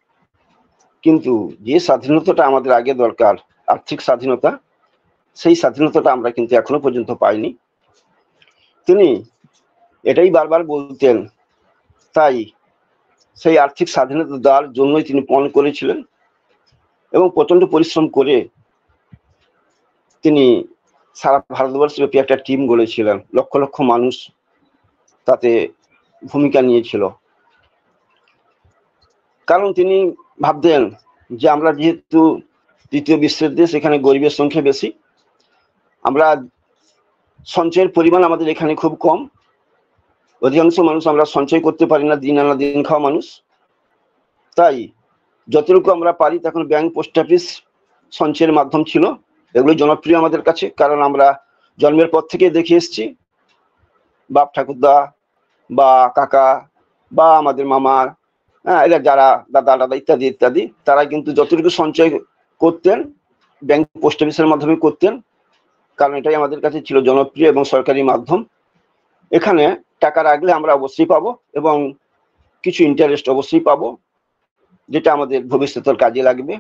কিন্তু যে স্বাধীনতাটা আমাদের আগে দরকার, আর্থিক স্বাধীনতা সেই স্বাধীনতাটা আমরা কিন্তু এখনও পর্যন্ত পাইনি। তিনি এটাই বারবার বলতেন, তাই সেই আর্থিক স্বাধীনতা দেওয়ার জন্যই তিনি পণ করেছিলেন এবং প্রচণ্ড পরিশ্রম করে তিনি সারা ভারতবর্ষব্যাপী একটা টিম গড়েছিলেন। লক্ষ লক্ষ মানুষ তাতে ভূমিকা নিয়েছিল। কারণ তিনি ভাবতেন যে আমরা যেহেতু দ্বিতীয় বিশ্বের দেশ, এখানে গরিবের সংখ্যা বেশি আমরা সঞ্চয়ের পরিমাণ আমাদের এখানে খুব কম। অধিকাংশ মানুষ আমরা সঞ্চয় করতে পারি না, দিন আনা দিন খাওয়া মানুষ। তাই যতটুকু আমরা পারি, তখন ব্যাংক পোস্ট অফিস সঞ্চয়ের মাধ্যম ছিল। এগুলো জনপ্রিয় আমাদের কাছে, কারণ আমরা জন্মের পর থেকে দেখে এসেছি। বাপ ঠাকুরদা বা কাকা বা আমাদের মামা হ্যাঁ এরা যারা দাদা দাদা ইত্যাদি ইত্যাদি তারা কিন্তু যতটুকু সঞ্চয় করতেন, ব্যাংক পোস্ট অফিসের মাধ্যমে করতেন কারণ এটাই আমাদের কাছে ছিল জনপ্রিয় এবং সরকারি মাধ্যম। এখানে টাকা রাখলে আমরা অবশ্যই পাবো এবং কিছু ইন্টারেস্ট অবশ্যই পাবো, যেটা আমাদের ভবিষ্যতের কাজে লাগবে।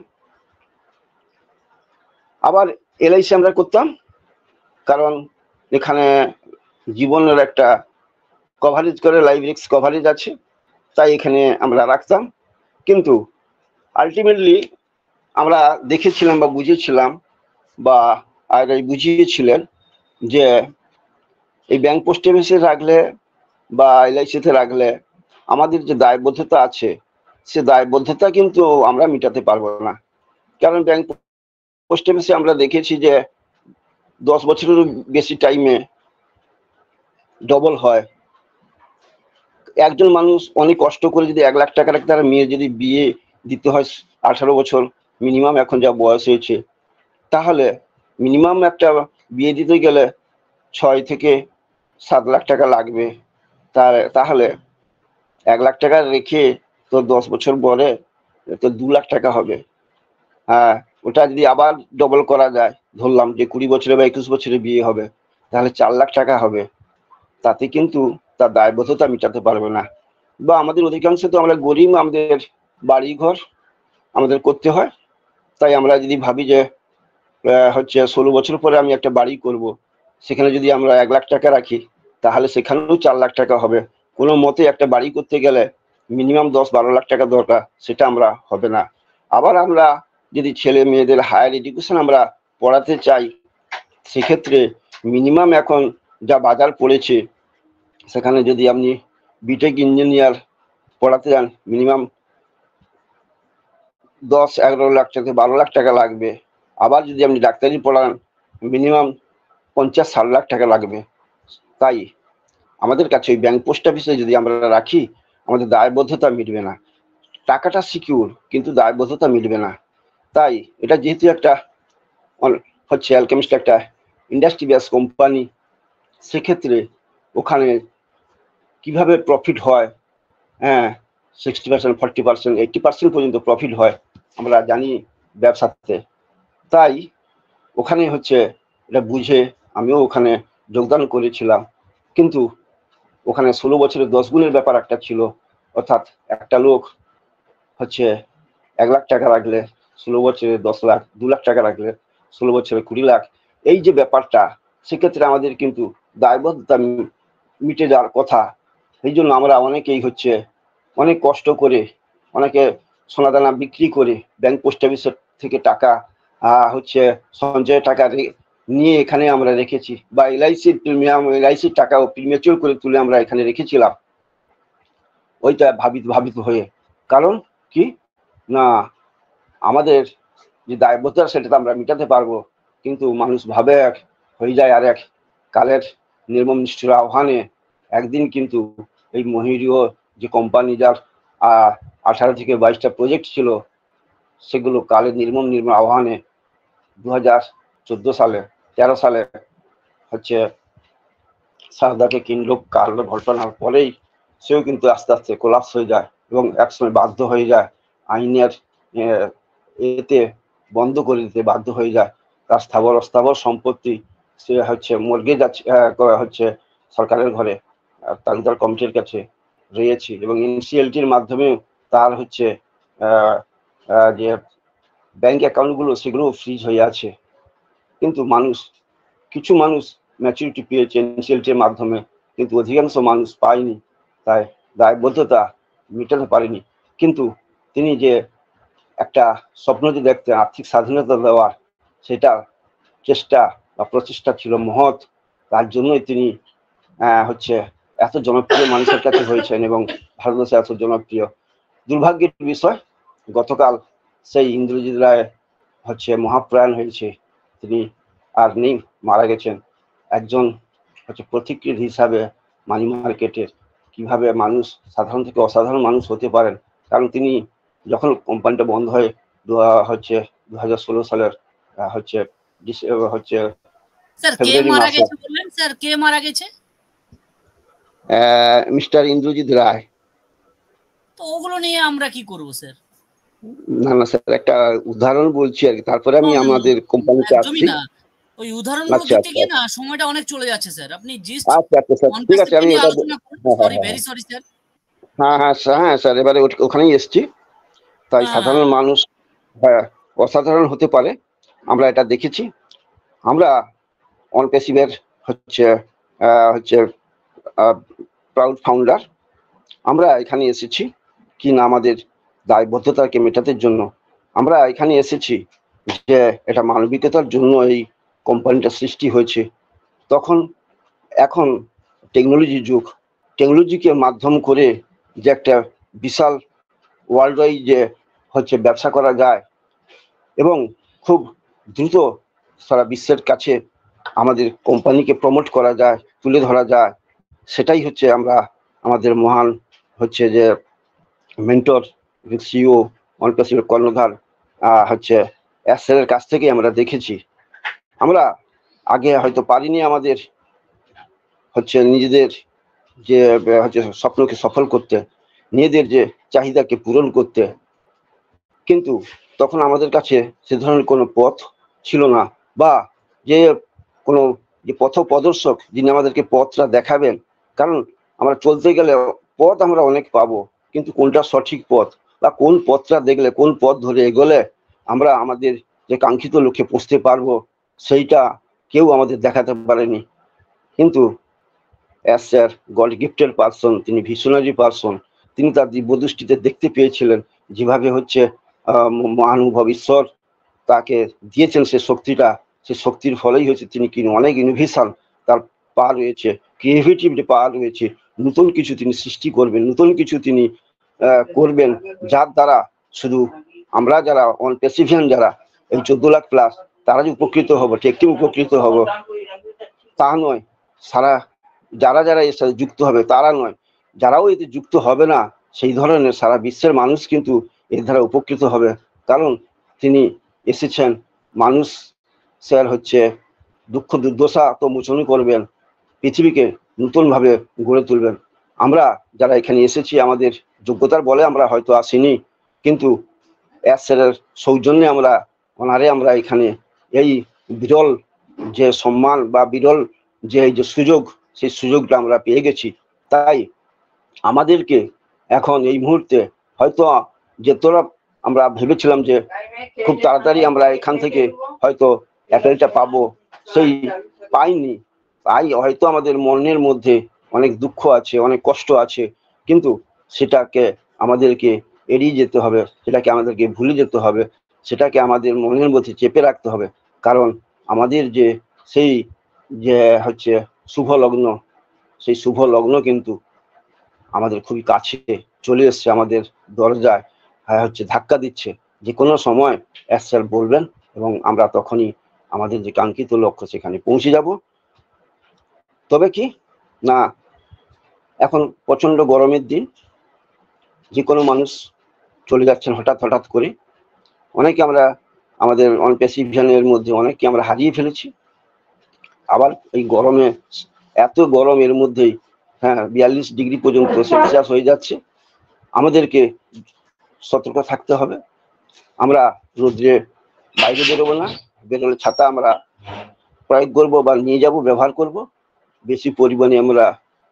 আবার এলআইসি আমরা করতাম, কারণ এখানে জীবনের একটা কভারেজ করে লাইফ রিক্স কভারেজ আছে, তাই এখানে আমরা রাখতাম। কিন্তু আলটিমেটলি আমরা দেখেছিলাম বা বুঝেছিলাম বা আইরাই বুঝিয়েছিলেন যে এই ব্যাংক পোস্ট অফিসে রাখলে বা এলআইসিতে রাখলে আমাদের যে দায়বদ্ধতা আছে, সে দায়বদ্ধতা কিন্তু আমরা মেটাতে পারব না। কারণ ব্যাংক পোস্ট অফিসে আমরা দেখেছি যে দশ বছরেরও বেশি টাইমে ডবল হয়। একজন মানুষ অনেক কষ্ট করে যদি এক লাখ টাকার একটা মেয়ে যদি বিয়ে দিতে হয় আঠারো বছর মিনিমাম এখন যা বয়স হয়েছে, তাহলে মিনিমাম একটা বিয়ে দিতে গেলে ছয় থেকে সাত লাখ টাকা লাগবে। তার, তাহলে এক লাখ টাকা রেখে তো দশ বছর পরে তো দু লাখ টাকা হবে। হ্যাঁ ওটা যদি আবার ডবল করা যায়, ধরলাম যে কুড়ি বছরে বা একুশ বছরে বিয়ে হবে, তাহলে চার লাখ টাকা হবে। তাতে কিন্তু তার দায়বদ্ধতা মেটাতে পারবে না। বা আমাদের অধিকাংশ তো আমরা গরিব, আমাদের বাড়ি ঘর আমাদের করতে হয়। তাই আমরা যদি ভাবি যে হচ্ছে ষোলো বছর পরে আমি একটা বাড়ি করব। সেখানে যদি আমরা এক লাখ টাকা রাখি, তাহলে সেখানেও চার লাখ টাকা হবে। কোনো মতে একটা বাড়ি করতে গেলে মিনিমাম দশ বারো লাখ টাকা দরকার, সেটা আমরা হবে না। আবার আমরা যদি ছেলে মেয়েদের হায়ার এডুকেশন আমরা পড়াতে চাই, সেক্ষেত্রে মিনিমাম এখন যা বাজার পড়েছে, সেখানে যদি আপনি বিটেক ইঞ্জিনিয়ার পড়াতে যান, মিনিমাম দশ এগারো লাখ থেকে বারো লাখ টাকা লাগবে। আবার যদি আপনি ডাক্তারি পড়ান মিনিমাম পঞ্চাশ, ষাট লাখ টাকা লাগবে। তাই আমাদের কাছে ওই ব্যাংক পোস্ট অফিসে যদি আমরা রাখি, আমাদের দায়বদ্ধতা মিটবে না। টাকাটা সিকিউর কিন্তু দায়বদ্ধতা মিটবে না। তাই এটা যেহেতু একটা হচ্ছে অ্যালকেমিস্ট একটা ইন্ডাস্ট্রি বেস কোম্পানি সেক্ষেত্রে ওখানে কীভাবে প্রফিট হয়? হ্যাঁ sixty percent forty percent eighty percent পর্যন্ত প্রফিট হয়, আমরা জানি ব্যবসাতে। তাই ওখানে হচ্ছে এটা বুঝে আমিও ওখানে যোগদান করেছিলাম। কিন্তু ওখানে ষোলো বছরের দশ গুণের ব্যাপার একটা ছিল। অর্থাৎ একটা লোক হচ্ছে এক লাখ টাকা রাখলে ষোলো বছরে দশ লাখ, দু লাখ টাকা রাখলে ষোলো বছরে কুড়ি লাখ, এই যে ব্যাপারটা, সেক্ষেত্রে আমাদের কিন্তু দায়বদ্ধতা মিটে যাওয়ার কথা। এই জন্য আমরা অনেকেই হচ্ছে অনেক কষ্ট করে, অনেকে সোনাদানা বিক্রি করে, ব্যাংক পোস্ট অফিসের থেকে টাকা হচ্ছে সঞ্চয়ের টাকা নিয়ে এখানে আমরা রেখেছি। বা এলআইসির প্রিমিয়াম এলআইসির টাকাও প্রিমেচুর করে তুলে আমরা এখানে রেখেছিলাম। ওইটা ভাবিত ভাবিত হয়ে। কারণ কি? না, আমাদের যে দায়বদ্ধতা সেটা তো আমরা মেটাতে পারব। কিন্তু মানুষ ভাবে এক, হয়ে যায় আর এক। কালের নির্মম নিষ্ঠুর আহ্বানে একদিন কিন্তু এই মহিরীয় যে কোম্পানি যার আঠারো থেকে বাইশটা প্রজেক্ট ছিল, সেগুলো কালের নির্মম নির্মম আহ্বানে দু হাজার চোদ্দ সালে তেরো সালে হচ্ছে সারদাকে কিনলো কারলো ঘটনার পরেই সেও কিন্তু আস্তে আস্তে কোলাপস হয়ে যায় এবং একসময় বাধ্য হয়ে যায় আইনের এতে বন্ধ করে দিতে বাধ্য হয়ে যায়। তার স্থাবর অস্থাবর সম্পত্তি সে হচ্ছে মর্গেজ হচ্ছে সরকারের ঘরে আহ, তালুকদার কমিটির কাছে রয়েছে এবং এনসিএলটির মাধ্যমে তার হচ্ছে যে ব্যাংক অ্যাকাউন্টগুলো সেগুলো ফ্রিজ হয়ে আছে। কিন্তু মানুষ, কিছু মানুষ ম্যাচুরিটি পেয়েছে এনসিএলটির মাধ্যমে, কিন্তু অধিকাংশ মানুষ পায়নি। তাই দায়বদ্ধতা মেটাতে পারেনি। কিন্তু তিনি যে একটা স্বপ্ন যে দেখতেন, আর্থিক স্বাধীনতা দেওয়ার, সেটা চেষ্টা বা প্রচেষ্টা ছিল মহৎ। তার জন্যই তিনি হচ্ছে এত জনপ্রিয় মানুষের কাছে হয়েছেন এবং ভারতবর্ষে এত জনপ্রিয়। দুর্ভাগ্যের বিষয়, গতকাল সেই ইন্দ্রজিৎ রায় হচ্ছে মহাপ্রয়াণ হয়েছে। তিনি আর নেই মারা গেছেন। একজন হচ্ছে প্রতিক্রিয়া হিসাবে মানি মার্কেটের কীভাবে মানুষ সাধারণ থেকে অসাধারণ মানুষ হতে পারেন কারণ তিনি যখন কোম্পানিটা বন্ধ হয় দু হচ্ছে দু হাজার ষোলো সালের হচ্ছে হচ্ছে মিস্টার ইন্দ্রজিৎ রায়। তো ওগুলো নিয়ে আমরা কি করব স্যার না না স্যার একটা উদাহরণ বলছি আর কি। তারপরে আমি আমাদের কোম্পানিতে আসছি। ওই উদাহরণগুলো আচ্ছা দিতে আচ্ছা। গিয়ে না সময়টা অনেক চলে যাচ্ছে স্যার। আপনি জিস্ট আচ্ছা আচ্ছা স্যার ঠিক আছে আমি এটা হ্যাঁ হ্যাঁ সরি হ্যাঁ। Very sorry sir. হ্যাঁ হ্যাঁ স্যার হ্যাঁ স্যার এবারে ওখানেই এসছি। তাই হ্যাঁ সাধারণ মানুষ হ্যাঁ অসাধারণ হতে পারে। আমরা এটা দেখেছি। আমরা অনপেসিভের হচ্ছে হচ্ছে প্রাউড ফাউন্ডার আমরা এখানে এসেছি। কি না আমাদের দায়বদ্ধতাকে মেটাতে জন্য। আমরা এখানে এসেছি যে এটা মানবিকতার জন্য এই কোম্পানিটা সৃষ্টি হয়েছে। তখন, এখন টেকনোলজি যুগ। টেকনোলজিকে মাধ্যম করে যে একটা বিশাল ওয়ার্ল্ড ওয়াইড যে হচ্ছে ব্যবসা করা যায় এবং খুব দ্রুত সারা বিশ্বের কাছে আমাদের কোম্পানিকে প্রমোট করা যায়, তুলে ধরা যায়। সেটাই হচ্ছে আমরা আমাদের মহান হচ্ছে যে মেন্টর সিও অনপ্রেসিডেন্ট কর্ণধার আহ, হচ্ছে এর কাছ থেকে আমরা দেখেছি। আমরা আগে হয়তো পারিনি আমাদের হচ্ছে নিজেদের যে হচ্ছে স্বপ্নকে সফল করতে নিজেদের যে চাহিদাকে পূরণ করতে। কিন্তু তখন আমাদের কাছে সে ধরনের কোনো পথ ছিল না বা যে কোনো যে পথ প্রদর্শক যিনি আমাদেরকে পথটা দেখাবেন কারণ আমরা চলতে গেলে পথ আমরা অনেক পাবো কিন্তু কোনটা সঠিক পথ? বা কোন পথটা দেখলে, কোন পথ ধরে এগোলে আমরা আমাদের যে কাঙ্ক্ষিত লক্ষ্যে পৌঁছতে পারব, সেইটা কেউ আমাদের দেখাতে পারেনি। কিন্তু as sir god gifted person তিনি ভিশনারি পার্সন তিনি তার দিব্য দৃষ্টিতে দেখতে পেয়েছিলেন যেভাবে হচ্ছে মহানুভব ঈশ্বর তাকে দিয়েছেন সে শক্তিটা, সে শক্তির ফলেই হচ্ছে তিনি কি অনেক ইনোভেশন তার পা রয়েছে ক্রিয়েটিভিটি পা রয়েছে, নতুন কিছু তিনি সৃষ্টি করবেন, নতুন কিছু তিনি করবেন, যার দ্বারা শুধু আমরা যারা অন প্যাসিভিয়ান যারা, এই চোদ্দ লাখ প্লাস তারা যে উপকৃত হব ঠিক উপকৃত হব, তা নয়। সারা, যারা যারা এর সাথে যুক্ত হবে, তারা নয়। যারাও এতে যুক্ত হবে না, সেই ধরনের সারা বিশ্বের মানুষ কিন্তু এর দ্বারা উপকৃত হবে। কারণ তিনি এসেছেন, মানুষ স্যার হচ্ছে দুঃখ দুর্দশা তো মোচন করবেন, পৃথিবীকে নতুনভাবে গড়ে তুলবেন। আমরা যারা এখানে এসেছি, আমাদের যোগ্যতার বলে আমরা হয়তো আসিনি, কিন্তু এস স্যারের সৌজন্যে আমরা, ওনারে আমরা এখানে এই বিরল যে সম্মান বা বিরল যে এই যে সুযোগ, সেই সুযোগটা আমরা পেয়ে গেছি। তাই আমাদেরকে এখন এই মুহূর্তে হয়তো যতটা আমরা ভেবেছিলাম যে খুব তাড়াতাড়ি আমরা এখান থেকে হয়তো অ্যাপেলটা পাবো, সেই পাইনি। তাই হয়তো আমাদের মনের মধ্যে অনেক দুঃখ আছে, অনেক কষ্ট আছে, কিন্তু সেটাকে আমাদেরকে এড়িয়ে যেতে হবে সেটাকে আমাদেরকে ভুলে যেতে হবে সেটাকে আমাদের মনের মধ্যে চেপে রাখতে হবে। কারণ আমাদের যে সেই যে হচ্ছে শুভ লগ্ন সেই শুভ লগ্ন কিন্তু আমাদের খুবই কাছে চলে এসছে আমাদের দরজায় হ্যাঁ, হচ্ছে ধাক্কা দিচ্ছে। যে কোনো সময় স্যার বলবেন এবং আমরা তখনই আমাদের যে কাঙ্ক্ষিত লক্ষ্য সেখানে পৌঁছে যাব। তবে কি? না এখন প্রচণ্ড গরমের দিন। যে কোনো মানুষ চলে যাচ্ছেন হঠাৎ হঠাৎ করে। অনেকে আমরা, আমাদের অনপেসিভিয়ানের মধ্যে অনেককে আমরা হারিয়ে ফেলেছি। আবার এই গরমে, এত গরম এর মধ্যেই হ্যাঁ বিয়াল্লিশ ডিগ্রি পর্যন্ত সেলসিয়াস হয়ে যাচ্ছে। আমাদেরকে সতর্ক থাকতে হবে। আমরা রোদ্রে বাইরে বেরোবো না। বেরোলে ছাতা আমরা প্রয়োগ করব বা নিয়ে যাব, ব্যবহার করব। বেশি পরিমাণে আমরা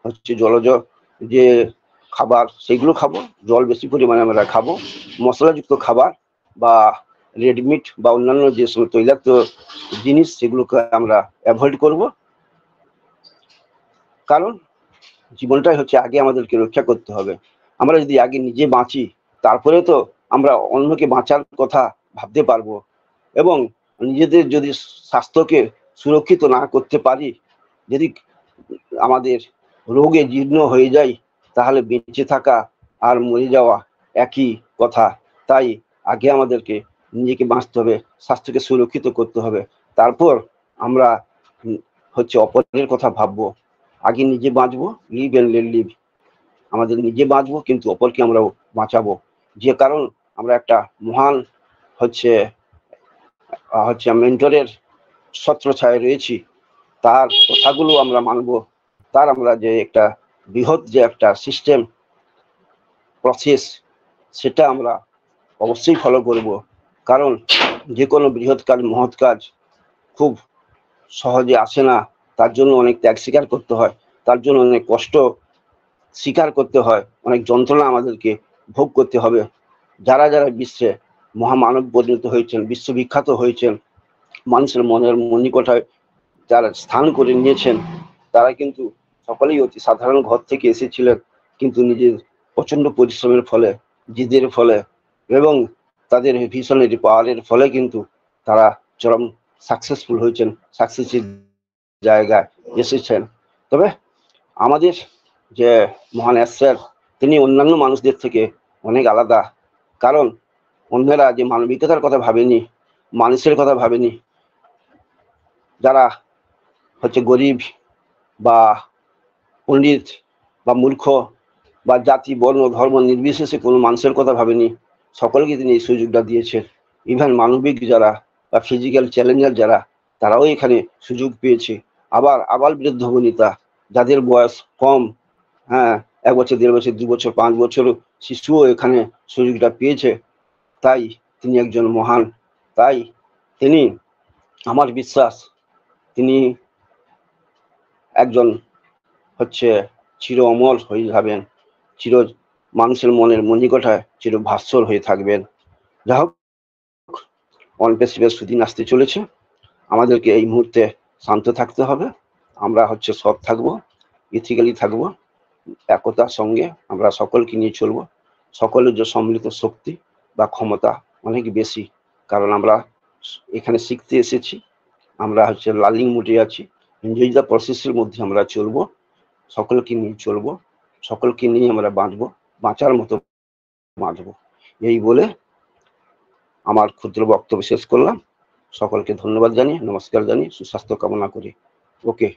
হচ্ছে জলজ যে খাবার সেগুলো খাব, জল বেশি পরিমাণে আমরা খাব। মশলাযুক্ত খাবার বা রেডমিট বা অন্যান্য যে সমস্ত তৈলাক্ত জিনিস, সেগুলোকে আমরা অ্যাভয়েড করব। কারণ জীবনটাই হচ্ছে আগে আমাদেরকে রক্ষা করতে হবে। আমরা যদি আগে নিজে বাঁচি, তারপরে তো আমরা অন্যকে বাঁচার কথা ভাবতে পারব এবং নিজেদের যদি স্বাস্থ্যকে সুরক্ষিত না করতে পারি, যদি আমাদের রোগে জীর্ণ হয়ে যায় তাহলে বেঁচে থাকা আর মরে যাওয়া একই কথা। তাই আগে আমাদেরকে নিজেকে বাঁচতে হবে, স্বাস্থ্যকে সুরক্ষিত করতে হবে। তারপর আমরা হচ্ছে অপরের কথা ভাববো। আগে নিজে বাঁচবো লিভ এন্ড লেট লিভ আমাদের নিজে বাঁচবো, কিন্তু অপরকে আমরা বাঁচাবো। যে কারণ আমরা একটা মহান হচ্ছে হচ্ছে মেন্টরের ছত্রছায়ায় রয়েছি। তার কথাগুলো আমরা মানবো। তার আমরা যে একটা বৃহৎ যে একটা সিস্টেম প্রসেস সেটা আমরা অবশ্যই ফলো করব। কারণ যে কোনো বৃহৎ কাজ, মহৎ কাজ খুব সহজে আসে না। তার জন্য অনেক ত্যাগ স্বীকার করতে হয়। তার জন্য অনেক কষ্ট স্বীকার করতে হয়। অনেক যন্ত্রণা আমাদেরকে ভোগ করতে হবে। যারা যারা বিশ্বে মহামানব পরিণত হয়েছেন, বিশ্ববিখ্যাত হয়েছেন, মানুষের মনের মণিকোঠায় যারা স্থান করে নিয়েছেন, তারা কিন্তু সকলেই অতি সাধারণ ঘর থেকে এসেছিলেন, কিন্তু নিজের প্রচণ্ড পরিশ্রমের ফলে, জিদের ফলে এবং তাদের ভীষণের পাওয়ারের ফলে কিন্তু তারা চরম সাকসেসফুল হয়েছেন সাকসেসের জায়গায় এসেছেন। তবে আমাদের যে মহান স্যার তিনি অন্যান্য মানুষদের থেকে অনেক আলাদা। কারণ অন্যরা যে মানবিকতার কথা ভাবেনি, মানুষের কথা ভাবেনি, যারা হচ্ছে গরিব বা পণ্ডিত বা মূর্খ বা জাতি, বর্ণ, ধর্ম নির্বিশেষে কোনো মানুষের কথা ভাবেনি। সকলকে তিনি এই সুযোগটা দিয়েছেন। ইভেন মানবিক যারা বা ফিজিক্যাল চ্যালেঞ্জার যারা, তারাও এখানে সুযোগ পেয়েছে। আবার আবার বৃদ্ধ বনিতা, যাদের বয়স কম হ্যাঁ এক বছর, দেড় বছর, দু বছর, পাঁচ বছর শিশুও এখানে সুযোগটা পেয়েছে। তাই তিনি একজন মহান। তাই তিনি, আমার বিশ্বাস, তিনি একজন হচ্ছে চির অমল হয়ে যাবেন, চির মানুষের মনের মণিকোঠায় চির ভাস্বর হয়ে থাকবেন। যা হোক অনপেসিভের সুদিন আসতে চলেছে। আমাদেরকে এই মুহূর্তে শান্ত থাকতে হবে। আমরা হচ্ছে সৎ থাকব ইথিক্যালি থাকব, একতার সঙ্গে আমরা সকলকে নিয়ে চলবো। সকলের যে সম্মিলিত শক্তি বা ক্ষমতা অনেক বেশি, কারণ আমরা এখানে শিখতে এসেছি। আমরা হচ্ছে লার্নিং মুডে আছি। এনজয় দ্য প্রসেসের মধ্যে আমরা চলবো। সকলকে নিয়ে চলবো, সকলকে নিয়ে আমরা বাঁচবো বাঁচার মতো বাঁচবো এই বলে আমার ক্ষুদ্র বক্তব্য শেষ করলাম। সকলকে ধন্যবাদ জানিয়ে, নমস্কার জানিয়ে সুস্বাস্থ্য কামনা করি। ওকে।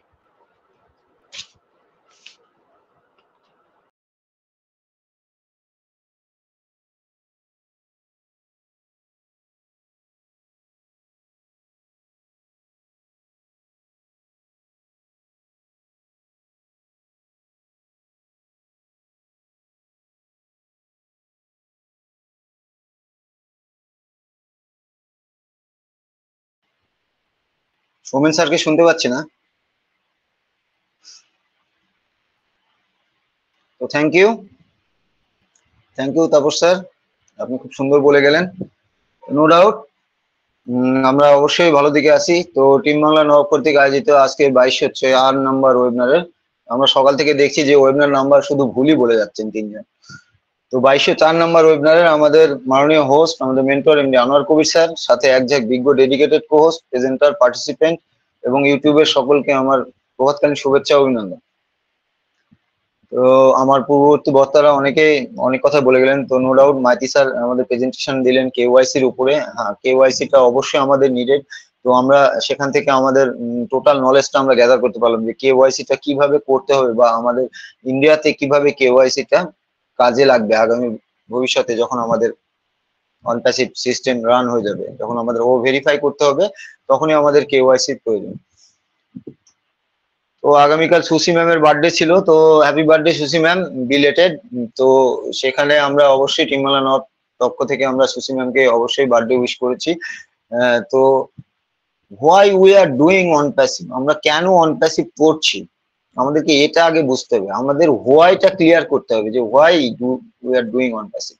সৌমেন স্যারকে শুনতে পাচ্ছি না। তো thank you thank you Tapas sir. আপনি খুব সুন্দর বলে গেলেন। নো ডাউট আমরা অবশ্যই ভালো দিকে আসি তো টিম বাংলা নবাব কর্তৃক আয়োজিত আজকে বাইশ হচ্ছে আট নাম্বার ওয়েবিনারের আমরা সকাল থেকে দেখছি যে ওয়েবিনার নাম্বার শুধু ভুলই বলে যাচ্ছেন তিনজন। তো বাইশে চার নম্বর ওয়েবিনারের আমাদের মাননীয় হোস্ট আমাদের মেন্টর এমনি আনোয়ার কবির স্যার, সাথে একঝাক বিজ্ঞ dedicated co host presenter participant এবং ইউটিউবের সকলকে আমার প্রভাতকালীন শুভেচ্ছা অভিনন্দন। তো আমার পূর্ববর্তী বক্তারা অনেকে অনেক কথা বলে গেলেন, তো নো ডাউট মাইতি স্যার আমাদের প্রেজেন্টেশন দিলেন কেওয়াইসির উপরে। হ্যাঁ কেওয়াইসিটা অবশ্যই আমাদের নিডেড তো আমরা সেখান থেকে আমাদের টোটাল নলেজটা আমরা গ্যাদার করতে পারলাম যে কেওয়াইসিটা কীভাবে করতে হবে বা আমাদের ইন্ডিয়াতে কীভাবে কেওয়াইসিটা কাজে লাগবে আগামী ভবিষ্যতে যখন আমাদের অনপ্যাসিভ সিস্টেম রান হয়ে যাবে, যখন আমাদের ও ভেরিফাই করতে হবে, তখনই আমাদের কেওয়াইসির প্রয়োজন। তো আগামীকাল সুসি ম্যামের বার্থডে ছিল, তো happy birthday Susi ma'am belated তো সেখানে আমরা অবশ্যই টিমালা নর্থ পক্ষ থেকে আমরা সুসি ম্যামকে অবশ্যই বার্থডে উইশ করেছি। তো why we are doing OnPassive আমরা কেন অন প্যাসিভ করছি? আমাদেরকে এটা আগে বুঝতে হবে। আমাদের হোয়াইটা ক্লিয়ার করতে হবে যে why do we are doing OnPassive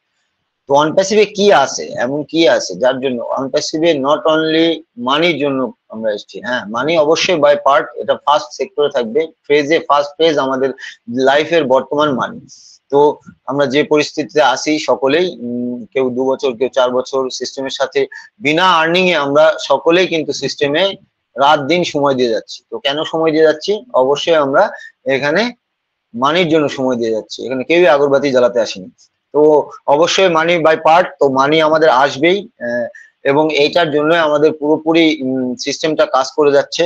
তো অন প্যাসিভে কি আছে? এমন কি আছে? যার জন্য অন প্যাসিভে নট অনলি মানির জন্য আমরা এসেছি হ্যাঁ মানি অবশ্যই বাই পার্ট এটা ফার্স্ট সেক্টরে থাকবে। ফেজে ফার্স্ট ফেজ আমাদের লাইফের বর্তমান মানি তো আমরা যে পরিস্থিতিতে আসি সকলেই কেউ দু বছর, কেউ চার বছর সিস্টেমের সাথে বিনা আর্নিং এ আমরা সকলেই কিন্তু সিস্টেমে রাত দিন সময় দিয়ে যাচ্ছি। তো কেন সময় দিয়ে যাচ্ছি? অবশ্যই আমরা এখানে মানির জন্য সময় দিয়ে যাচ্ছি। এখানে কেউই আগরবাতি জ্বালাতে আসেনি। তো অবশ্যই মানি বাই পার্ট তো মানি আমাদের আসবেই এবং এইটার জন্য আমাদের পুরোপুরি সিস্টেমটা কাজ করে যাচ্ছে।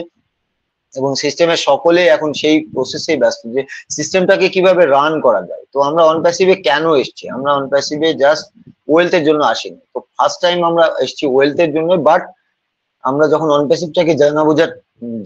এবং সিস্টেমের সকলে এখন সেই প্রসেসেই ব্যস্ত যে সিস্টেমটাকে কীভাবে রান করা যায়। তো আমরা অন প্যাসিভে কেন এসেছি? আমরা অন প্যাসিভে জাস্ট ওয়েলথের জন্য আসিনি। তো ফার্স্ট টাইম আমরা এসছি ওয়েলথের জন্য বাট আমরা যখন অন প্যাসিভটাকে জানা বোঝার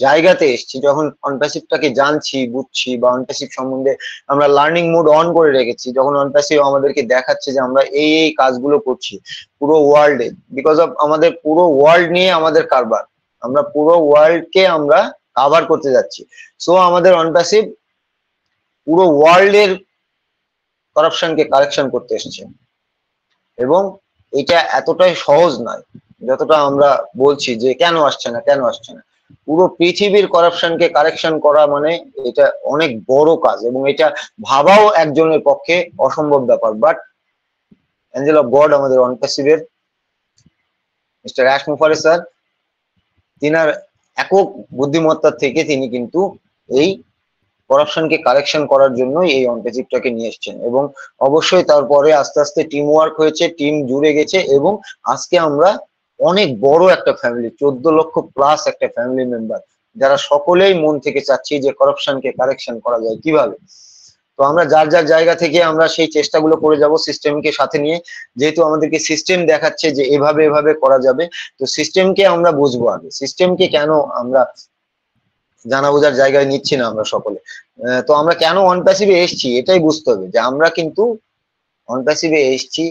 জায়গাতে এসেছি, যখন অন প্যাসিভটাকে জানছি, বুঝছি বা অন প্যাসিভ সম্বন্ধে আমরা লার্নিং মোড অন করে রেখেছি, যখন অন প্যাসিভ আমাদেরকে দেখাচ্ছে যে আমরা এই এই কাজগুলো করছি, পুরো ওয়ার্ল্ডে বিকজ অফ আমাদের পুরো ওয়ার্ল্ড নিয়ে আমাদের কারবার, আমরা পুরো ওয়ার্ল্ডকে আমরা কাভার করতে যাচ্ছি। সো আমাদের অনপ্যাসিভ পুরো ওয়ার্ল্ডের করাপশনকে কারেকশন করতে এসেছে। এবং এটা এতটাই সহজ নয়। যতটা আমরা বলছি যে কেন আসছে না, কেন আসছে না। পুরো পৃথিবীর করাপশনকে কারেকশন করা মানে এটা অনেক বড় কাজ এবং এটা ভাবাও একজনের পক্ষে অসম্ভব ব্যাপার। বাট অ্যাঞ্জেল অফ গড আমাদের অনপ্যাসিভের মিস্টার অ্যাশ মুফারে স্যার তিনার একক বুদ্ধিমত্তার থেকে তিনি কিন্তু এই করাপশনকে কারেকশন করার জন্য এই অনপেসিভটাকে নিয়ে এসেছেন এবং অবশ্যই তারপরে আস্তে আস্তে টিম ওয়ার্ক হয়েছে টিম জুড়ে গেছে এবং আজকে আমরা অনেক বড় একটা ফ্যামিলি চোদ্দ লক্ষ প্লাস একটা ফ্যামিলি মেম্বার যারা সকলেই মন থেকে চাচ্ছি যে করাপশনকে কারেকশন করা যায় কীভাবে? তো আমরা যার যার জায়গা থেকে আমরা সেই চেষ্টাগুলো করে যাব সিস্টেমকে সাথে নিয়ে। যেহেতু আমাদেরকে সিস্টেম দেখাচ্ছে যে এভাবে এভাবে করা যাবে, তো সিস্টেমকে আমরা বুঝব আগে। সিস্টেমকে কেন আমরা জানা বোঝার জায়গায় নিচ্ছি না আমরা সকলে? তো আমরা কেন অন প্যাসিভে এসছি? এটাই বুঝতে হবে যে আমরা কিন্তু অন প্যাসিভে এসছি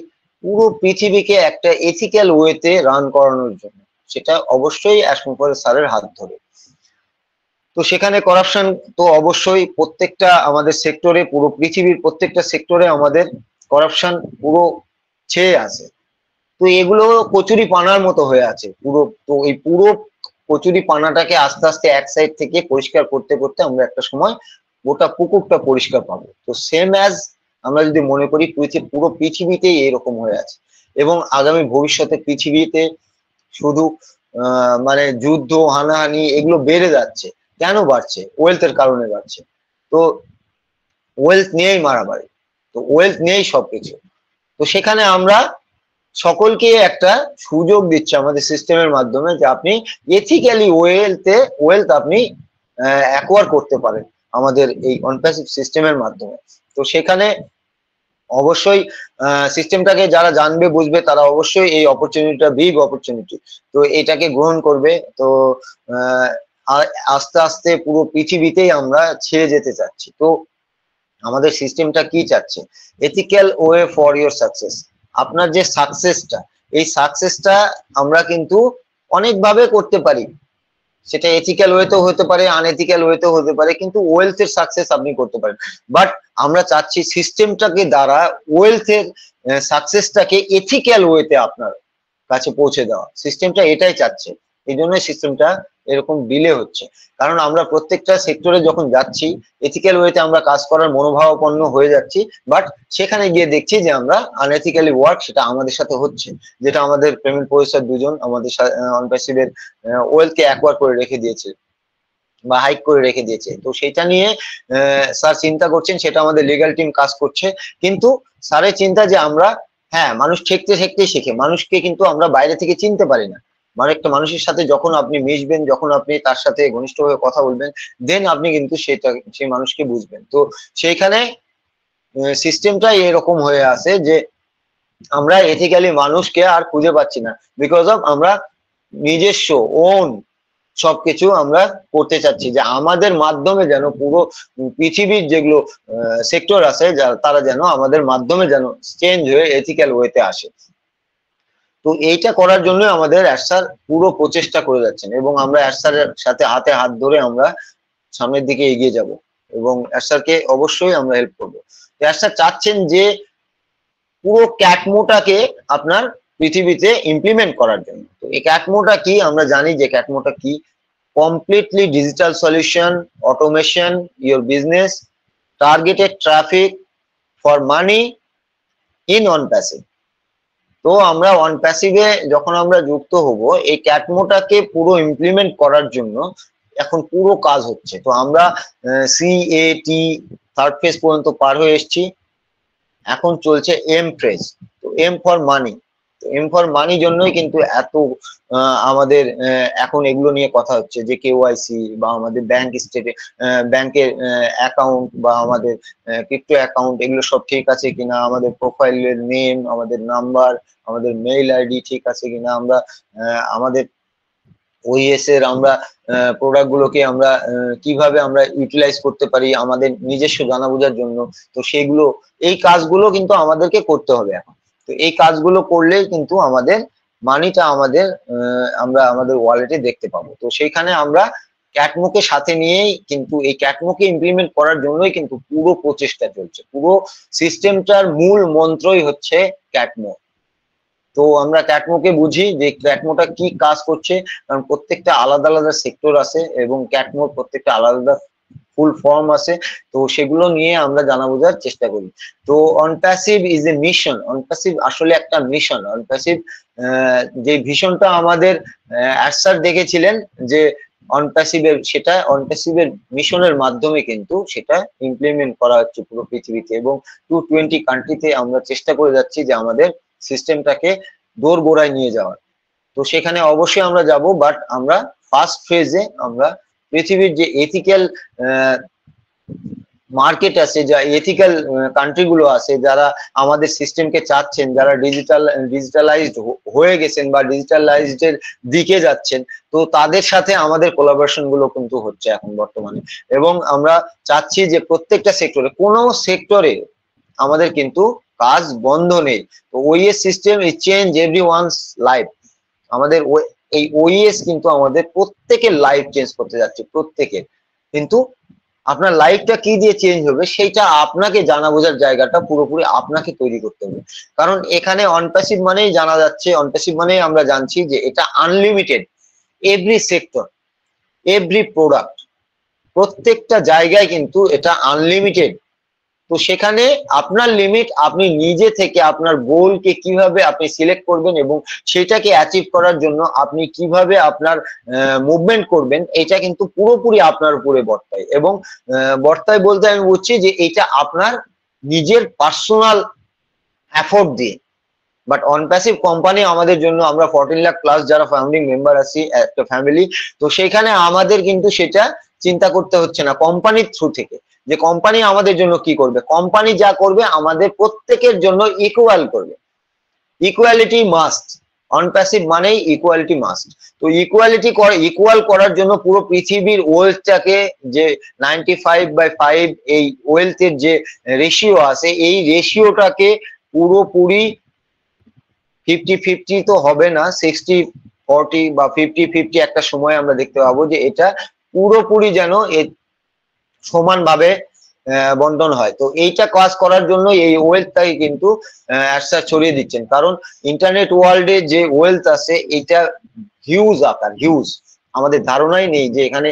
পুরো পৃথিবীকে একটা এথিক্যাল ওয়েতে রান করানোর জন্য। সেটা অবশ্যই অ্যাসমুফার স্যারের হাত ধরে। তো সেখানে করাপশন তো অবশ্যই প্রত্যেকটা আমাদের সেক্টরে পুরো পৃথিবীর প্রত্যেকটা সেক্টরে আমাদের করাপশন পুরো ছেয়ে আছে। তো এগুলো কচুরি পানার মতো হয়ে আছে পুরো। তো এই পুরো কচুরি পানাটাকে আস্তে আস্তে এক সাইড থেকে পরিষ্কার করতে করতে আমরা একটা সময় গোটা পুকুরটা পরিষ্কার পাবো। তো সেম অ্যাজ আমরা যদি মনে করি পুরো পৃথিবীতেই এরকম হয়ে আছে। এবং আগামী ভবিষ্যতে পৃথিবীতে শুধু মানে যুদ্ধ, হানাহানি এগুলো বেড়ে যাচ্ছে। কেন বাড়ছে? ওয়েলথের কারণে বাড়ছে। তো ওয়েলথ নিয়েই মারামারি। তো ওয়েলথ নিয়েই সবকিছু। তো সেখানে আমরা সকলকে একটা সুযোগ দিচ্ছে আমাদের সিস্টেমের মাধ্যমে যে আপনি এথিক্যালি ওয়েলথে ওয়েলথ আপনি অ্যাকোয়ার করতে পারেন আমাদের এই অনপ্যাসিভ সিস্টেমের মাধ্যমে। তো সেখানে অবশ্যই সিস্টেমটাকে যারা জানবে, বুঝবে, তারা অবশ্যই এই অপরচুনিটিটা বিগ অপরচুনিটি তো এটাকে গ্রহণ করবে। তো আস্তে আস্তে পুরো পৃথিবীতেই আমরা ছেড়ে যেতে চাচ্ছি। তো আমাদের সিস্টেমটা কি চাচ্ছে? Ethical way for your success আপনার যে সাকসেসটা এই সাকসেসটা আমরা কিন্তু অনেকভাবে করতে পারি। সেটা এথিক্যাল ওয়েতেও হতে পারে আনএথিক্যাল ওয়েতেও হতে পারে, কিন্তু ওয়েলথ এর সাকসেস আপনি করতে পারেন। বাট আমরা চাচ্ছি সিস্টেমটাকে দ্বারা ওয়েলথ এর সাকসেসটাকে এথিক্যাল ওয়েতে আপনার কাছে পৌঁছে দেওয়া। সিস্টেমটা এটাই চাচ্ছে। এই জন্য সিস্টেমটা এরকম ডিলে হচ্ছে। কারণ আমরা প্রত্যেকটা সেক্টরে যখন যাচ্ছি এথিক্যাল ওয়েতে আমরা কাজ করার মনোভাবাপন্ন হয়ে যাচ্ছি বাট সেখানে গিয়ে দেখছি যে আমরা আনএথিক্যালি ওয়ার্ক সেটা আমাদের সাথে হচ্ছে, যেটা আমাদের পেমেন্ট পরিষদ দুজন আমাদের অনপ্যাসিভের ওয়েলথকে অ্যাকোয়ার করে রেখে দিয়েছে বা হাইক করে রেখে দিয়েছে। তো সেটা নিয়ে স্যার চিন্তা করছেন, সেটা আমাদের লিগ্যাল টিম কাজ করছে। কিন্তু স্যারের চিন্তা যে আমরা হ্যাঁ মানুষ ঠেকতে ঠেকতে শেখে। মানুষকে কিন্তু আমরা বাইরে থেকে চিনতে পারি না। মানে একটা মানুষের সাথে যখন আপনি মিশবেন, যখন আপনি তার সাথে ঘনিষ্ঠভাবে কথা বলবেন দেন আপনি কিন্তু সেটা, সেই মানুষকে বুঝবেন। তো সেইখানে সিস্টেমটাই এরকম হয়ে আছে যে আমরা এথিক্যালি মানুষকে আর খুঁজে পাচ্ছি না। বিকজ অফ আমরা নিজস্ব ওন সবকিছু আমরা করতে চাচ্ছি যে আমাদের মাধ্যমে যেন পুরো পৃথিবীর যেগুলো সেক্টর আছে তারা যেন আমাদের মাধ্যমে যেন চেঞ্জ হয়ে এথিক্যাল ওয়েতে আসে। তো এইটা করার জন্য আমাদের অ্যাসার পুরো প্রচেষ্টা করে যাচ্ছেন এবং আমরা অ্যাসারের সাথে হাতে হাত ধরে আমরা সামনের দিকে এগিয়ে যাব এবং অ্যাসারকে অবশ্যই আমরা হেল্প করব। অ্যাসার চাচ্ছেন যে পুরো ক্যাটমোটাকে আপনার পৃথিবীতে ইমপ্লিমেন্ট করার জন্য। তো এই ক্যাটমোটা কি? আমরা জানি যে ক্যাটমোটা কি? Completely digital solution automation your business targeted traffic for money in OnPassive তো আমরা ওয়ান প্যাসিভে যখন আমরা যুক্ত হব, এই ক্যাটমোটাকে পুরো ইমপ্লিমেন্ট করার জন্য এখন পুরো কাজ হচ্ছে। তো আমরা C A T third phase পর্যন্ত পার হয়ে এসছি। এখন চলছে এম ফ্রেজ তো M for money M for money জন্যই কিন্তু এত আমাদের এখন এগুলো নিয়ে কথা হচ্ছে যে কেওয়াইসি বা আমাদের ব্যাংক স্টেটে ব্যাংকের অ্যাকাউন্ট বা আমাদের ক্রিপ্টো অ্যাকাউন্ট এগুলো সব ঠিক আছে কিনা, আমাদের প্রোফাইলের নেম আমাদের নাম্বার আমাদের মেইল আইডি ঠিক আছে কিনা, আমরা আমাদের ওইএস এর আমরা প্রোডাক্ট গুলোকে আমরা কীভাবে আমরা ইউটিলাইজ করতে পারি আমাদের নিজস্ব জানা বোঝার জন্য, তো সেগুলো, এই কাজগুলো কিন্তু আমাদেরকে করতে হবে এখন। তো এই কাজগুলো করলেই কিন্তু আমাদের মানিটা আমাদের আমরা আমাদের ওয়ালেটে দেখতে পাবো। তো সেইখানে আমরা ক্যাটমোকে সাথে নিয়েই কিন্তু এই ক্যাটমোকে ইমপ্লিমেন্ট করার জন্যই কিন্তু পুরো প্রচেষ্টা চলছে। পুরো সিস্টেমটার মূল মন্ত্রই হচ্ছে ক্যাটমো। তো আমরা ক্যাটমোকে বুঝি যে ক্যাটমোটা কি কাজ করছে, কারণ প্রত্যেকটা আলাদা আলাদা সেক্টর আছে এবং ক্যাটমোর প্রত্যেকটা আলাদা আলাদা ফুল ফর্ম আছে, তো সেগুলো নিয়ে আমরা জানা বোঝার চেষ্টা করি। তো অনপ্যাসিভ ইজ এ মিশন অনপ্যাসিভ আসলে একটা মিশন অনপ্যাসিভ যে ভিশনটা আমাদের অ্যাসার দেখেছিলেন যে অনপ্যাসিভের সেটা অনপ্যাসিভের মিশনের মাধ্যমে কিন্তু সেটা ইমপ্লিমেন্ট করা হচ্ছে পুরো পৃথিবীতে এবং টু টোয়েন্টি কান্ট্রিতে আমরা চেষ্টা করে যাচ্ছি যে আমাদের সিস্টেমটাকে দোর গোড়ায় নিয়ে যাওয়ার। তো সেখানে অবশ্যই আমরা যাব বাট আমরা ফার্স্ট ফেজে আমরা পৃথিবীর যে এথিক্যাল মার্কেট আছে, যা এথিক্যাল কান্ট্রি গুলো আছে, যারা আমাদের সিস্টেমকে চাচ্ছেন, যারা ডিজিটাল ডিজিটালাইজড হয়ে গেছেন বা ডিজিটালাইজড এর দিকে যাচ্ছেন, তো তাদের সাথে আমাদের কোলাবোরেশনগুলো কিন্তু হচ্ছে এখন বর্তমানে। এবং আমরা চাচ্ছি যে প্রত্যেকটা সেক্টরে কোনো সেক্টরে আমাদের কিন্তু কাজ বন্ধ নেই। তো ওইএস system change everyone's life আমাদের ও- এই ওইএস কিন্তু আমাদের প্রত্যেকের লাইফ চেঞ্জ করতে যাচ্ছে, প্রত্যেকের। কিন্তু আপনার লাইফটা কি দিয়ে চেঞ্জ হবে, সেইটা আপনাকে জানা বোঝার জায়গাটা পুরোপুরি আপনাকে তৈরি করতে হবে। কারণ এখানে অনপ্যাসিভ মানেই জানা যাচ্ছে অনপ্যাসিভ মানেই আমরা জানছি যে এটা unlimited every sector every product প্রত্যেকটা জায়গায় কিন্তু এটা আনলিমিটেড তো সেখানে আপনার লিমিট আপনি নিজে থেকে আপনার গোলকে কীভাবে আপনি সিলেক্ট করবেন এবং সেটাকে অ্যাচিভ করার জন্য আপনি কীভাবে আপনার মুভমেন্ট করবেন, এটা কিন্তু পুরোপুরি আপনার উপরে বর্তায়। এবং বর্তায় বলতে আমি বুঝছি যে এটা আপনার নিজের পার্সোনাল এফোর্ট দিয়ে। বাট অনপ্যাসিভ কোম্পানি আমাদের জন্য আমরা ফোরটিন লাখ প্লাস যারা ফাউন্ডিং মেম্বার আছি, একটা ফ্যামিলি তো সেখানে আমাদের কিন্তু সেটা চিন্তা করতে হচ্ছে না কোম্পানির থ্রু থেকে। যে কোম্পানি আমাদের জন্য কি করবে? কোম্পানি যা করবে, আমাদের প্রত্যেকের জন্য ইকুয়াল করবে। ইকুয়ালিটি মাস্ট অনপ্যাসিভ মানেই ইকুয়ালিটি মাস্ট তো ইকুয়ালিটি ইকুয়াল করার জন্য পুরো পৃথিবীর ওয়েলথটাকে যে নাইনটি ফাইভ বাই ফাইভ এই ওয়েলথের যে রেশিও আছে, এই রেশিওটাকে পুরোপুরি ফিফটি ফিফটি তো হবে না সিক্সটি ফর্টি বা ফিফটি ফিফটি একটা সময় আমরা দেখতে পাবো যে এটা পুরোপুরি যেন সমানভাবে বন্টন হয়। তো এইটা কাজ করার জন্য এই ওয়েলথটাকে কিন্তু অ্যাডসার ছড়িয়ে দিচ্ছেন। কারণ ইন্টারনেট ওয়ার্ল্ডে যে ওয়েলথ আছে, এটা হিউজ আকার হিউজ আমাদের ধারণাই নেই যে এখানে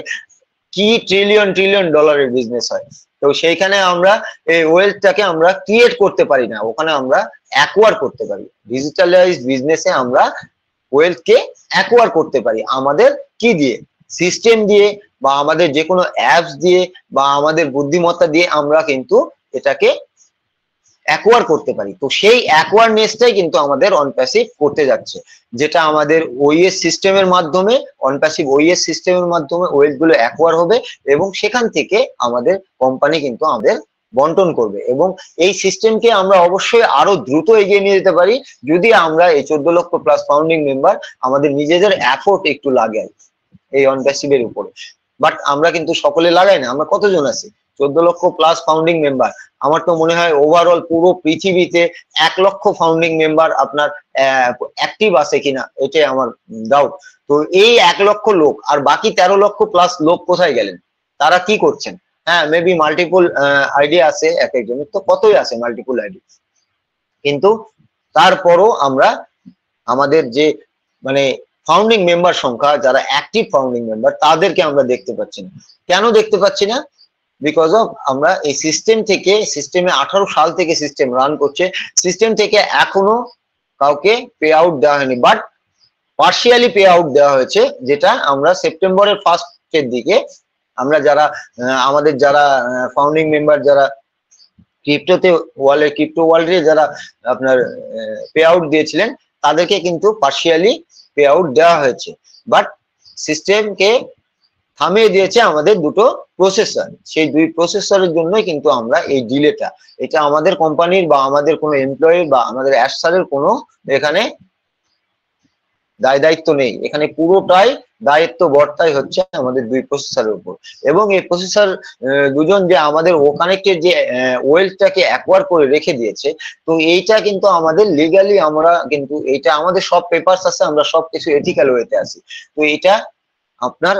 কি ট্রিলিয়ন ট্রিলিয়ন ডলারের বিজনেস হয়। তো সেইখানে আমরা এই ওয়েলথটাকে আমরা ক্রিয়েট করতে পারি না। ওখানে আমরা অ্যাকোয়ার করতে পারি। ডিজিটালাইজড বিজনেসে আমরা ওয়েলথকে অ্যাকোয়ার করতে পারি। আমাদের কি দিয়ে? সিস্টেম দিয়ে বা আমাদের যে কোনো অ্যাপস দিয়ে বা আমাদের বুদ্ধিমত্তা দিয়ে আমরা কিন্তু এটাকে অ্যাকোয়ার করতে পারি। তো সেই অ্যাকোয়ারনেসটাই কিন্তু আমাদের অনপ্যাসিভ করতে যাচ্ছে। যেটা আমাদের ওইএস সিস্টেমের মাধ্যমে অনপ্যাসিভ ওইএস সিস্টেমের মাধ্যমে ওয়েলথগুলো অ্যাকোয়ার হবে এবং সেখান থেকে আমাদের কোম্পানি কিন্তু আমাদের বন্টন করবে এবং এই সিস্টেমকে আমরা অবশ্যই আরও দ্রুত এগিয়ে নিয়ে যেতে পারি যদি আমরা এই চোদ্দ লক্ষ প্লাস ফাউন্ডিং মেম্বার আমাদের নিজেদের অ্যাফোর্ট একটু লাগাই এই অনপ্যাসিভের উপরে। বাট আমরা কিন্তু সকলে লাগাই না, আমরা কতজন আছি? চোদ্দ লক্ষ প্লাস ফাউন্ডিং মেম্বার আমার তো মনে হয় ওভারঅল পুরো পৃথিবীতে এক লক্ষ ফাউন্ডিং মেম্বার আপনার অ্যাক্টিভ আছে কিনা, এটাই আমার ডাউট তো এই এক লক্ষ লোক, আর বাকি তেরো লক্ষ প্লাস লোক কোথায় গেলেন? তারা কি করছেন? হ্যাঁ মেবি মাল্টিপল আইডিয়া আছে এক একজনের। তো কতই আছে মাল্টিপল আইডি কিন্তু তারপরও আমরা আমাদের যে মানে ফাউন্ডিং মেম্বার সংখ্যা, যারা অ্যাক্টিভ ফাউন্ডিং মেম্বার তাদেরকে আমরা দেখতে পাচ্ছি না। কেন দেখতে পাচ্ছি না? বিকজ অফ আমরা এই সিস্টেম থেকে সিস্টেমে আঠারো সাল থেকে সিস্টেম রান করছে। সিস্টেম থেকে এখনও কাউকে পে আউট দেওয়া হয়নি। বাট পার্শিয়ালি পে আউট দেওয়া হয়েছে, যেটা আমরা সেপ্টেম্বরের ফার্স্টের দিকে আমরা যারা আমাদের যারা ফাউন্ডিং মেম্বার যারা ক্রিপ্টোতে ওয়ালে ক্রিপ্টো ওয়ার্ল্ডে যারা আপনার পে আউট দিয়েছিলেন, তাদেরকে কিন্তু পার্শিয়ালি পে আউট দেওয়া হয়েছে। বাট সিস্টেমকে থামিয়ে দিয়েছে আমাদের দুটো প্রসেসর সেই দুই প্রসেসরের জন্যই কিন্তু আমরা এই ডিলেটা এটা আমাদের কোম্পানির বা আমাদের কোনো এমপ্লয়ি বা আমাদের অ্যাসারের কোনো এখানে দায় দায়িত্ব নেই। এখানে পুরোটাই দায়িত্ব বর্তাই হচ্ছে আমাদের দুই প্রসেসরের উপর। এবং এই প্রসেসর দুজন যে আমাদের ওখানেকে যে ওয়েলটাকে অ্যাকোয়ার করে রেখে দিয়েছে, তো এইটা কিন্তু আমাদের লিগালি আমরা কিন্তু এটা আমাদের সব পেপারস আছে, আমরা সব কিছু এথিক্যাল ওয়েতে আছি। তো এটা আপনার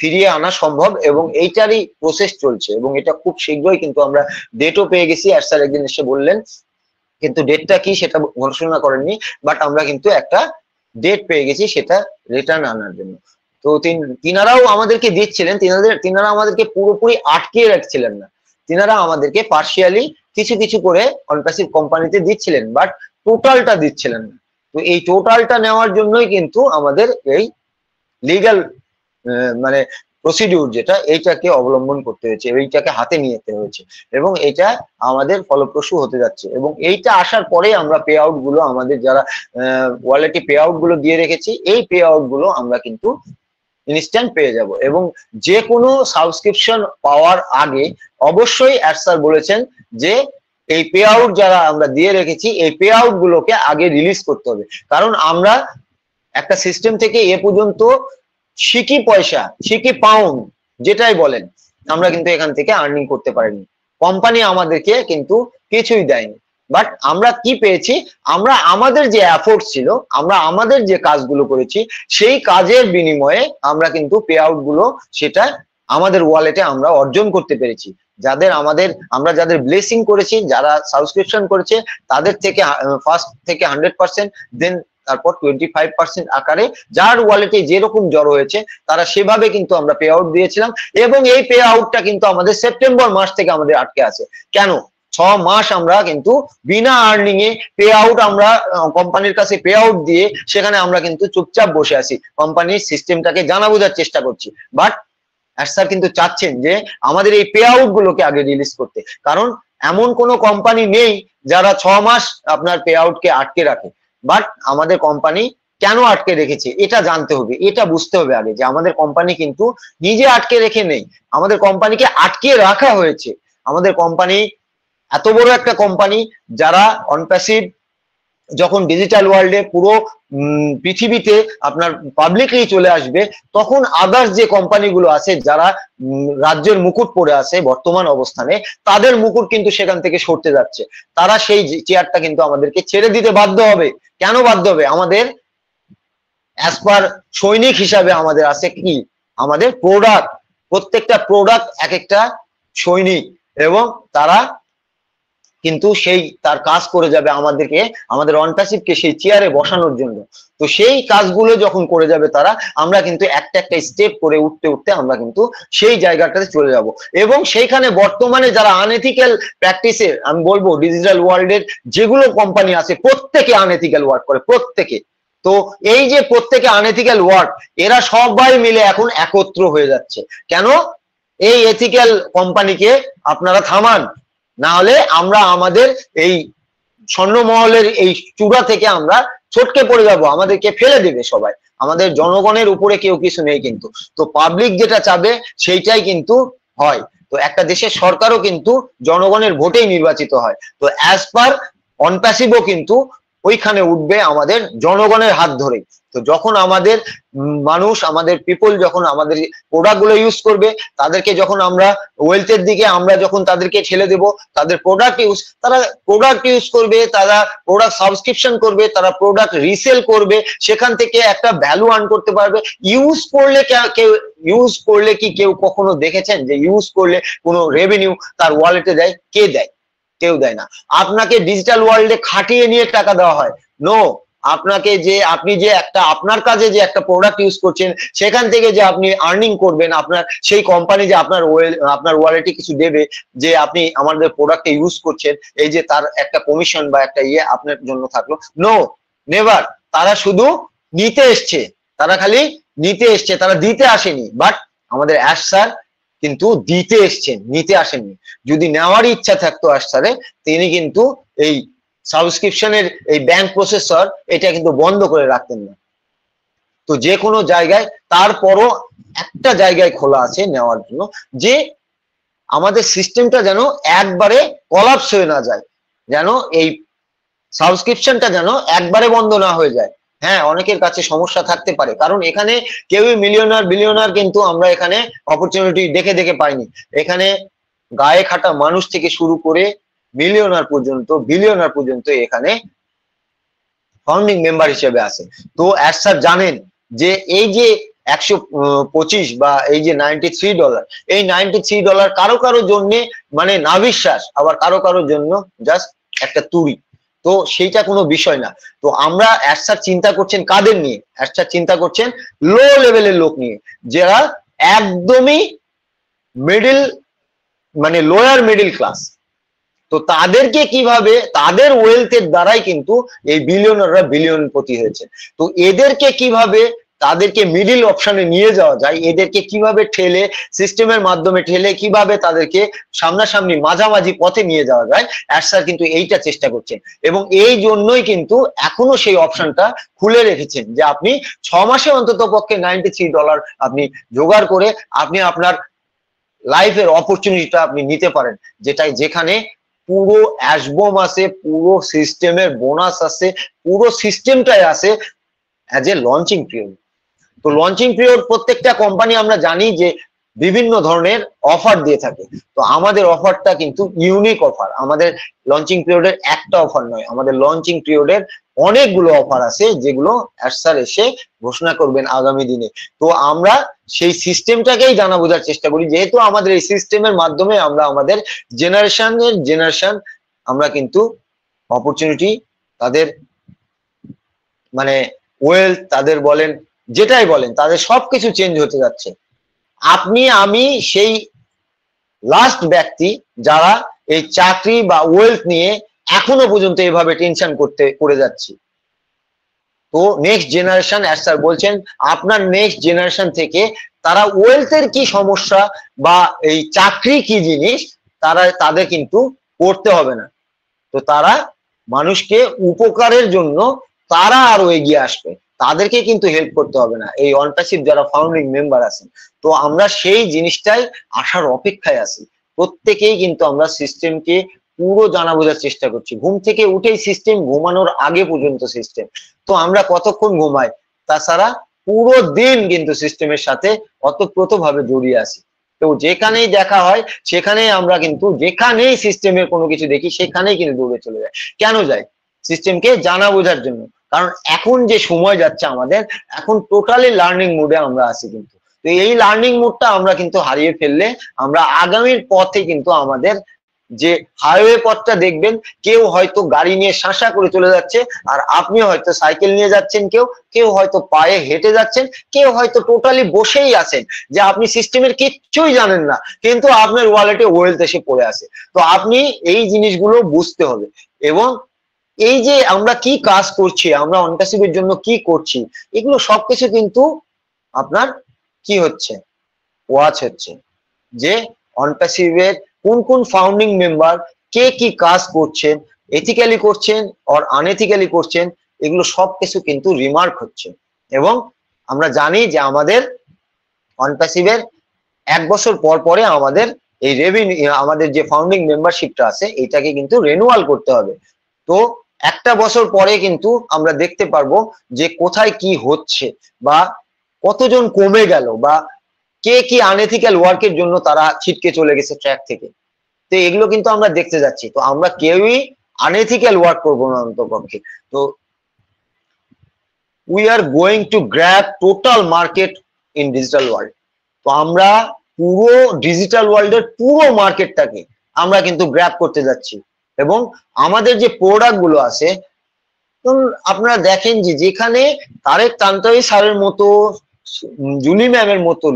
ফিরিয়ে আনা সম্ভব এবং এইটারই প্রসেস চলছে এবং এটা খুব শীঘ্রই কিন্তু আমরা ডেটও পেয়ে গেছি। আর স্যার একদিন এসে বললেন, কিন্তু ডেটটা কি সেটা ঘোষণা করেননি বাট আমরা কিন্তু একটা ডেট পেয়ে গেছি সেটা রিটার্ন আনার জন্য। তো তিনারাও আমাদেরকে দিচ্ছিলেন, তিনাদের তিনারা আমাদেরকে পুরোপুরি আটকে রাখছিলেন না। তিনারা আমাদেরকে পার্শিয়ালি কিছু কিছু করে অনপ্যাসিভ কোম্পানিতে দিচ্ছিলেন বাট টোটালটা দিচ্ছিলেন না। তো এই টোটালটা নেওয়ার জন্যই কিন্তু আমাদের এই লিগাল মানে প্রসিডিউর যেটা, এইটাকে অবলম্বন করতে হয়েছে, এইটাকে হাতে নিয়ে যেতে হয়েছে এবং এটা আমাদের ফলপ্রসূ হতে যাচ্ছে এবং এইটা আসার পরে আমরা পে আউটগুলো আমাদের যারা ওয়ালেটে পে আউটগুলো দিয়ে রেখেছি, এই পে আউটগুলো আমরা কিন্তু ইনস্ট্যান্ট পেয়ে যাব এবং যে কোনো সাবস্ক্রিপশন পাওয়ার আগে অবশ্যই স্যার বলেছেন যে, এই পে আউট যারা আমরা দিয়ে রেখেছি, এই পে আউট গুলোকে আগে রিলিজ করতে হবে। কারণ আমরা একটা সিস্টেম থেকে এ পর্যন্ত সিকি পয়সা সিকি পাউন্ড যেটাই বলেন, আমরা কিন্তু এখান থেকে আর্নিং করতে পারিনি। কোম্পানি আমাদেরকে কিন্তু কিছুই দেয়নি। বাট আমরা কি পেয়েছি? আমরা আমাদের যে এফোর্ট ছিল, আমরা আমাদের যে কাজগুলো করেছি, সেই কাজের বিনিময়ে আমরা কিন্তু পে আউটগুলো সেটা আমাদের ওয়ালেটে আমরা অর্জন করতে পেরেছি। যাদের আমাদের, আমরা যাদের ব্লেসিং করেছি, যারা সাবস্ক্রিপশন করেছে, তাদের থেকে ফার্স্ট থেকে হান্ড্রেড পার্সেন্ট দেন তারপর টোয়েন্টি ফাইভ পার্সেন্ট আকারে যার ওয়ালেটে যেরকম জড়ো হয়েছে, তারা সেভাবে কিন্তু আমরা পে আউট দিয়েছিলাম এবং এই পে আউটটা কিন্তু আমাদের সেপ্টেম্বর মাস থেকে আমাদের আটকে আছে। কেন? ছ মাস আমরা কিন্তু বিনা আর্নিং এ পে আউট আমরা কোম্পানির কাছে পে আউট দিয়ে সেখানে আমরা কিন্তু চুপচাপ বসে আছি। কোম্পানির সিস্টেমটাকে জানা বোঝার চেষ্টা করছি। বাট স্যার কিন্তু চাচ্ছেন যে আমাদের এই পে আউট গুলোকে আগে রিলিজ করতে। কারণ, এমন কোনো কোম্পানি নেই যারা ছ মাস আপনার পে আউটকে আটকে রাখে। বাট আমাদের কোম্পানি কেন আটকে রেখেছে? এটা জানতে হবে, এটা বুঝতে হবে আগে যে আমাদের কোম্পানি কিন্তু নিজে আটকে রেখে নেই। আমাদের কোম্পানিকে আটকে রাখা হয়েছে। আমাদের কোম্পানি এত বড় একটা কোম্পানি যারা অনপ্যাসিভ যখন ডিজিটাল ওয়ার্ল্ডে পুরো পৃথিবীতে আপনার পাবলিকলি চলে আসবে, তখন আদার্স যে কোম্পানিগুলো আছে যারা রাজ্যের মুকুট পরে আছে বর্তমান অবস্থানে, তাদের মুকুট কিন্তু সেখান থেকে সরতে যাচ্ছে। তারা সেই চেয়ারটা কিন্তু আমাদেরকে ছেড়ে দিতে বাধ্য হবে। কেন বাধ্য হবে আমাদের অ্যাজ পার সৈনিক হিসাবে আমাদের আছে কি? আমাদের প্রোডাক্ট প্রত্যেকটা প্রোডাক্ট এক একটা সৈনিক এবং তারা কিন্তু সেই তার কাজ করে যাবে আমাদেরকে, আমাদের অনপ্যাসিভকে সেই চেয়ারে বসানোর জন্য। তো সেই কাজগুলো যখন করে যাবে তারা, আমরা কিন্তু একটা একটা স্টেপ করে উঠতে উঠতে আমরা কিন্তু সেই জায়গাটাতে চলে যাব। এবং সেইখানে বর্তমানে যারা আনএথিক্যাল প্র্যাকটিসে আমি বলব ডিজিটাল ওয়ার্ল্ডের যেগুলো কোম্পানি আছে, প্রত্যেকে আনএথিক্যাল ওয়ার্ক করে, প্রত্যেকে। তো এই যে প্রত্যেকে আনএথিক্যাল ওয়ার্ক এরা সবাই মিলে এখন একত্র হয়ে যাচ্ছে। কেন? এই এথিক্যাল কোম্পানিকে আপনারা থামান। না হলে আমরা আমাদের এই স্বর্ণমহলের এই চূড়া থেকে আমরা ছটকে পড়ে যাব, আমাদেরকে ফেলে দেবে সবাই। আমাদের জনগণের উপরে কেউ কিছু নেই কিন্তু। তো পাবলিক যেটা চাবে সেইটাই কিন্তু হয়। তো একটা দেশের সরকারও কিন্তু জনগণের ভোটেই নির্বাচিত হয়। তো অ্যাজ পার অনপ্যাসিভও কিন্তু ওইখানে উঠবে আমাদের জনগণের হাত ধরেই। তো যখন আমাদের মানুষ, আমাদের পিপল যখন আমাদের প্রোডাক্টগুলো ইউজ করবে, তাদেরকে যখন আমরা ওয়েলথের দিকে আমরা যখন তাদেরকে ঠেলে দেব, তাদের প্রোডাক্ট ইউজ তারা প্রোডাক্ট ইউজ করবে, তারা প্রোডাক্ট সাবস্ক্রিপশন করবে, তারা প্রোডাক্ট রিসেল করবে, সেখান থেকে একটা ভ্যালু আর্ন করতে পারবে। ইউজ করলে কেউ ইউজ করলে কি কেউ কখনো দেখেছেন যে ইউজ করলে কোনো রেভিনিউ তার ওয়ালেটে দেয়? কে দেয়? কেউ দেয় না। আপনাকে ডিজিটাল ওয়ার্ল্ডে খাটিয়ে নিয়ে টাকা দেওয়া হয়। নো আপনাকে যে, আপনি যে একটা, আপনার কাজে যে একটা প্রোডাক্ট ইউজ করছেন, সেখান থেকে যে আপনি আর্নিং করবেন, আপনার, সেই কোম্পানি যে আপনার আপনার ওয়ালেটে কিছু দেবে, যে আপনি আমাদের প্রোডাক্টে ইউজ করছেন, এই যে তার একটা কমিশন বা একটা ইয়ে আপনার জন্য থাকল। নো নেভার তারা শুধু নিতে এসছে। তারা খালি নিতে এসছে, তারা দিতে আসেনি। বাট আমাদের অ্যাশ স্যার কিন্তু দিতে এসছেন, নিতে আসেননি। যদি নেওয়ার ইচ্ছা থাকতো অ্যাশ তিনি কিন্তু এই সাবস্ক্রিপশনের এই ব্যাংক প্রসেসর এটা কিন্তু বন্ধ করে রাখতেন না। তো যে কোনো জায়গায়, তারপরও একটা জায়গায় খোলা আছে নেওয়ার জন্য, যে আমাদের সিস্টেমটা যেন একবারে কলাপস হয়ে না যায়, যেন এই সাবস্ক্রিপশনটা যেন একবারে বন্ধ না হয়ে যায়। হ্যাঁ অনেকের কাছে সমস্যা থাকতে পারে। কারণ এখানে কেউই মিলিয়নার বিলিয়নার কিন্তু আমরা এখানে অপরচুনিটি দেখে দেখে পাইনি। এখানে গায়ে খাটা মানুষ থেকে শুরু করে মিলিয়নার পর্যন্ত বিলিয়নার পর্যন্ত এখানে ফাউন্ডিং মেম্বার হিসেবে আছে। তো অ্যাড স্যার জানেন যে এই যে একশো পঁচিশ বা এই যে নাইনটি থ্রি ডলার এই নাইনটি থ্রি ডলার কারও কারও জন্য মানে নাবিশ্বাস, আবার কারও কারোর জন্য জাস্ট একটা তুড়ি। তো সেইটা কোনো বিষয় না। তো আমরা অ্যাসার চিন্তা করছেন কাদের নিয়ে? অ্যাসার চিন্তা করছেন লো লেভেলের লোক নিয়ে। যারা একদমই মিডিল মানে লোয়ার মিডিল ক্লাস তো তাদেরকে কীভাবে, তাদের ওয়েলথের দ্বারাই কিন্তু এই বিলিয়নাররা বিলিয়নপতি হয়েছে। তো এদেরকে কীভাবে তাদেরকে মিডিল অপশনে নিয়ে যাওয়া যায়। এদেরকে কীভাবে ঠেলে সিস্টেমের মাধ্যমে ঠেলে, কীভাবে তাদেরকে সামনাসামনি মাঝামাঝি পথে নিয়ে যাওয়া যায় অ্যাডসার কিন্তু এইটা চেষ্টা করছেন। এবং এই জন্যই কিন্তু এখনও সেই অপশনটা খুলে রেখেছেন যে আপনি ছ মাসে অন্তত পক্ষে নাইনটি থ্রি ডলার আপনি জোগাড় করে আপনি আপনার লাইফের অপরচুনিটিটা আপনি নিতে পারেন। যেটাই যেখানে পুরো অ্যাসবোম আছে, পুরো সিস্টেমের বোনাস আছে, পুরো সিস্টেমটাই আছে অ্যাজ এ লঞ্চিং পিরিয়ড তো লঞ্চিং পিরিয়ড প্রত্যেকটা কোম্পানি আমরা জানি যে বিভিন্ন ধরনের অফার দিয়ে থাকে। তো আমাদের অফারটা কিন্তু ইউনিক অফার আমাদের লঞ্চিং পিরিয়ডের একটা অফার নয়। আমাদের লঞ্চিং পিরিয়ডের অনেকগুলো অফার আছে যেগুলো অ্যাডসার এসে ঘোষণা করবেন আগামী দিনে। তো আমরা সেই সিস্টেমটাকেই জানা বোঝার চেষ্টা করি। যেহেতু আমাদের এই সিস্টেমের মাধ্যমে আমরা আমাদের জেনারেশনের জেনারেশন আমরা কিন্তু অপরচুনিটি তাদের মানে ওয়েলথ তাদের বলেন যেটাই বলেন তাদের সবকিছু চেঞ্জ হতে যাচ্ছে। আপনি, আমি সেই লাস্ট ব্যক্তি যারা এই চাকরি বা ওয়েলথ নিয়ে এখনও পর্যন্ত এভাবে টেনশন করতে, করে যাচ্ছি। তো নেক্সট জেনারেশন অ্যাজ স্যার বলছেন, আপনার নেক্সট জেনারেশন থেকে তারা ওয়েলথের কি সমস্যা বা এই চাকরি কি জিনিস, তারা, তাদের কিন্তু করতে হবে না। তো তারা মানুষকে উপকারের জন্য তারা আরও এগিয়ে আসবে। তাদেরকে কিন্তু হেল্প করতে হবে না। এই অনটারশিপ যারা ফাউন্ডিং মেম্বার আছেন, তো আমরা সেই জিনিসটাই আসার অপেক্ষায় আছি। প্রত্যেকেই কিন্তু আমরা সিস্টেমকে পুরো জানা বোঝার চেষ্টা করছি। ঘুম থেকে উঠেই সিস্টেম ঘুমানোর আগে পর্যন্ত সিস্টেম তো আমরা কতক্ষণ ঘুমাই? তাছাড়া পুরো দিন কিন্তু সিস্টেমের সাথে অতপ্রত ভাবে জড়িয়ে আছি। তো যেখানেই দেখা হয়, সেখানেই আমরা কিন্তু যেখানেই সিস্টেমের কোনো কিছু দেখি, সেখানেই কিন্তু দৌড়ে চলে যায় কেন যায় সিস্টেমকে জানা বোঝার জন্য। কারণ এখন যে সময় যাচ্ছে আমাদের, এখন টোটালি লার্নিং মুডে আমরা আছি কিন্তু। তো এই লার্নিং মুডটা আমরা কিন্তু হারিয়ে ফেললে আমরা আগামীর পথে কিন্তু আমাদের যে হাইওয়ে পথটা দেখবেন, কেউ হয়তো গাড়ি নিয়ে শাঁসা করে চলে যাচ্ছে, আর আপনি হয়তো সাইকেল নিয়ে যাচ্ছেন কেউ কেউ হয়তো পায়ে হেঁটে যাচ্ছেন, কেউ হয়তো টোটালি বসেই আছেন, যে আপনি সিস্টেমের কিচ্ছুই জানেন না, কিন্তু আপনার ওয়ালেটে ওয়েলথ এসে পড়ে আছে। তো আপনি এই জিনিসগুলো বুঝতে হবে, এবং এই যে আমরা কি কাজ করছি, আমরা অনকাসিবের জন্য কি করছি, এগুলো সবকিছু কিন্তু আপনার কি হচ্ছে? ওয়াচ হচ্ছে। যে অনপ্যাসিভের কোন কোন ফাউন্ডিং মেম্বার কে কি কাজ করছেন এথিক্যালি করছেন অর আনএথিক্যালি করছেন, এগুলো সবকিছু কিন্তু রিমার্ক হচ্ছে। এবং আমরা জানি যে আমাদের অনপ্যাসিভের এক বছর পর পরে আমাদের এই রেভিনিউ আমাদের যে ফাউন্ডিং মেম্বারশিপটা আছে, এটাকে কিন্তু রেনুয়াল করতে হবে। তো একটা বছর পরে কিন্তু আমরা দেখতে পারব যে কোথায় কি হচ্ছে বা কতজন কমে গেল বা কে কি আনএথিক্যাল ওয়ার্কের জন্য তারা ছিটকে চলে গেছে ট্র্যাক থেকে। তো এগুলো কিন্তু আমরা দেখতে যাচ্ছি। তো আমরা কেউই আনএথিক্যাল ওয়ার্ক করব না অন্তপক্ষে তো we are going to grab total market in digital world তো আমরা পুরো ডিজিটাল ওয়ার্ল্ডের পুরো মার্কেটটাকে আমরা কিন্তু গ্র্যাব করতে যাচ্ছি। এবং আমাদের যে প্রোডাক্টগুলো আছে আপনারা দেখেন যে যেখানে তারেক তান্তাই স্যারের মতো জুলি ম্যামের মতো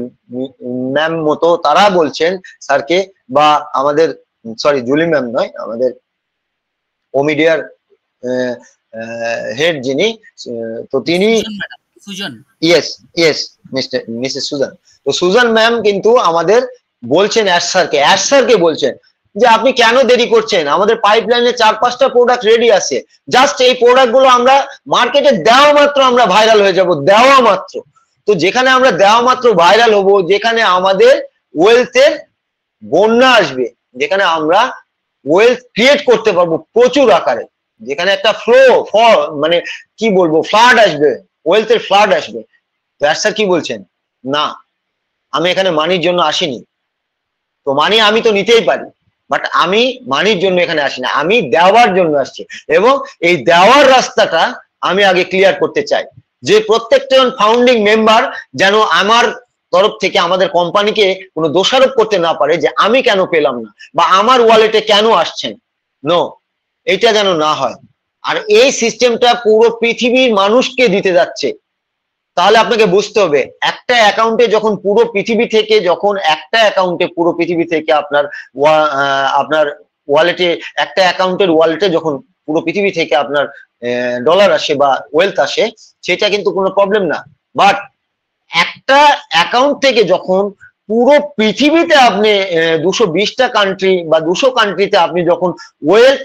ম্যাম মতো তারা বলছেন স্যারকে বা আমাদের সরি জুলি ম্যাম নয় আমাদের ওমিডিয়ার হেড যিনি তো তিনি Sujan yes yes mister missus Sujan. তো সুজান ম্যাম কিন্তু আমাদের বলছেন অ্যাশ স্যারকে অ্যাশ স্যারকে বলছেন। যে আপনি কেন দেরি করছেন? আমাদের পাইপলাইনে চার পাঁচটা প্রোডাক্ট রেডি আছে। জাস্ট এই প্রোডাক্টগুলো আমরা মার্কেটে দেওয়া মাত্র আমরা ভাইরাল হয়ে যাব, দেওয়া মাত্র। তো যেখানে আমরা দেওয়া মাত্র ভাইরাল হব, যেখানে আমাদের ওয়েলথের বন্যা আসবে, যেখানে আমরা ওয়েলথ ক্রিয়েট করতে পারব প্রচুর আকারে। যেখানে একটা ফ্লো ফল মানে কি বলব ফ্লাড আসবে ওয়েলথের ফ্লাড আসবে। স্যার কি বলছেন? না, আমি এখানে মানির জন্য আসিনি। তো মানি আমি তো নিতেই পারি। বাট আমি মানির জন্য এখানে আসি না, আমি দেওয়ার জন্য আসছি। এবং এই দেওয়ার রাস্তাটা আমি আগে ক্লিয়ার করতে চাই। যে প্রত্যেকটা ফাউন্ডিং মেম্বার যেন আমার তরফ থেকে আমাদের কোম্পানিকে কোনো দোষারোপ করতে না পারে যে আমি কেন পেলাম না, বা আমার ওয়ালেটে কেন আসছেন। নো এটা যেন না হয়। আর এই সিস্টেমটা পুরো পৃথিবীর মানুষকে দিতে যাচ্ছে। তাহলে আপনাকে বুঝতে হবে, একটা অ্যাকাউন্টে যখন পুরো পৃথিবী থেকে, যখন একটা অ্যাকাউন্টে পুরো পৃথিবী থেকে আপনার আপনার ওয়ালেটে একটা অ্যাকাউন্টের ওয়ালেটে যখন পুরো পৃথিবী থেকে আপনার ডলার আসে বা ওয়েলথ আসে, সেটা কিন্তু কোনো প্রবলেম না। বাট একটা অ্যাকাউন্ট থেকে যখন পুরো পৃথিবীতে আপনি দুশো বিশটা কান্ট্রি বা দুশো কান্ট্রিতে আপনি যখন ওয়েলথ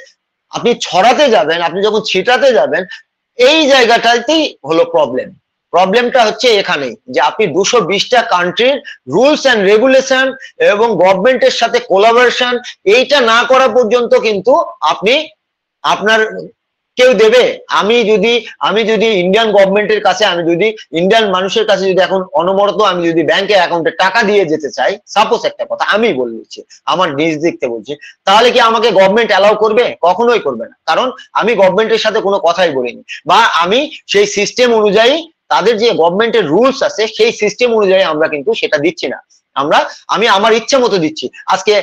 আপনি ছড়াতে যাবেন, আপনি যখন ছিটাতে যাবেন, এই জায়গাটাতেই হলো প্রবলেম প্রবলেমটা হচ্ছে এখানেই যে আপনি দুশো বিশটা কান্ট্রির রুলস অ্যান্ড রেগুলেশন এবং গভর্নমেন্টের সাথে কোলাবোরেশন এইটা না করা পর্যন্ত কিন্তু আপনি আপনার কেউ দেবে। আমি যদি আমি যদি ইন্ডিয়ান গভর্নমেন্টের কাছে, আমি যদি ইন্ডিয়ান মানুষের কাছে যদি এখন অনবরত আমি যদি ব্যাংকে অ্যাকাউন্টে টাকা দিয়ে যেতে চাই সাপোজ একটা কথা, আমি বলে দিচ্ছি, আমার নিজ থেকে বলছি, তাহলে কি আমাকে গভর্নমেন্ট অ্যালাউ করবে? কখনোই করবে না। কারণ আমি গভর্নমেন্টের সাথে কোনো কথাই বলিনি। বা আমি সেই সিস্টেম অনুযায়ী তাদের যে গভর্নমেন্টের রুলস আছে, সেই সিস্টেম অনুযায়ী আমরা কিন্তু সেটা দিচ্ছি না। আমরা, আমি আমার ইচ্ছা মতো দিচ্ছি। আজকে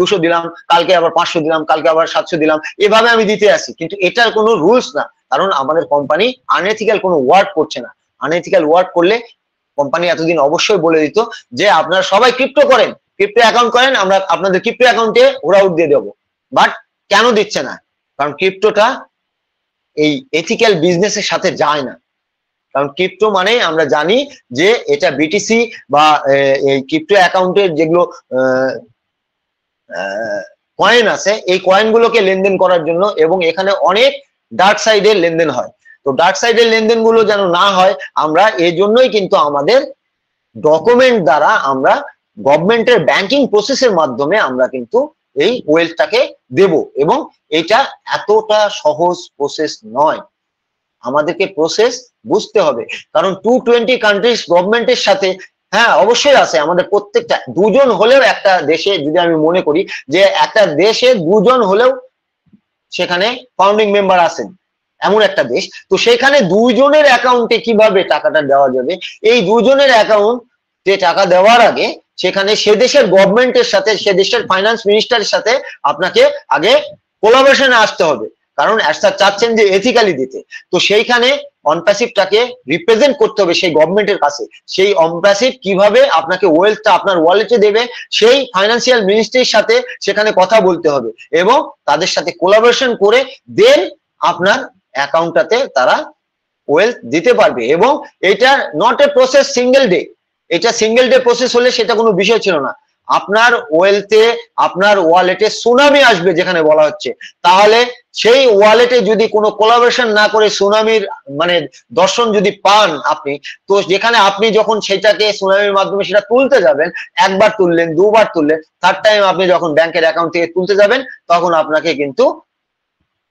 দুশো দিলাম, কালকে আবার পাঁচশো দিলাম, কালকে আবার সাতশো দিলাম, এভাবে আমি দিতে আসি। কিন্তু এটার কোনো রুলস না। কারণ আমাদের কোম্পানি আনএথিক্যাল কোনো ওয়ার্ক করছে না। আনএথিক্যাল ওয়ার্ক করলে কোম্পানি এতদিন অবশ্যই বলে দিত যে, আপনারা সবাই ক্রিপ্টো করেন। ক্রিপ্টো অ্যাকাউন্ট করেন, আমরা আপনাদের ক্রিপ্টো অ্যাকাউন্টে ওরাউট দিয়ে দেবো। বাট কেন দিচ্ছে না? কারণ ক্রিপ্টোটা এই এথিক্যাল বিজনেসের সাথে যায় না। কারণ ক্রিপ্টো মানে আমরা জানি যে এটা বিটিসি বা এই ক্রিপ্টো অ্যাকাউন্টের যেগুলো কয়েন আছে, এই কয়েনগুলোকে লেনদেন করার জন্য এবং এখানে অনেক ডার্ক সাইডের লেনদেন হয়। তো ডার্ক সাইডের লেনদেনগুলো যেন না হয়, আমরা এই জন্যই কিন্তু আমাদের ডকুমেন্ট দ্বারা আমরা গভর্নমেন্টের ব্যাংকিং প্রসেসের মাধ্যমে আমরা কিন্তু এই ওয়েলথটাকে দেব এবং এটা এতটা সহজ প্রসেস নয়। আমাদেরকে প্রসেস বুঝতে হবে। কারণ টু টোয়েন্টি কান্ট্রিজ গভর্নমেন্টের সাথে হ্যাঁ অবশ্যই আছে। আমাদের প্রত্যেকটা, দুজন হলেও একটা দেশে যদি আমি মনে করি যে একটা দেশে দুজন হলেও সেখানে ফাউন্ডিং মেম্বার আছেন, এমন একটা দেশ। তো সেখানে দুইজনের অ্যাকাউন্টে কীভাবে টাকাটা দেওয়া যাবে? এই দুজনের অ্যাকাউন্টে টাকা দেওয়ার আগে সেখানে সে দেশের গভর্নমেন্টের সাথে, সে দেশের ফাইন্যান্স মিনিস্টারের সাথে আপনাকে আগে কোলাবোরেশনে আসতে হবে। কারণ স্যার চাচ্ছেন যে এথিক্যালি দিতে। তো সেইখানে অনপ্যাসিভটাকে রিপ্রেজেন্ট করতে হবে সেই গভর্নমেন্টের কাছে। সেই অনপ্যাসিভ কীভাবে আপনাকে ওয়েলথটা আপনার ওয়ালেটে দেবে, সেই ফাইন্যান্সিয়াল মিনিস্ট্রির সাথে সেখানে কথা বলতে হবে এবং তাদের সাথে কোলাবোরেশন করে দেন আপনার অ্যাকাউন্টটাতে তারা ওয়েলথ দিতে পারবে এবং এটা not a process single day এটা সিঙ্গেল ডে প্রসেস হলে সেটা কোনো বিষয় ছিল না। আপনার ওয়েলথে আপনার ওয়ালেটে সুনামি আসবে যেখানে বলা হচ্ছে। তাহলে সেই ওয়ালেটে যদি কোনো কোলাবোরেশন না করে সুনামির মানে দর্শন যদি পান আপনি, তো যেখানে আপনি যখন সেটাকে সুনামির মাধ্যমে সেটা তুলতে যাবেন, একবার তুললেন, দুবার তুললেন থার্ড টাইম আপনি যখন ব্যাংকের অ্যাকাউন্ট থেকে তুলতে যাবেন, তখন আপনাকে কিন্তু,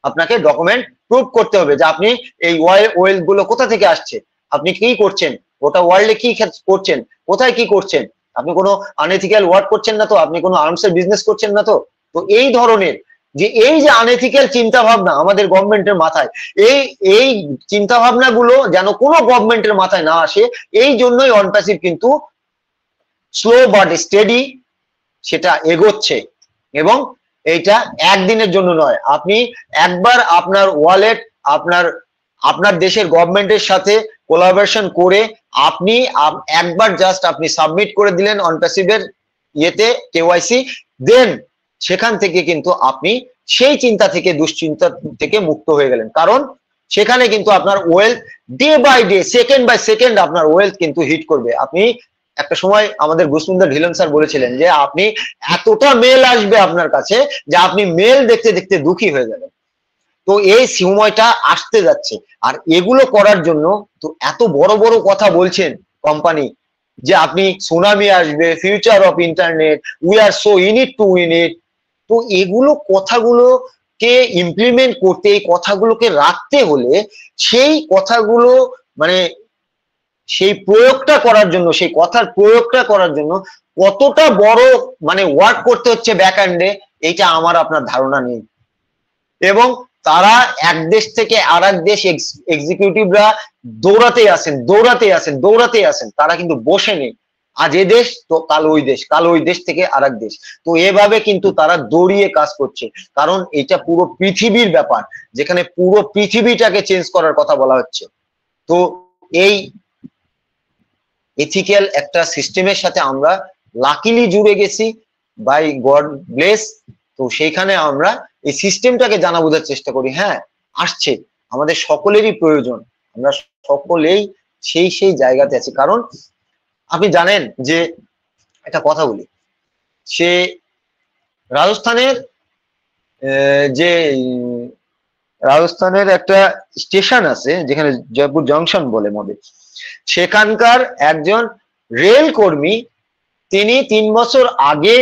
আপনাকে ডকুমেন্ট প্রুভ করতে হবে যে আপনি এই ওয়েলগুলো কোথা থেকে আসছে, আপনি কি করছেন, ওটা ওয়ার্ল্ডে কি করছেন, কোথায় কি করছেন, আপনি কোনো আনএথিক্যাল ওয়ার্ক করছেন না তো, আপনি কোনো আর্মসের বিজনেস করছেন না তো তো এই ধরনের যে এই যে আনএথিক্যাল চিন্তা ভাবনা আমাদের গভর্নমেন্টের মাথায়, এই এই চিন্তা ভাবনা গুলো যেন কোনো গভর্নমেন্টের মাথায় না আসে, এই জন্যই অনপ্যাসিভ কিন্তু স্লো বাট স্টেডি সেটা এগোচ্ছে। এবং এইটা একদিনের জন্য নয়। আপনি একবার আপনার ওয়ালেট আপনার আপনার দেশের গভর্নমেন্টের সাথে কোলাবোরেশন করে আপনি একবার জাস্ট আপনি সাবমিট করে দিলেন অনপ্যাসিভের ইয়েতে কেওয়াইসি দেন সেখান থেকে কিন্তু আপনি সেই চিন্তা থেকে, দুশ্চিন্তা থেকে মুক্ত হয়ে গেলেন। কারণ সেখানে কিন্তু আপনার wealth day by day second by second আপনার ওয়েলথ কিন্তু হিট করবে। আপনি একটা সময় আমাদের গুসমুন্দর ঢিলন স্যার বলেছিলেন যে, আপনি এতটা মেল আসবে আপনার কাছে যে আপনি মেল দেখতে দেখতে দুঃখী হয়ে যাবেন। তো এই সময়টা আসতে যাচ্ছে। আর এগুলো করার জন্য তো এত বড় বড় কথা বলছেন কোম্পানি যে, আপনি সুনামি আসবে future of internet we are so in it to in it তো এগুলো কথাগুলোকে ইমপ্লিমেন্ট করতে, এই কথাগুলোকে রাখতে হলে সেই কথাগুলো মানে সেই প্রয়োগটা করার জন্য, সেই কথার প্রয়োগটা করার জন্য কতটা বড় মানে ওয়ার্ক করতে হচ্ছে ব্যাক হ্যান্ডে এইটা আমার আপনার ধারণা নেই। এবং তারা এক দেশ থেকে আর এক দেশ এক্সিকিউটিভরা দৌড়াতে আসেন দৌড়াতে আসেন দৌড়াতে আসেন, তারা কিন্তু বসে নেই। আজ এ দেশ, তো কাল ওই দেশ, কাল ওই দেশ থেকে আর দেশ। তো এভাবে কিন্তু তারা দৌড়িয়ে কাজ করছে। কারণ এটা পুরো পৃথিবীর ব্যাপার, যেখানে পুরো পৃথিবীটাকে চেঞ্জ করার কথা বলা হচ্ছে। তো এই এথিক্যাল একটা সিস্টেমের সাথে আমরা লাকিলি জুড়ে গেছি বাই গড ব্লেস তো সেইখানে আমরা এই সিস্টেমটাকে জানা বোঝার চেষ্টা করি। হ্যাঁ আসছে। আমাদের সকলেরই প্রয়োজন। আমরা সকলেই সেই সেই জায়গাতে আছি। কারণ আপনি জানেন যে একটা কথা বলি। সে রাজস্থানের যে, রাজস্থানের একটা স্টেশন আছে, যেখানে জয়পুর জংশন বলে মধ্যে সেখানকার একজন রেল কর্মী, তিনি তিন বছর আগে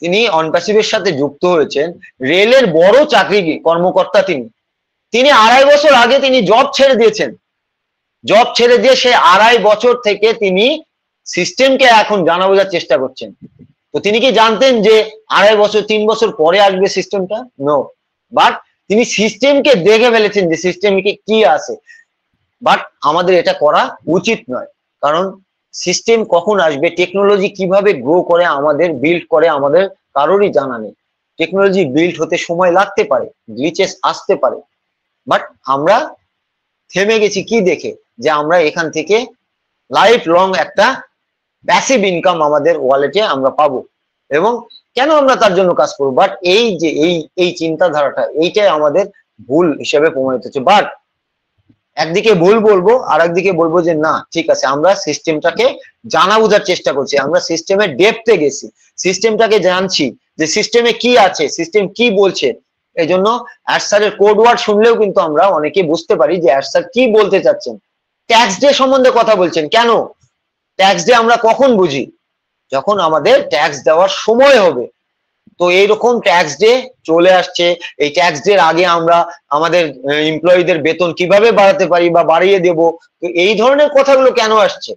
তিনি অনপ্যাসিভের সাথে যুক্ত হয়েছেন। রেলের বড় চাকরি কর্মকর্তা তিনি। তিনি আড়াই বছর আগে তিনি জব ছেড়ে দিয়েছেন। জব ছেড়ে দিয়ে সে আড়াই বছর থেকে তিনি সিস্টেমকে এখন জানা বোঝার চেষ্টা করছেন। তো তিনি কি জানতেন যে আড়াই বছর, তিন বছর পরে আসবে সিস্টেমটা? নো বাট তিনি সিস্টেমকে দেখে ফেলেছেন যে সিস্টেমকে কি আছে। বাট আমাদের এটা করা উচিত নয়। কারণ সিস্টেম কখন আসবে, টেকনোলজি কীভাবে গ্রো করে, আমাদের বিল্ড করে, আমাদের কারোরই জানা নেই। টেকনোলজি বিল্ড হতে সময় লাগতে পারে গ্লিচেস আসতে পারে। বাট আমরা থেমে গেছি কি দেখে? যে আমরা এখান থেকে লাইফ লং একটা প্যাসিভ ইনকাম আমাদের ওয়ালেটে আমরা পাবো। এবং কেন আমরা তার জন্য কাজ করব? বাট এই যে, এই এই চিন্তাধারাটা, এইটাই আমাদের ভুল হিসেবে প্রমাণিত হচ্ছে। বাট একদিকে ভুল বলব আর একদিকে বলব যে না, ঠিক আছে, আমরা সিস্টেমটাকে জানা বোঝার চেষ্টা করছি। আমরা সিস্টেমের ডেপতে গেছি। সিস্টেমটাকে জানছি যে সিস্টেমে কি আছে সিস্টেম কি বলছে। এই জন্য অ্যাডসারের কোড ওয়ার্ড শুনলেও কিন্তু আমরা অনেকে বুঝতে পারি যে অ্যাডসার কি বলতে চাচ্ছেন। ট্যাক্স ডে সম্বন্ধে কথা বলছেন। কেন? ট্যাক্স ডে আমরা কখন বুঝি? যখন আমাদের ট্যাক্স দেওয়ার সময় হবে। তো এইরকম ট্যাক্স ডে চলে আসছে। এই ট্যাক্স ডের আগে আমরা আমাদের এমপ্লয়ীদের বেতন কীভাবে বাড়াতে পারি বা বাড়িয়ে দেব? তো এই ধরনের কথাগুলো কেন আসছে?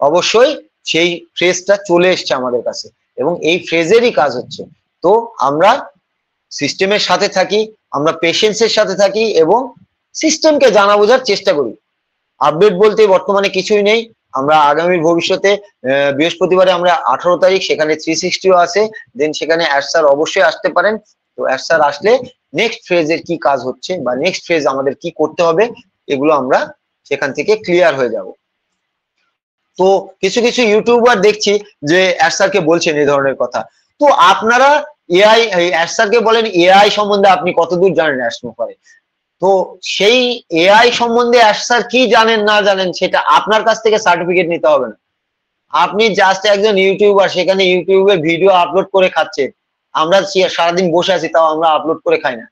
অবশ্যই সেই ফ্রেজটা চলে এসছে আমাদের কাছে এবং এই ফ্রেজেরই কাজ হচ্ছে। তো আমরা সিস্টেমের সাথে থাকি, আমরা পেশেন্সের সাথে থাকি এবং সিস্টেমকে জানা বোঝার চেষ্টা করি। আপডেট বলতে বর্তমানে কিছুই নেই। আমরা আগামী ভবিষ্যতে বৃহস্পতিবারে আমরা আঠারো তারিখ, সেখানে থ্রি সিক্সটিও আছে। দেন সেখানে অ্যাডসার অবশ্যই আসতে পারেন। তো অ্যাডসার আসলে নেক্সট ফেজের কি কাজ হচ্ছে বা নেক্সট ফেজ আমাদের কি করতে হবে, এগুলো আমরা সেখান থেকে ক্লিয়ার হয়ে যাব। তো কিছু কিছু ইউটিউবার দেখছি যে অ্যাডসারকে বলছেন এই ধরনের কথা। তো আপনারা এআই অ্যাডসারকে বলেন এআই সম্বন্ধে আপনি কতদূর জানেন অ্যাসমো করে তো সেই এআই সম্বন্ধে স্যার কি জানেন, না জানেন, সেটা আপনার কাছ থেকে সার্টিফিকেট নিতে হবে না। আপনি জাস্ট একজন ইউটিউবার সেখানে ইউটিউবে ভিডিও আপলোড করে খাচ্ছেন। আমরা সারাদিন বসে আছি, তাও আমরা আপলোড করে খাই না।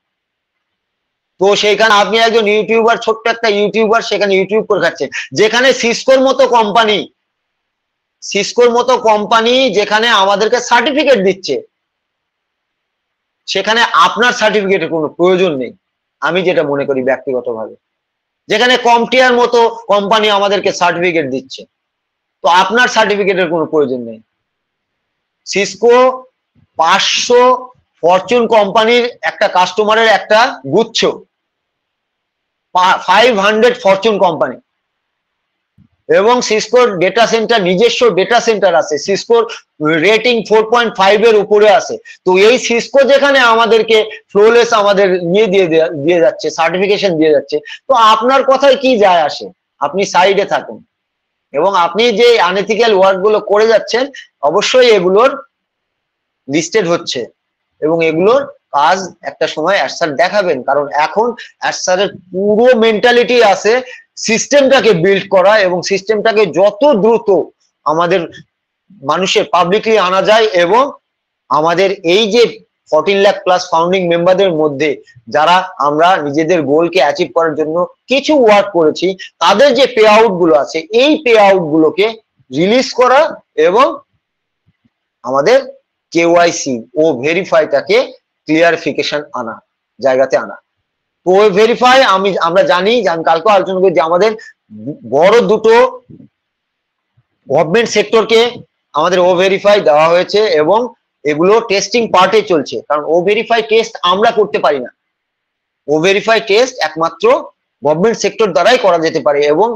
তো সেইখানে আপনি একজন ইউটিউবার ছোট্ট একটা ইউটিউবার সেখানে ইউটিউব করে খাচ্ছেন। যেখানে সিসকোর মতো কোম্পানি সিসকোর মতো কোম্পানি যেখানে আমাদেরকে সার্টিফিকেট দিচ্ছে, সেখানে আপনার সার্টিফিকেটের কোনো প্রয়োজন নেই। আমি যেটা মনে করি ব্যক্তিগতভাবে। যেখানে কমটিয়ার মতো কোম্পানি আমাদেরকে সার্টিফিকেট দিচ্ছে। তো আপনার সার্টিফিকেটের কোনো প্রয়োজন নেই। সিসকো পাঁচশো ফরচুন কোম্পানির একটা কাস্টমারের একটা গুচ্ছ। ফাইভ হান্ড্রেড ফরচুন কোম্পানি এবং সিসকোর ডেটা সেন্টার নিজস্ব ডেটা সেন্টার আছে। সিসকোর রেটিং ফোর পয়েন্ট ফাইভ এর উপরে আছে। তো এই সিসকো যেখানে আমাদেরকে ফ্লোলেস আমাদের নিয়ে দিয়ে দেয়া- যাচ্ছে সার্টিফিকেশন দিয়ে যাচ্ছে, তো আপনার কথায় কি যায় আসে? আপনি সাইডে থাকুন। এবং আপনি যে আনএথিক্যাল ওয়ার্কগুলো করে যাচ্ছেন, অবশ্যই এগুলোর লিস্টেড হচ্ছে। এবং এগুলোর কাজ একটা সময় অ্যাডসার দেখাবেন। কারণ এখন অ্যাডসারের পুরো মেন্টালিটি আছে সিস্টেমটাকে বিল্ড করা এবং সিস্টেমটাকে যত দ্রুত আমাদের মানুষের পাবলিকলি আনা যায় এবং আমাদের এই যে ফোরটিন লাখ প্লাস ফাউন্ডিং মেম্বারদের মধ্যে যারা আমরা নিজেদের গোলকে অ্যাচিভ করার জন্য কিছু ওয়ার্ক করেছি, তাদের যে পে আউটগুলো আছে, এই পে আউট গুলোকে রিলিজ করা এবং আমাদের কেওয়াইসি ও ভেরিফাইটাকে ক্লিয়ারিফিকেশন আনা, জায়গাতে আনা। ভেরিফাই আমি, আমরা জানি যে আমি কালকে আলোচনা করি যে আমাদের বড় দুটো গভর্নমেন্ট সেক্টরকে আমাদের ও ভেরিফাই দেওয়া হয়েছে এবং এগুলো টেস্টিং পার্টে চলছে। কারণ ও ভেরিফাই টেস্ট আমরা করতে পারি না। ও ভেরিফাই টেস্ট একমাত্র গভর্নমেন্ট সেক্টর দ্বারাই করা যেতে পারে এবং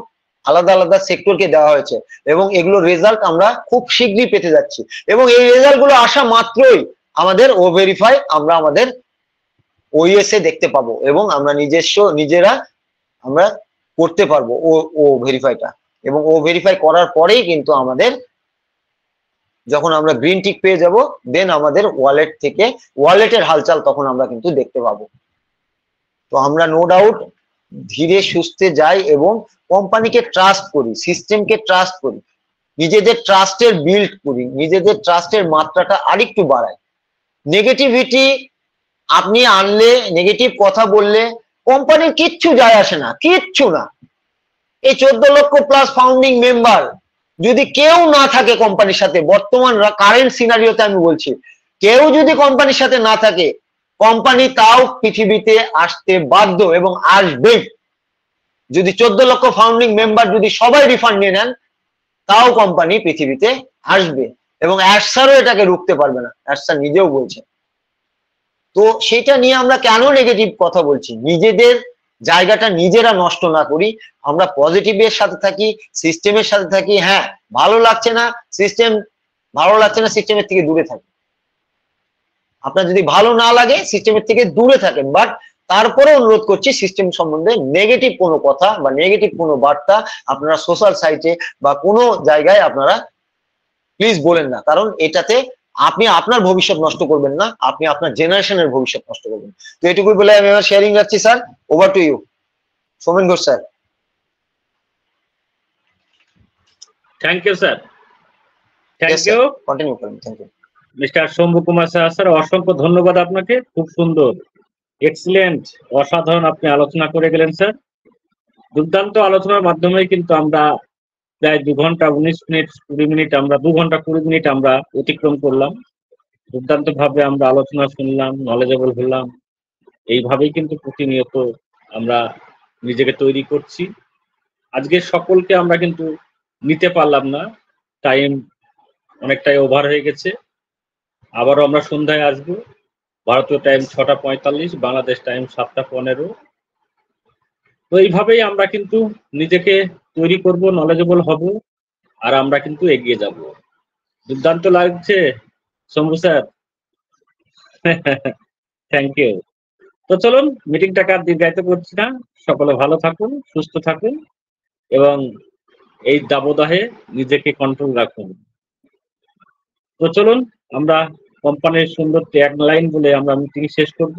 আলাদা আলাদা সেক্টরকে দেওয়া হয়েছে। এবং এগুলোর রেজাল্ট আমরা খুব শীঘ্রই পেতে যাচ্ছি। এবং এই রেজাল্টগুলো আসা মাত্রই আমাদের ও ভেরিফাই আমরা আমাদের ওইএসএ দেখতে পাবো এবং আমরা নিজস্ব নিজেরা আমরা করতে পারব ও ও ভেরিফাইটা এবং ও ভেরিফাই করার পরেই কিন্তু আমাদের যখন আমরা গ্রিন টিক পেয়ে যাব দেন আমাদের ওয়ালেট থেকে ওয়ালেটের হালচাল তখন আমরা কিন্তু দেখতে পাবো। তো আমরা নো ডাউট ধীরে সুস্থে যাই এবং কোম্পানিকে ট্রাস্ট করি সিস্টেমকে ট্রাস্ট করি, নিজেদের ট্রাস্টের বিল্ড করি, নিজেদের ট্রাস্টের মাত্রাটা আরেকটু বাড়াই। নেগেটিভিটি আপনি আনলে নেগেটিভ কথা বললে কোম্পানির কিচ্ছু যায় আসে না, কিচ্ছু না। এই চোদ্দ লক্ষ প্লাস ফাউন্ডিং মেম্বার যদি কেউ না থাকে কোম্পানির সাথে, বর্তমান কারেন্ট সিনারিওতে আমি বলছি, কেউ যদি কোম্পানির সাথে না থাকে কোম্পানি তাও পৃথিবীতে আসতে বাধ্য এবং আসবে। যদি চোদ্দ লক্ষ ফাউন্ডিং মেম্বার যদি সবাই রিফান্ড নিয়ে নেন, তাও কোম্পানি পৃথিবীতে আসবে। এবং অ্যাডসারও এটাকে রুখতে পারবে না। অ্যাডসার নিজেও বলছে। তো সেটা নিয়ে আমরা কেন নেগেটিভ কথা বলছি? নিজেদের জায়গাটা নিজেরা নষ্ট না করি। আমরা পজিটিভের সাথে থাকি সিস্টেমের সাথে থাকি। হ্যাঁ ভালো লাগছে না সিস্টেম ভালো লাগছে না সিস্টেমের থেকে দূরে থাকি। আপনার যদি ভালো না লাগে সিস্টেমের থেকে দূরে থাকেন। বাট তারপরে অনুরোধ করছি সিস্টেম সম্বন্ধে নেগেটিভ কোনো কথা বা নেগেটিভ কোনো বার্তা আপনারা সোশ্যাল সাইটে বা কোনো জায়গায় আপনারা প্লিজ বলেন না কারণ এটাতে আপনি আপনার ভবিষ্যৎ নষ্ট করবেন না আপনি আপনার জেনারেশনের ভবিষ্যৎ নষ্ট করবেন। তো এটুকুই বলে আমি আমার শেয়ারিং রাখছি sir over to you Somen Ghosh sir thank you sir thank you continue করুন thank you mister Shambhu Kumar sir sir অসংখ্য ধন্যবাদ আপনাকে। খুব সুন্দর। এক্সিলেন্ট অসাধারণ আপনি আলোচনা করে গেলেন স্যার দুর্দান্ত আলোচনার মাধ্যমে কিন্তু আমরা প্রায় দু ঘণ্টা, উনিশ মিনিট, কুড়ি মিনিট আমরা, দু ঘণ্টা, কুড়ি মিনিট আমরা অতিক্রম করলাম। দুর্দান্ত ভাবে আমরা আলোচনা শুনলাম নলেজেবল হলাম। এইভাবেই কিন্তু প্রতিনিয়ত আমরা নিজেকে তৈরি করছি। আজকে সকলকে আমরা কিন্তু নিতে পারলাম না। টাইম অনেকটাই ওভার হয়ে গেছে। আবারও আমরা সন্ধ্যায় আসব। ভারতীয় টাইম ছটা পঁয়তাল্লিশ, বাংলাদেশ টাইম সাতটা পনেরো। তো এইভাবেই আমরা কিন্তু নিজেকে তৈরি করব নলেজেবল হব, আর আমরা কিন্তু এগিয়ে যাব। দুর্দান্ত লাগছে, শম্ভু স্যার। থ্যাংক ইউ তো চলুন মিটিংটাকে আর দীর্ঘায়িত করছি না। সকলে ভালো থাকুন, সুস্থ থাকুন, এবং এই দাবদাহে নিজেকে কন্ট্রোল রাখুন। তো চলুন, আমরা কোম্পানির সুন্দর ট্যাগ লাইন বলে আমরা মিটিং শেষ করব।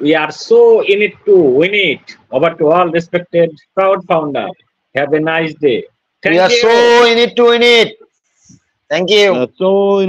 We are so in it to win it. Over to all respected proud founder have a nice day. We are so in it to win it. Thank you. So